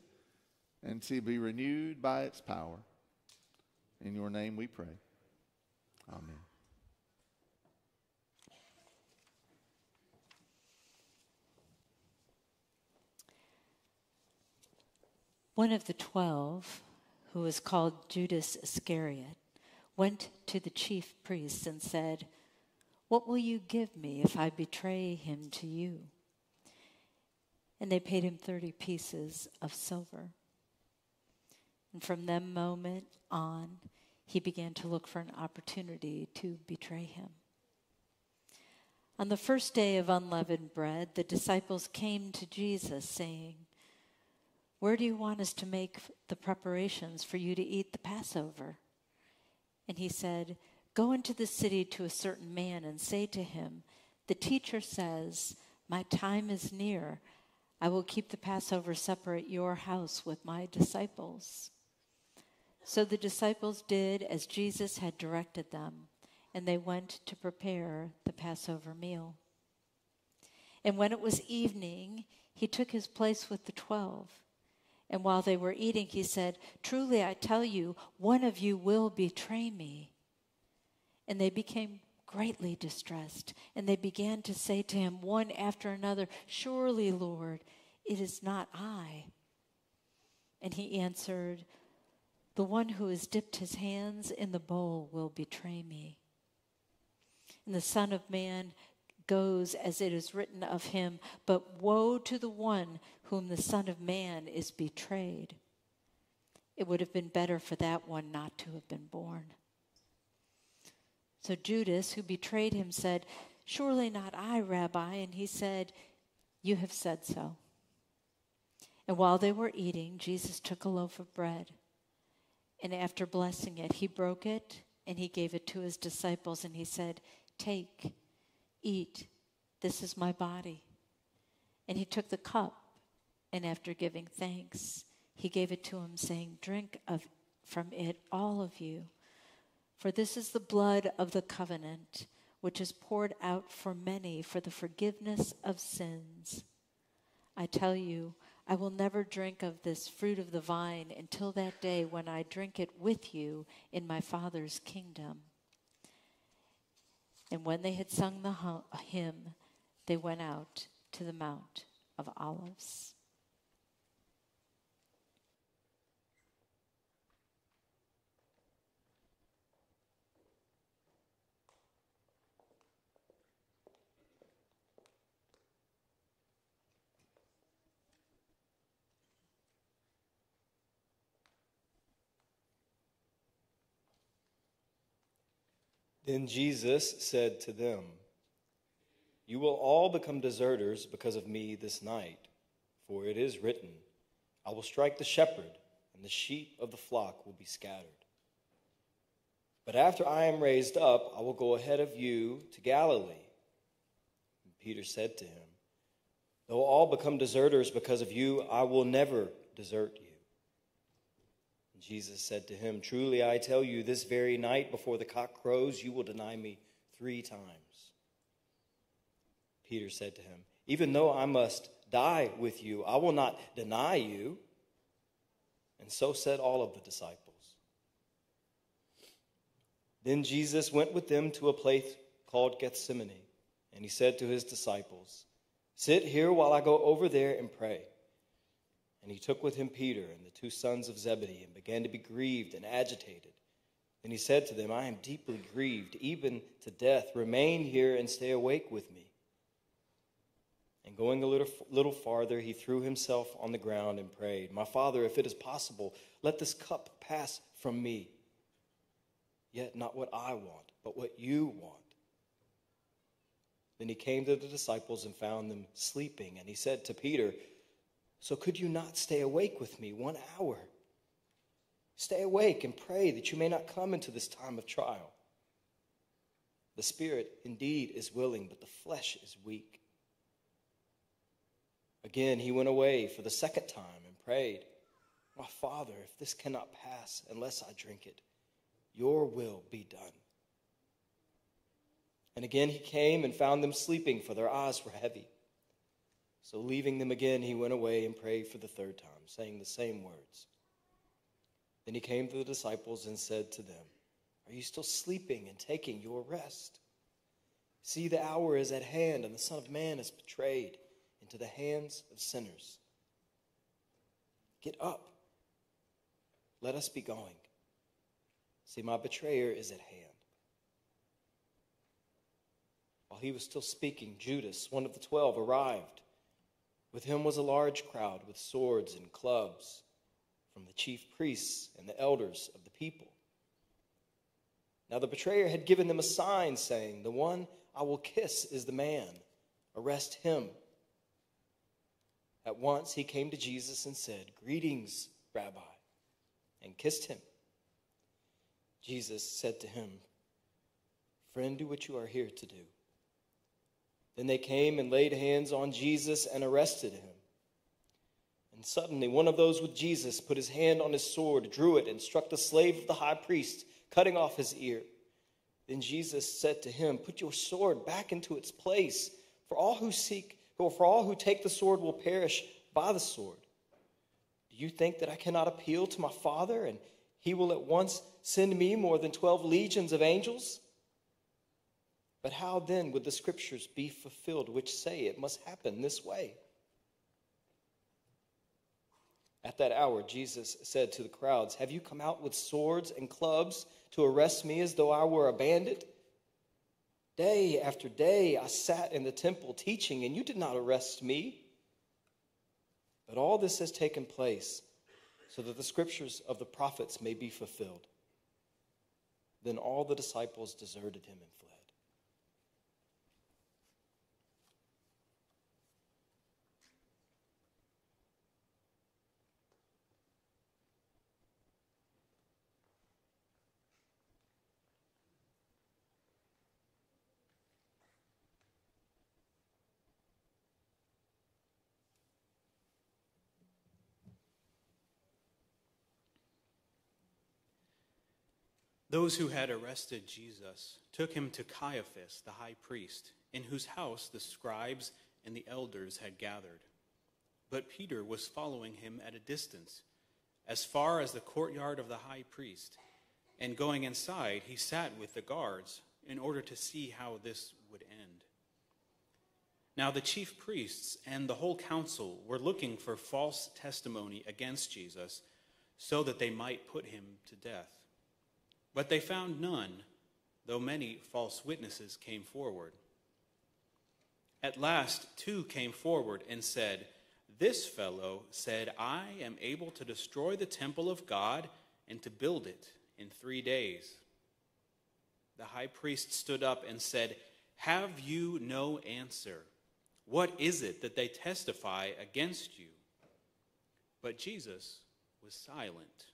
and to be renewed by its power. In your name we pray. Amen. One of the twelve, who was called Judas Iscariot, went to the chief priests and said, What will you give me if I betray him to you? And they paid him 30 pieces of silver. And from that moment on, he began to look for an opportunity to betray him. On the first day of unleavened bread, the disciples came to Jesus saying, Where do you want us to make the preparations for you to eat the Passover? And he said, Go into the city to a certain man and say to him, The teacher says, My time is near. I will keep the Passover supper at your house with my disciples. So the disciples did as Jesus had directed them, and they went to prepare the Passover meal. And when it was evening, he took his place with the twelve. And while they were eating, he said, Truly I tell you, one of you will betray me. And they became greatly distressed, and they began to say to him one after another, Surely, Lord, it is not I. And he answered, The one who has dipped his hands in the bowl will betray me. And the Son of Man goes as it is written of him, but woe to the one whom the Son of Man is betrayed. It would have been better for that one not to have been born. So Judas, who betrayed him, said, Surely not I, Rabbi. And he said, You have said so. And while they were eating, Jesus took a loaf of bread. And after blessing it, he broke it and he gave it to his disciples. And he said, Take, eat, this is my body. And he took the cup, and after giving thanks, he gave it to him, saying, Drink of, from it, all of you. For this is the blood of the covenant, which is poured out for many for the forgiveness of sins. I tell you, I will never drink of this fruit of the vine until that day when I drink it with you in my Father's kingdom. And when they had sung the hymn, they went out to the Mount of Olives. Then Jesus said to them, You will all become deserters because of me this night, for it is written, I will strike the shepherd, and the sheep of the flock will be scattered. But after I am raised up, I will go ahead of you to Galilee. And Peter said to him, Though all become deserters because of you, I will never desert. Jesus said to him, Truly I tell you, this very night before the cock crows, you will deny me three times. Peter said to him, Even though I must die with you, I will not deny you. And so said all of the disciples. Then Jesus went with them to a place called Gethsemane And he said to his disciples, Sit here while I go over there and pray. And he took with him Peter and the two sons of Zebedee and began to be grieved and agitated. Then he said to them, I am deeply grieved, even to death. Remain here and stay awake with me. And going a little, little farther, he threw himself on the ground and prayed, My father, if it is possible, let this cup pass from me. Yet not what I want, but what you want. Then he came to the disciples and found them sleeping. And he said to Peter, So could you not stay awake with me one hour? Stay awake and pray that you may not come into this time of trial. The spirit indeed is willing, but the flesh is weak. Again, he went away for the second time and prayed, My Father, if this cannot pass unless I drink it, your will be done. And again he came and found them sleeping, for their eyes were heavy. So leaving them again, he went away and prayed for the third time, saying the same words. Then he came to the disciples and said to them, Are you still sleeping and taking your rest? See, the hour is at hand, and the Son of Man is betrayed into the hands of sinners. Get up. Let us be going. See, my betrayer is at hand. While he was still speaking, Judas, one of the twelve, arrived. With him was a large crowd with swords and clubs from the chief priests and the elders of the people. Now the betrayer had given them a sign, saying, The one I will kiss is the man. Arrest him. At once he came to Jesus and said, Greetings, Rabbi, and kissed him. Jesus said to him, Friend, do what you are here to do. Then they came and laid hands on Jesus and arrested him. And suddenly one of those with Jesus put his hand on his sword, drew it, and struck the slave of the high priest, cutting off his ear. Then Jesus said to him, Put your sword back into its place, for all who seek, or for all who take the sword will perish by the sword. Do you think that I cannot appeal to my Father, and he will at once send me more than twelve legions of angels? But how then would the scriptures be fulfilled, which say it must happen this way? At that hour, Jesus said to the crowds, Have you come out with swords and clubs to arrest me as though I were a bandit? Day after day I sat in the temple teaching, and you did not arrest me. But all this has taken place so that the scriptures of the prophets may be fulfilled. Then all the disciples deserted him and fled. Those who had arrested Jesus took him to Caiaphas, the high priest, in whose house the scribes and the elders had gathered. But Peter was following him at a distance, as far as the courtyard of the high priest. And going inside, he sat with the guards in order to see how this would end. Now, the chief priests and the whole council were looking for false testimony against Jesus so that they might put him to death. But they found none, though many false witnesses came forward. At last, two came forward and said, This fellow said, I am able to destroy the temple of God and to build it in three days. The high priest stood up and said, Have you no answer? What is it that they testify against you? But Jesus was silent.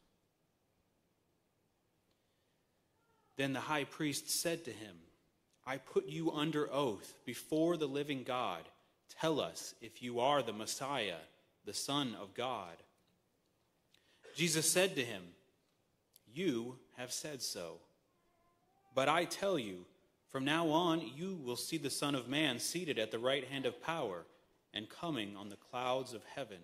Then the high priest said to him, I put you under oath before the living God. Tell us if you are the Messiah, the Son of God. Jesus said to him, You have said so. But I tell you, from now on you will see the Son of Man seated at the right hand of power and coming on the clouds of heaven.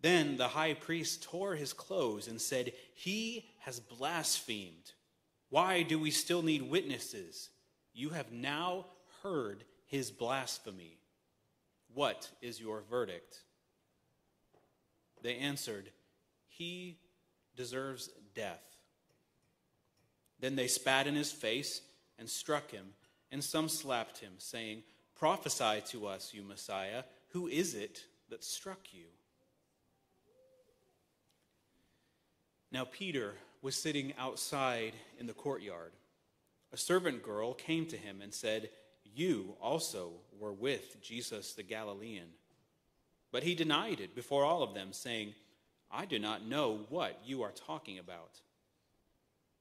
Then the high priest tore his clothes and said, He has blasphemed. Why do we still need witnesses? You have now heard his blasphemy. What is your verdict? They answered, He deserves death. Then they spat in his face and struck him, and some slapped him, saying, Prophesy to us, you Messiah. Who is it that struck you? Now Peter was sitting outside in the courtyard. A servant girl came to him and said, You also were with Jesus the Galilean. But he denied it before all of them, saying, I do not know what you are talking about.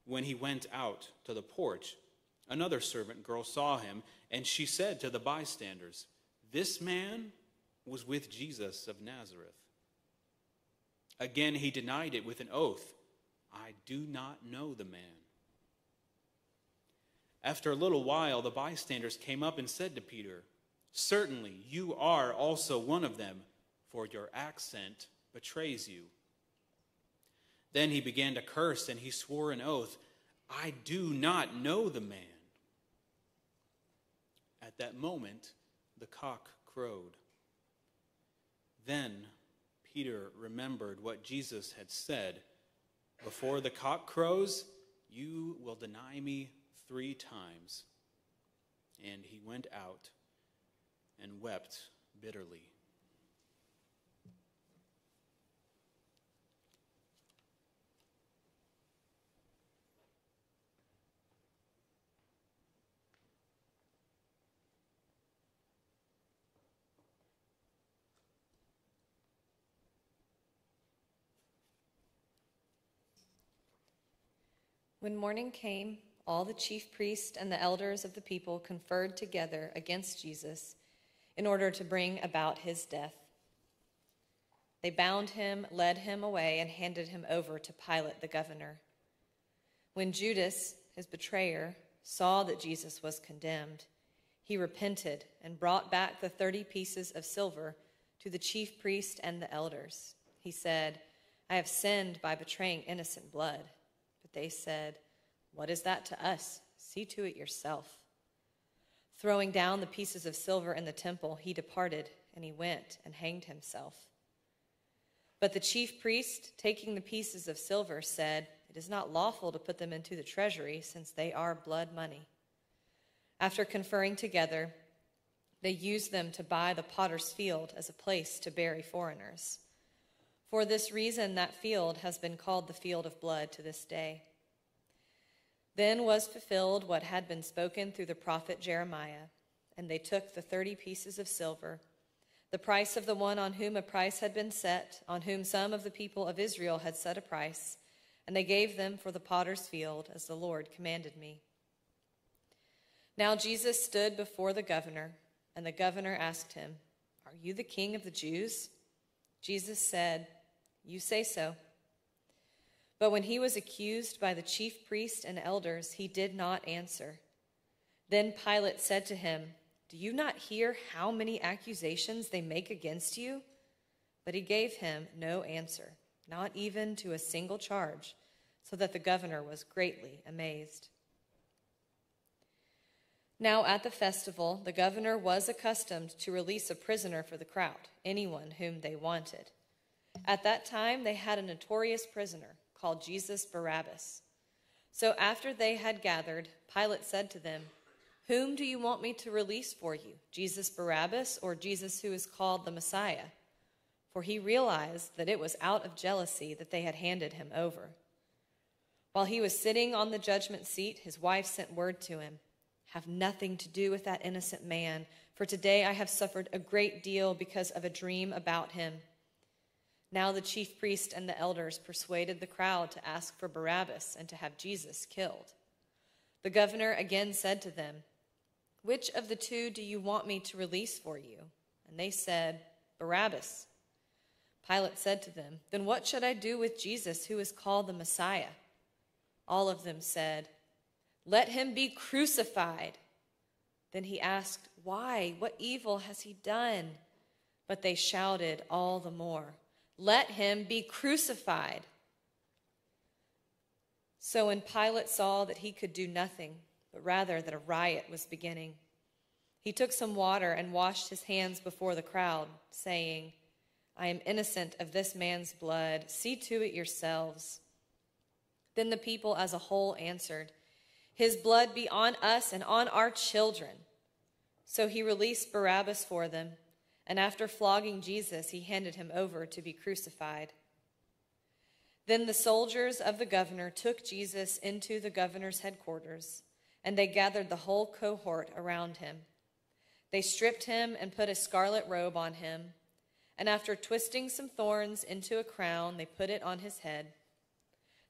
When he went out to the porch, another servant girl saw him, and she said to the bystanders, This man was with Jesus of Nazareth. Again, he denied it with an oath, I do not know the man. After a little while, the bystanders came up and said to Peter, Certainly you are also one of them, for your accent betrays you. Then he began to curse, and he swore an oath, I do not know the man. At that moment, the cock crowed. Then Peter remembered what Jesus had said Before the cock crows, you will deny me three times. And he went out and wept bitterly. When morning came, all the chief priests and the elders of the people conferred together against Jesus in order to bring about his death. They bound him, led him away, and handed him over to Pilate the governor. When Judas, his betrayer, saw that Jesus was condemned, he repented and brought back the thirty pieces of silver to the chief priest and the elders. He said, I have sinned by betraying innocent blood. They said, What is that to us? See to it yourself. Throwing down the pieces of silver in the temple, he departed, and he went and hanged himself. But the chief priest, taking the pieces of silver, said, It is not lawful to put them into the treasury, since they are blood money. After conferring together, they used them to buy the potter's field as a place to bury foreigners. For this reason, that field has been called the field of blood to this day. Then was fulfilled what had been spoken through the prophet Jeremiah, and they took the thirty pieces of silver, the price of the one on whom a price had been set, on whom some of the people of Israel had set a price, and they gave them for the potter's field, as the Lord commanded me. Now Jesus stood before the governor, and the governor asked him, Are you the king of the Jews? Jesus said, You say so. But when he was accused by the chief priests and elders, he did not answer. Then Pilate said to him, Do you not hear how many accusations they make against you? But he gave him no answer, not even to a single charge, so that the governor was greatly amazed. Now at the festival, the governor was accustomed to release a prisoner for the crowd, anyone whom they wanted. At that time, they had a notorious prisoner called Jesus Barabbas. So after they had gathered, Pilate said to them, Whom do you want me to release for you, Jesus Barabbas or Jesus who is called the Messiah? For he realized that it was out of jealousy that they had handed him over. While he was sitting on the judgment seat, his wife sent word to him Have nothing to do with that innocent man, for today I have suffered a great deal because of a dream about him. Now the chief priest and the elders persuaded the crowd to ask for Barabbas and to have Jesus killed. The governor again said to them, Which of the two do you want me to release for you? And they said, Barabbas. Pilate said to them, Then what should I do with Jesus, who is called the Messiah? All of them said, Let him be crucified. Then he asked, Why? What evil has he done? But they shouted all the more. Let him be crucified. So when Pilate saw that he could do nothing, but rather that a riot was beginning, He took some water and washed his hands before the crowd, saying, I am innocent of this man's blood. See to it yourselves. Then the people as a whole answered, His blood be on us and on our children. So he released Barabbas for them, and after flogging Jesus, he handed him over to be crucified. Then the soldiers of the governor took Jesus into the governor's headquarters, and they gathered the whole cohort around him. They stripped him and put a scarlet robe on him, and after twisting some thorns into a crown, they put it on his head.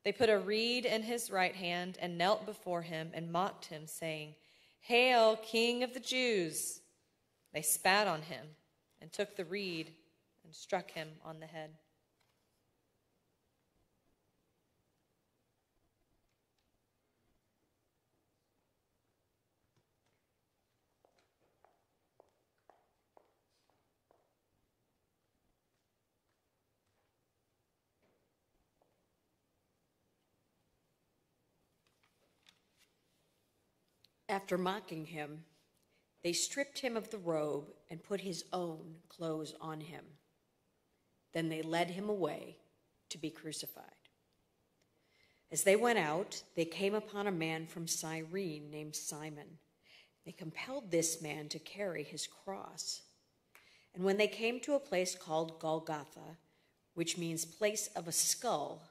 They put a reed in his right hand and knelt before him and mocked him, saying, Hail, King of the Jews! They spat on him and took the reed and struck him on the head. After mocking him, they stripped him of the robe and put his own clothes on him. Then they led him away to be crucified. As they went out, they came upon a man from Cyrene named Simon. They compelled this man to carry his cross. And when they came to a place called Golgotha, which means place of a skull,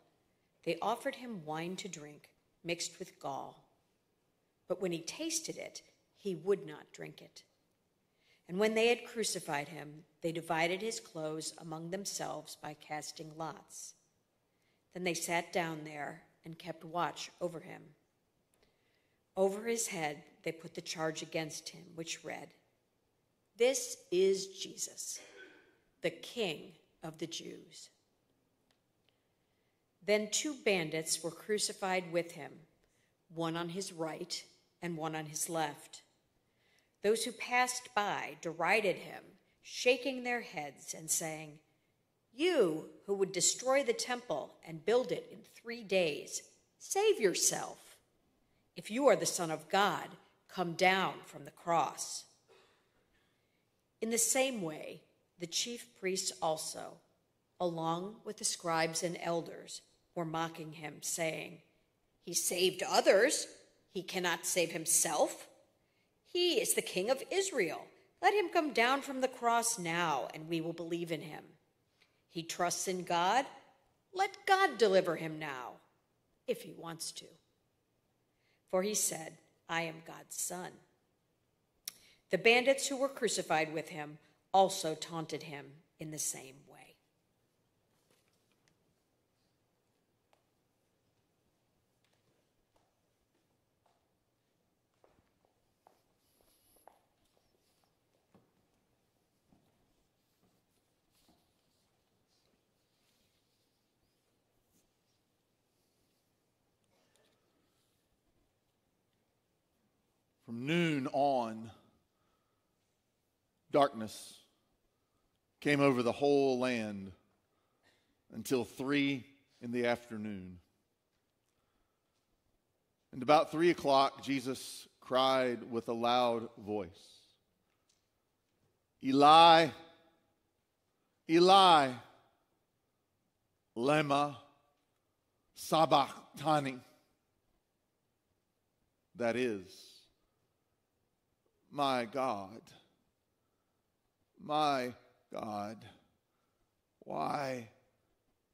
they offered him wine to drink mixed with gall. But when he tasted it, he would not drink it. And when they had crucified him, they divided his clothes among themselves by casting lots. Then they sat down there and kept watch over him. Over his head, they put the charge against him, which read, This is Jesus, the King of the Jews. Then two bandits were crucified with him, one on his right and one on his left. Those who passed by derided him, shaking their heads and saying, You who would destroy the temple and build it in three days, save yourself. If you are the Son of God, come down from the cross. In the same way, the chief priests also, along with the scribes and elders, were mocking him, saying, He saved others he cannot save himself. He is the King of Israel. Let him come down from the cross now, and we will believe in him. He trusts in God. Let God deliver him now, if he wants to. For he said, I am God's son. The bandits who were crucified with him also taunted him in the same way. From noon on, darkness came over the whole land until three in the afternoon. And about three o'clock, Jesus cried with a loud voice Eli, Eli, Lema Sabachthani. That is, my God, my God, why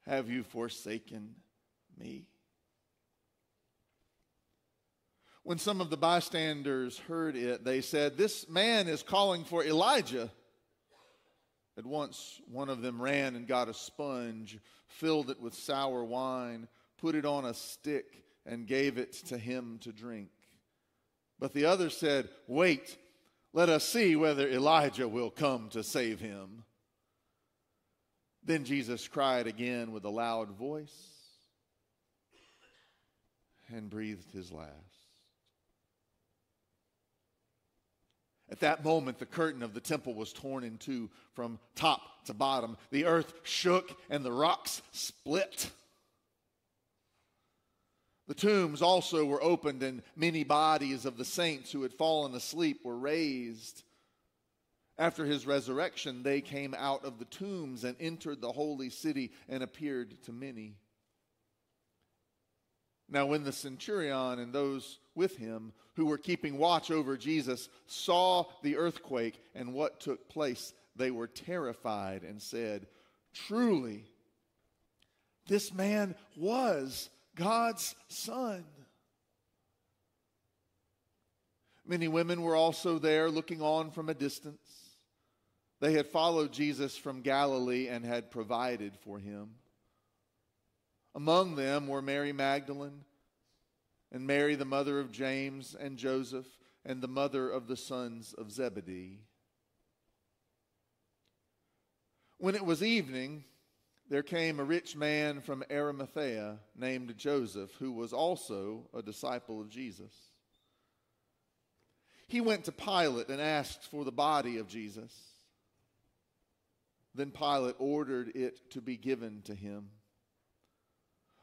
have you forsaken me? When some of the bystanders heard it, they said, This man is calling for Elijah. At once, one of them ran and got a sponge, filled it with sour wine, put it on a stick, and gave it to him to drink. But the other said, Wait, let us see whether Elijah will come to save him. Then Jesus cried again with a loud voice and breathed his last. At that moment, the curtain of the temple was torn in two from top to bottom. The earth shook and the rocks split. The tombs also were opened, and many bodies of the saints who had fallen asleep were raised. After his resurrection, they came out of the tombs and entered the holy city and appeared to many. Now, when the centurion and those with him who were keeping watch over Jesus saw the earthquake and what took place, they were terrified and said, Truly, this man was God's son. Many women were also there looking on from a distance. They had followed Jesus from Galilee and had provided for him. Among them were Mary Magdalene and Mary, the mother of James and Joseph, and the mother of the sons of Zebedee. When it was evening, there came a rich man from Arimathea named Joseph, who was also a disciple of Jesus. He went to Pilate and asked for the body of Jesus. Then Pilate ordered it to be given to him.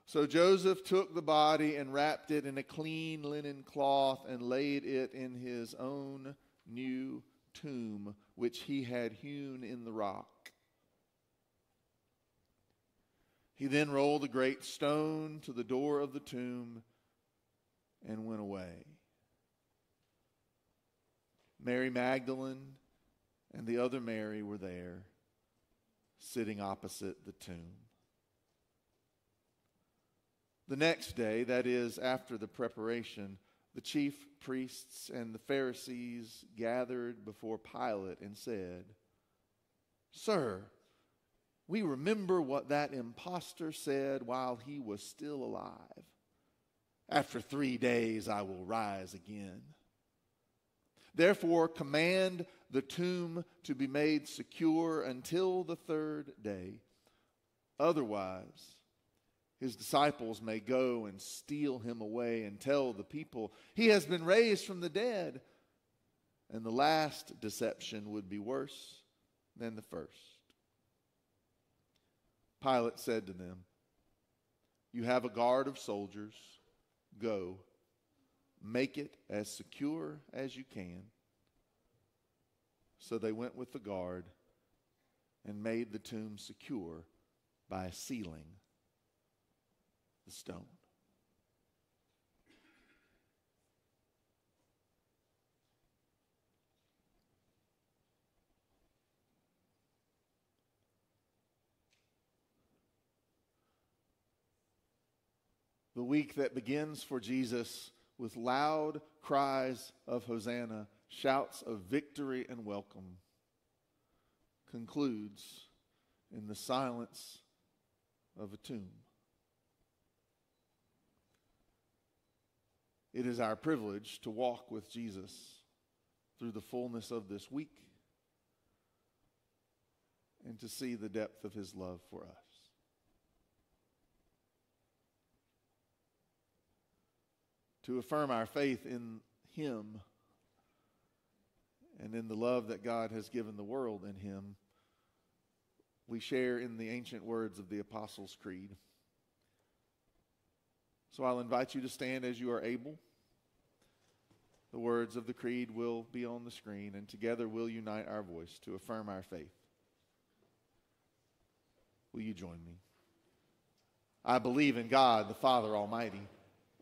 So Joseph took the body and wrapped it in a clean linen cloth and laid it in his own new tomb, which he had hewn in the rock. He then rolled a great stone to the door of the tomb and went away. Mary Magdalene and the other Mary were there, sitting opposite the tomb. The next day, that is, after the preparation, the chief priests and the Pharisees gathered before Pilate and said, Sir, we remember what that impostor said while he was still alive. After three days, I will rise again. Therefore, command the tomb to be made secure until the third day. Otherwise, his disciples may go and steal him away and tell the people, He has been raised from the dead. And the last deception would be worse than the first. Pilate said to them, You have a guard of soldiers. Go, make it as secure as you can. So they went with the guard and made the tomb secure by sealing the stone. The week that begins for Jesus with loud cries of Hosanna, shouts of victory and welcome, concludes in the silence of a tomb. It is our privilege to walk with Jesus through the fullness of this week and to see the depth of his love for us. To affirm our faith in him and in the love that God has given the world in him, we share in the ancient words of the Apostles' Creed. So I'll invite you to stand as you are able. The words of the creed will be on the screen, and together we'll unite our voice to affirm our faith. Will you join me? I believe in God, the Father Almighty,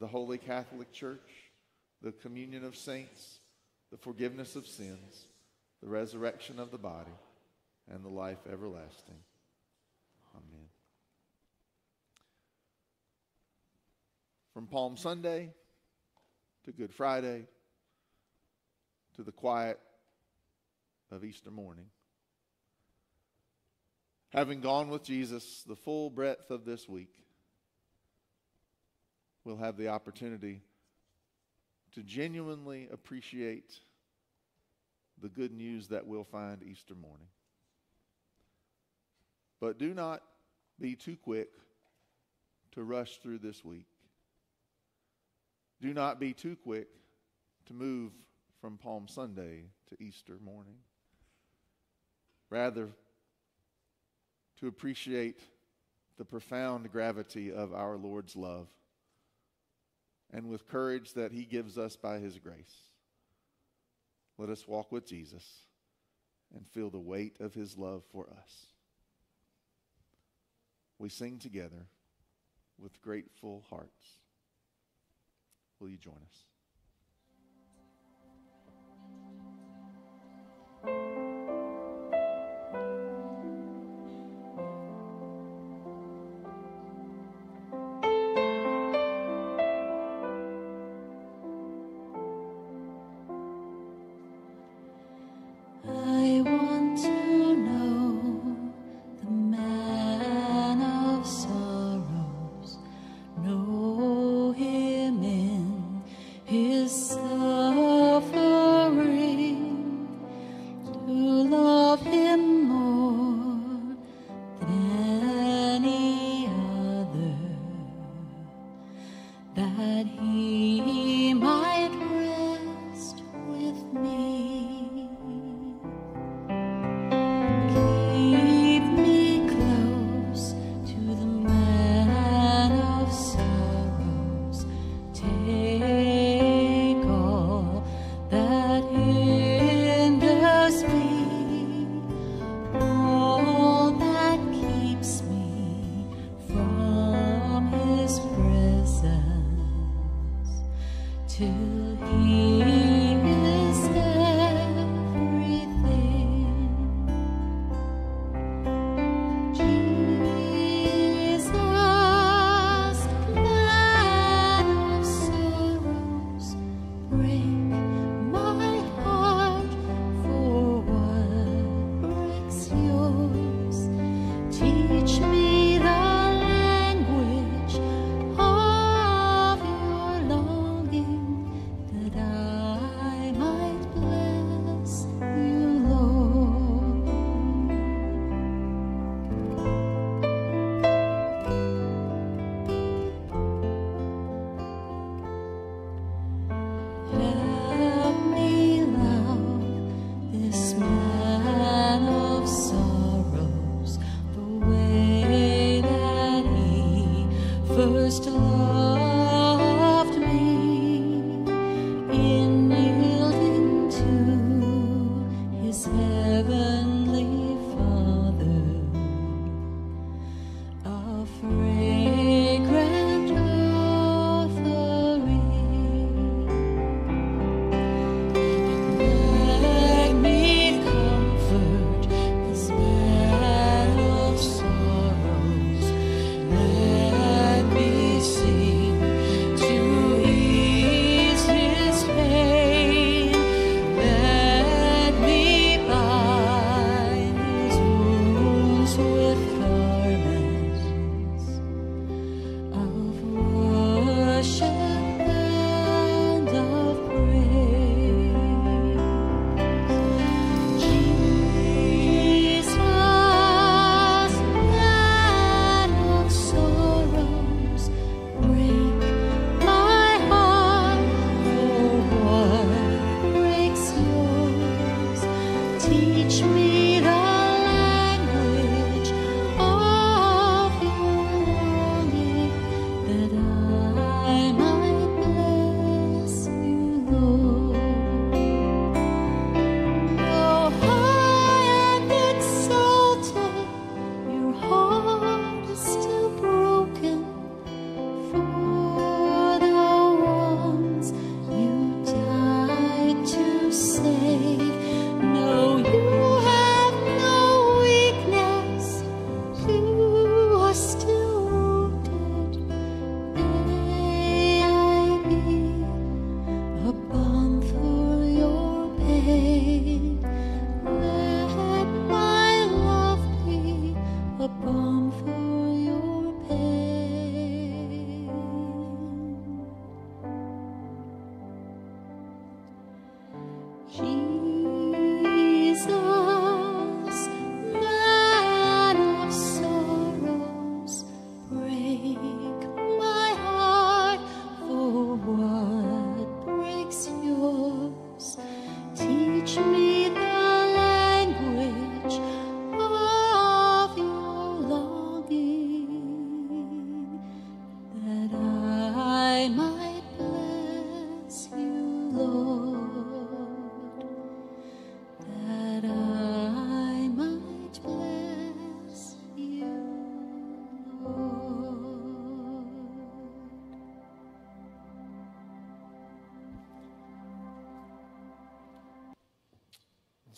the holy Catholic Church, the communion of saints, the forgiveness of sins, the resurrection of the body, and the life everlasting. Amen. From Palm Sunday to Good Friday to the quiet of Easter morning. Having gone with Jesus the full breadth of this week, We'll have the opportunity to genuinely appreciate the good news that we'll find Easter morning. But do not be too quick to rush through this week. Do not be too quick to move from Palm Sunday to Easter morning. Rather, to appreciate the profound gravity of our Lord's love and with courage that he gives us by his grace. Let us walk with Jesus and feel the weight of his love for us. We sing together with grateful hearts. Will you join us?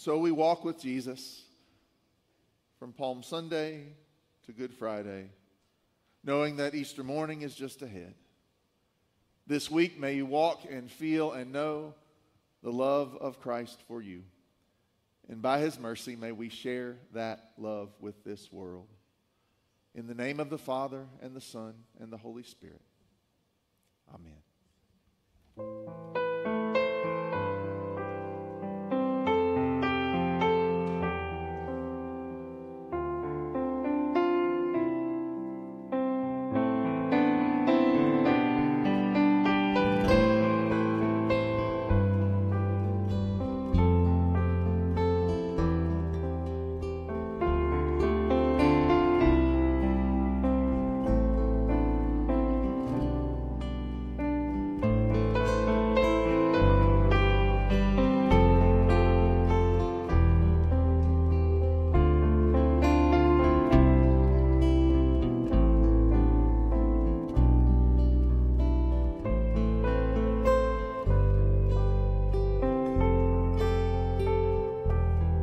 So we walk with Jesus from Palm Sunday to Good Friday, knowing that Easter morning is just ahead. This week, may you walk and feel and know the love of Christ for you. And by his mercy, may we share that love with this world. In the name of the Father, and the Son, and the Holy Spirit. Amen.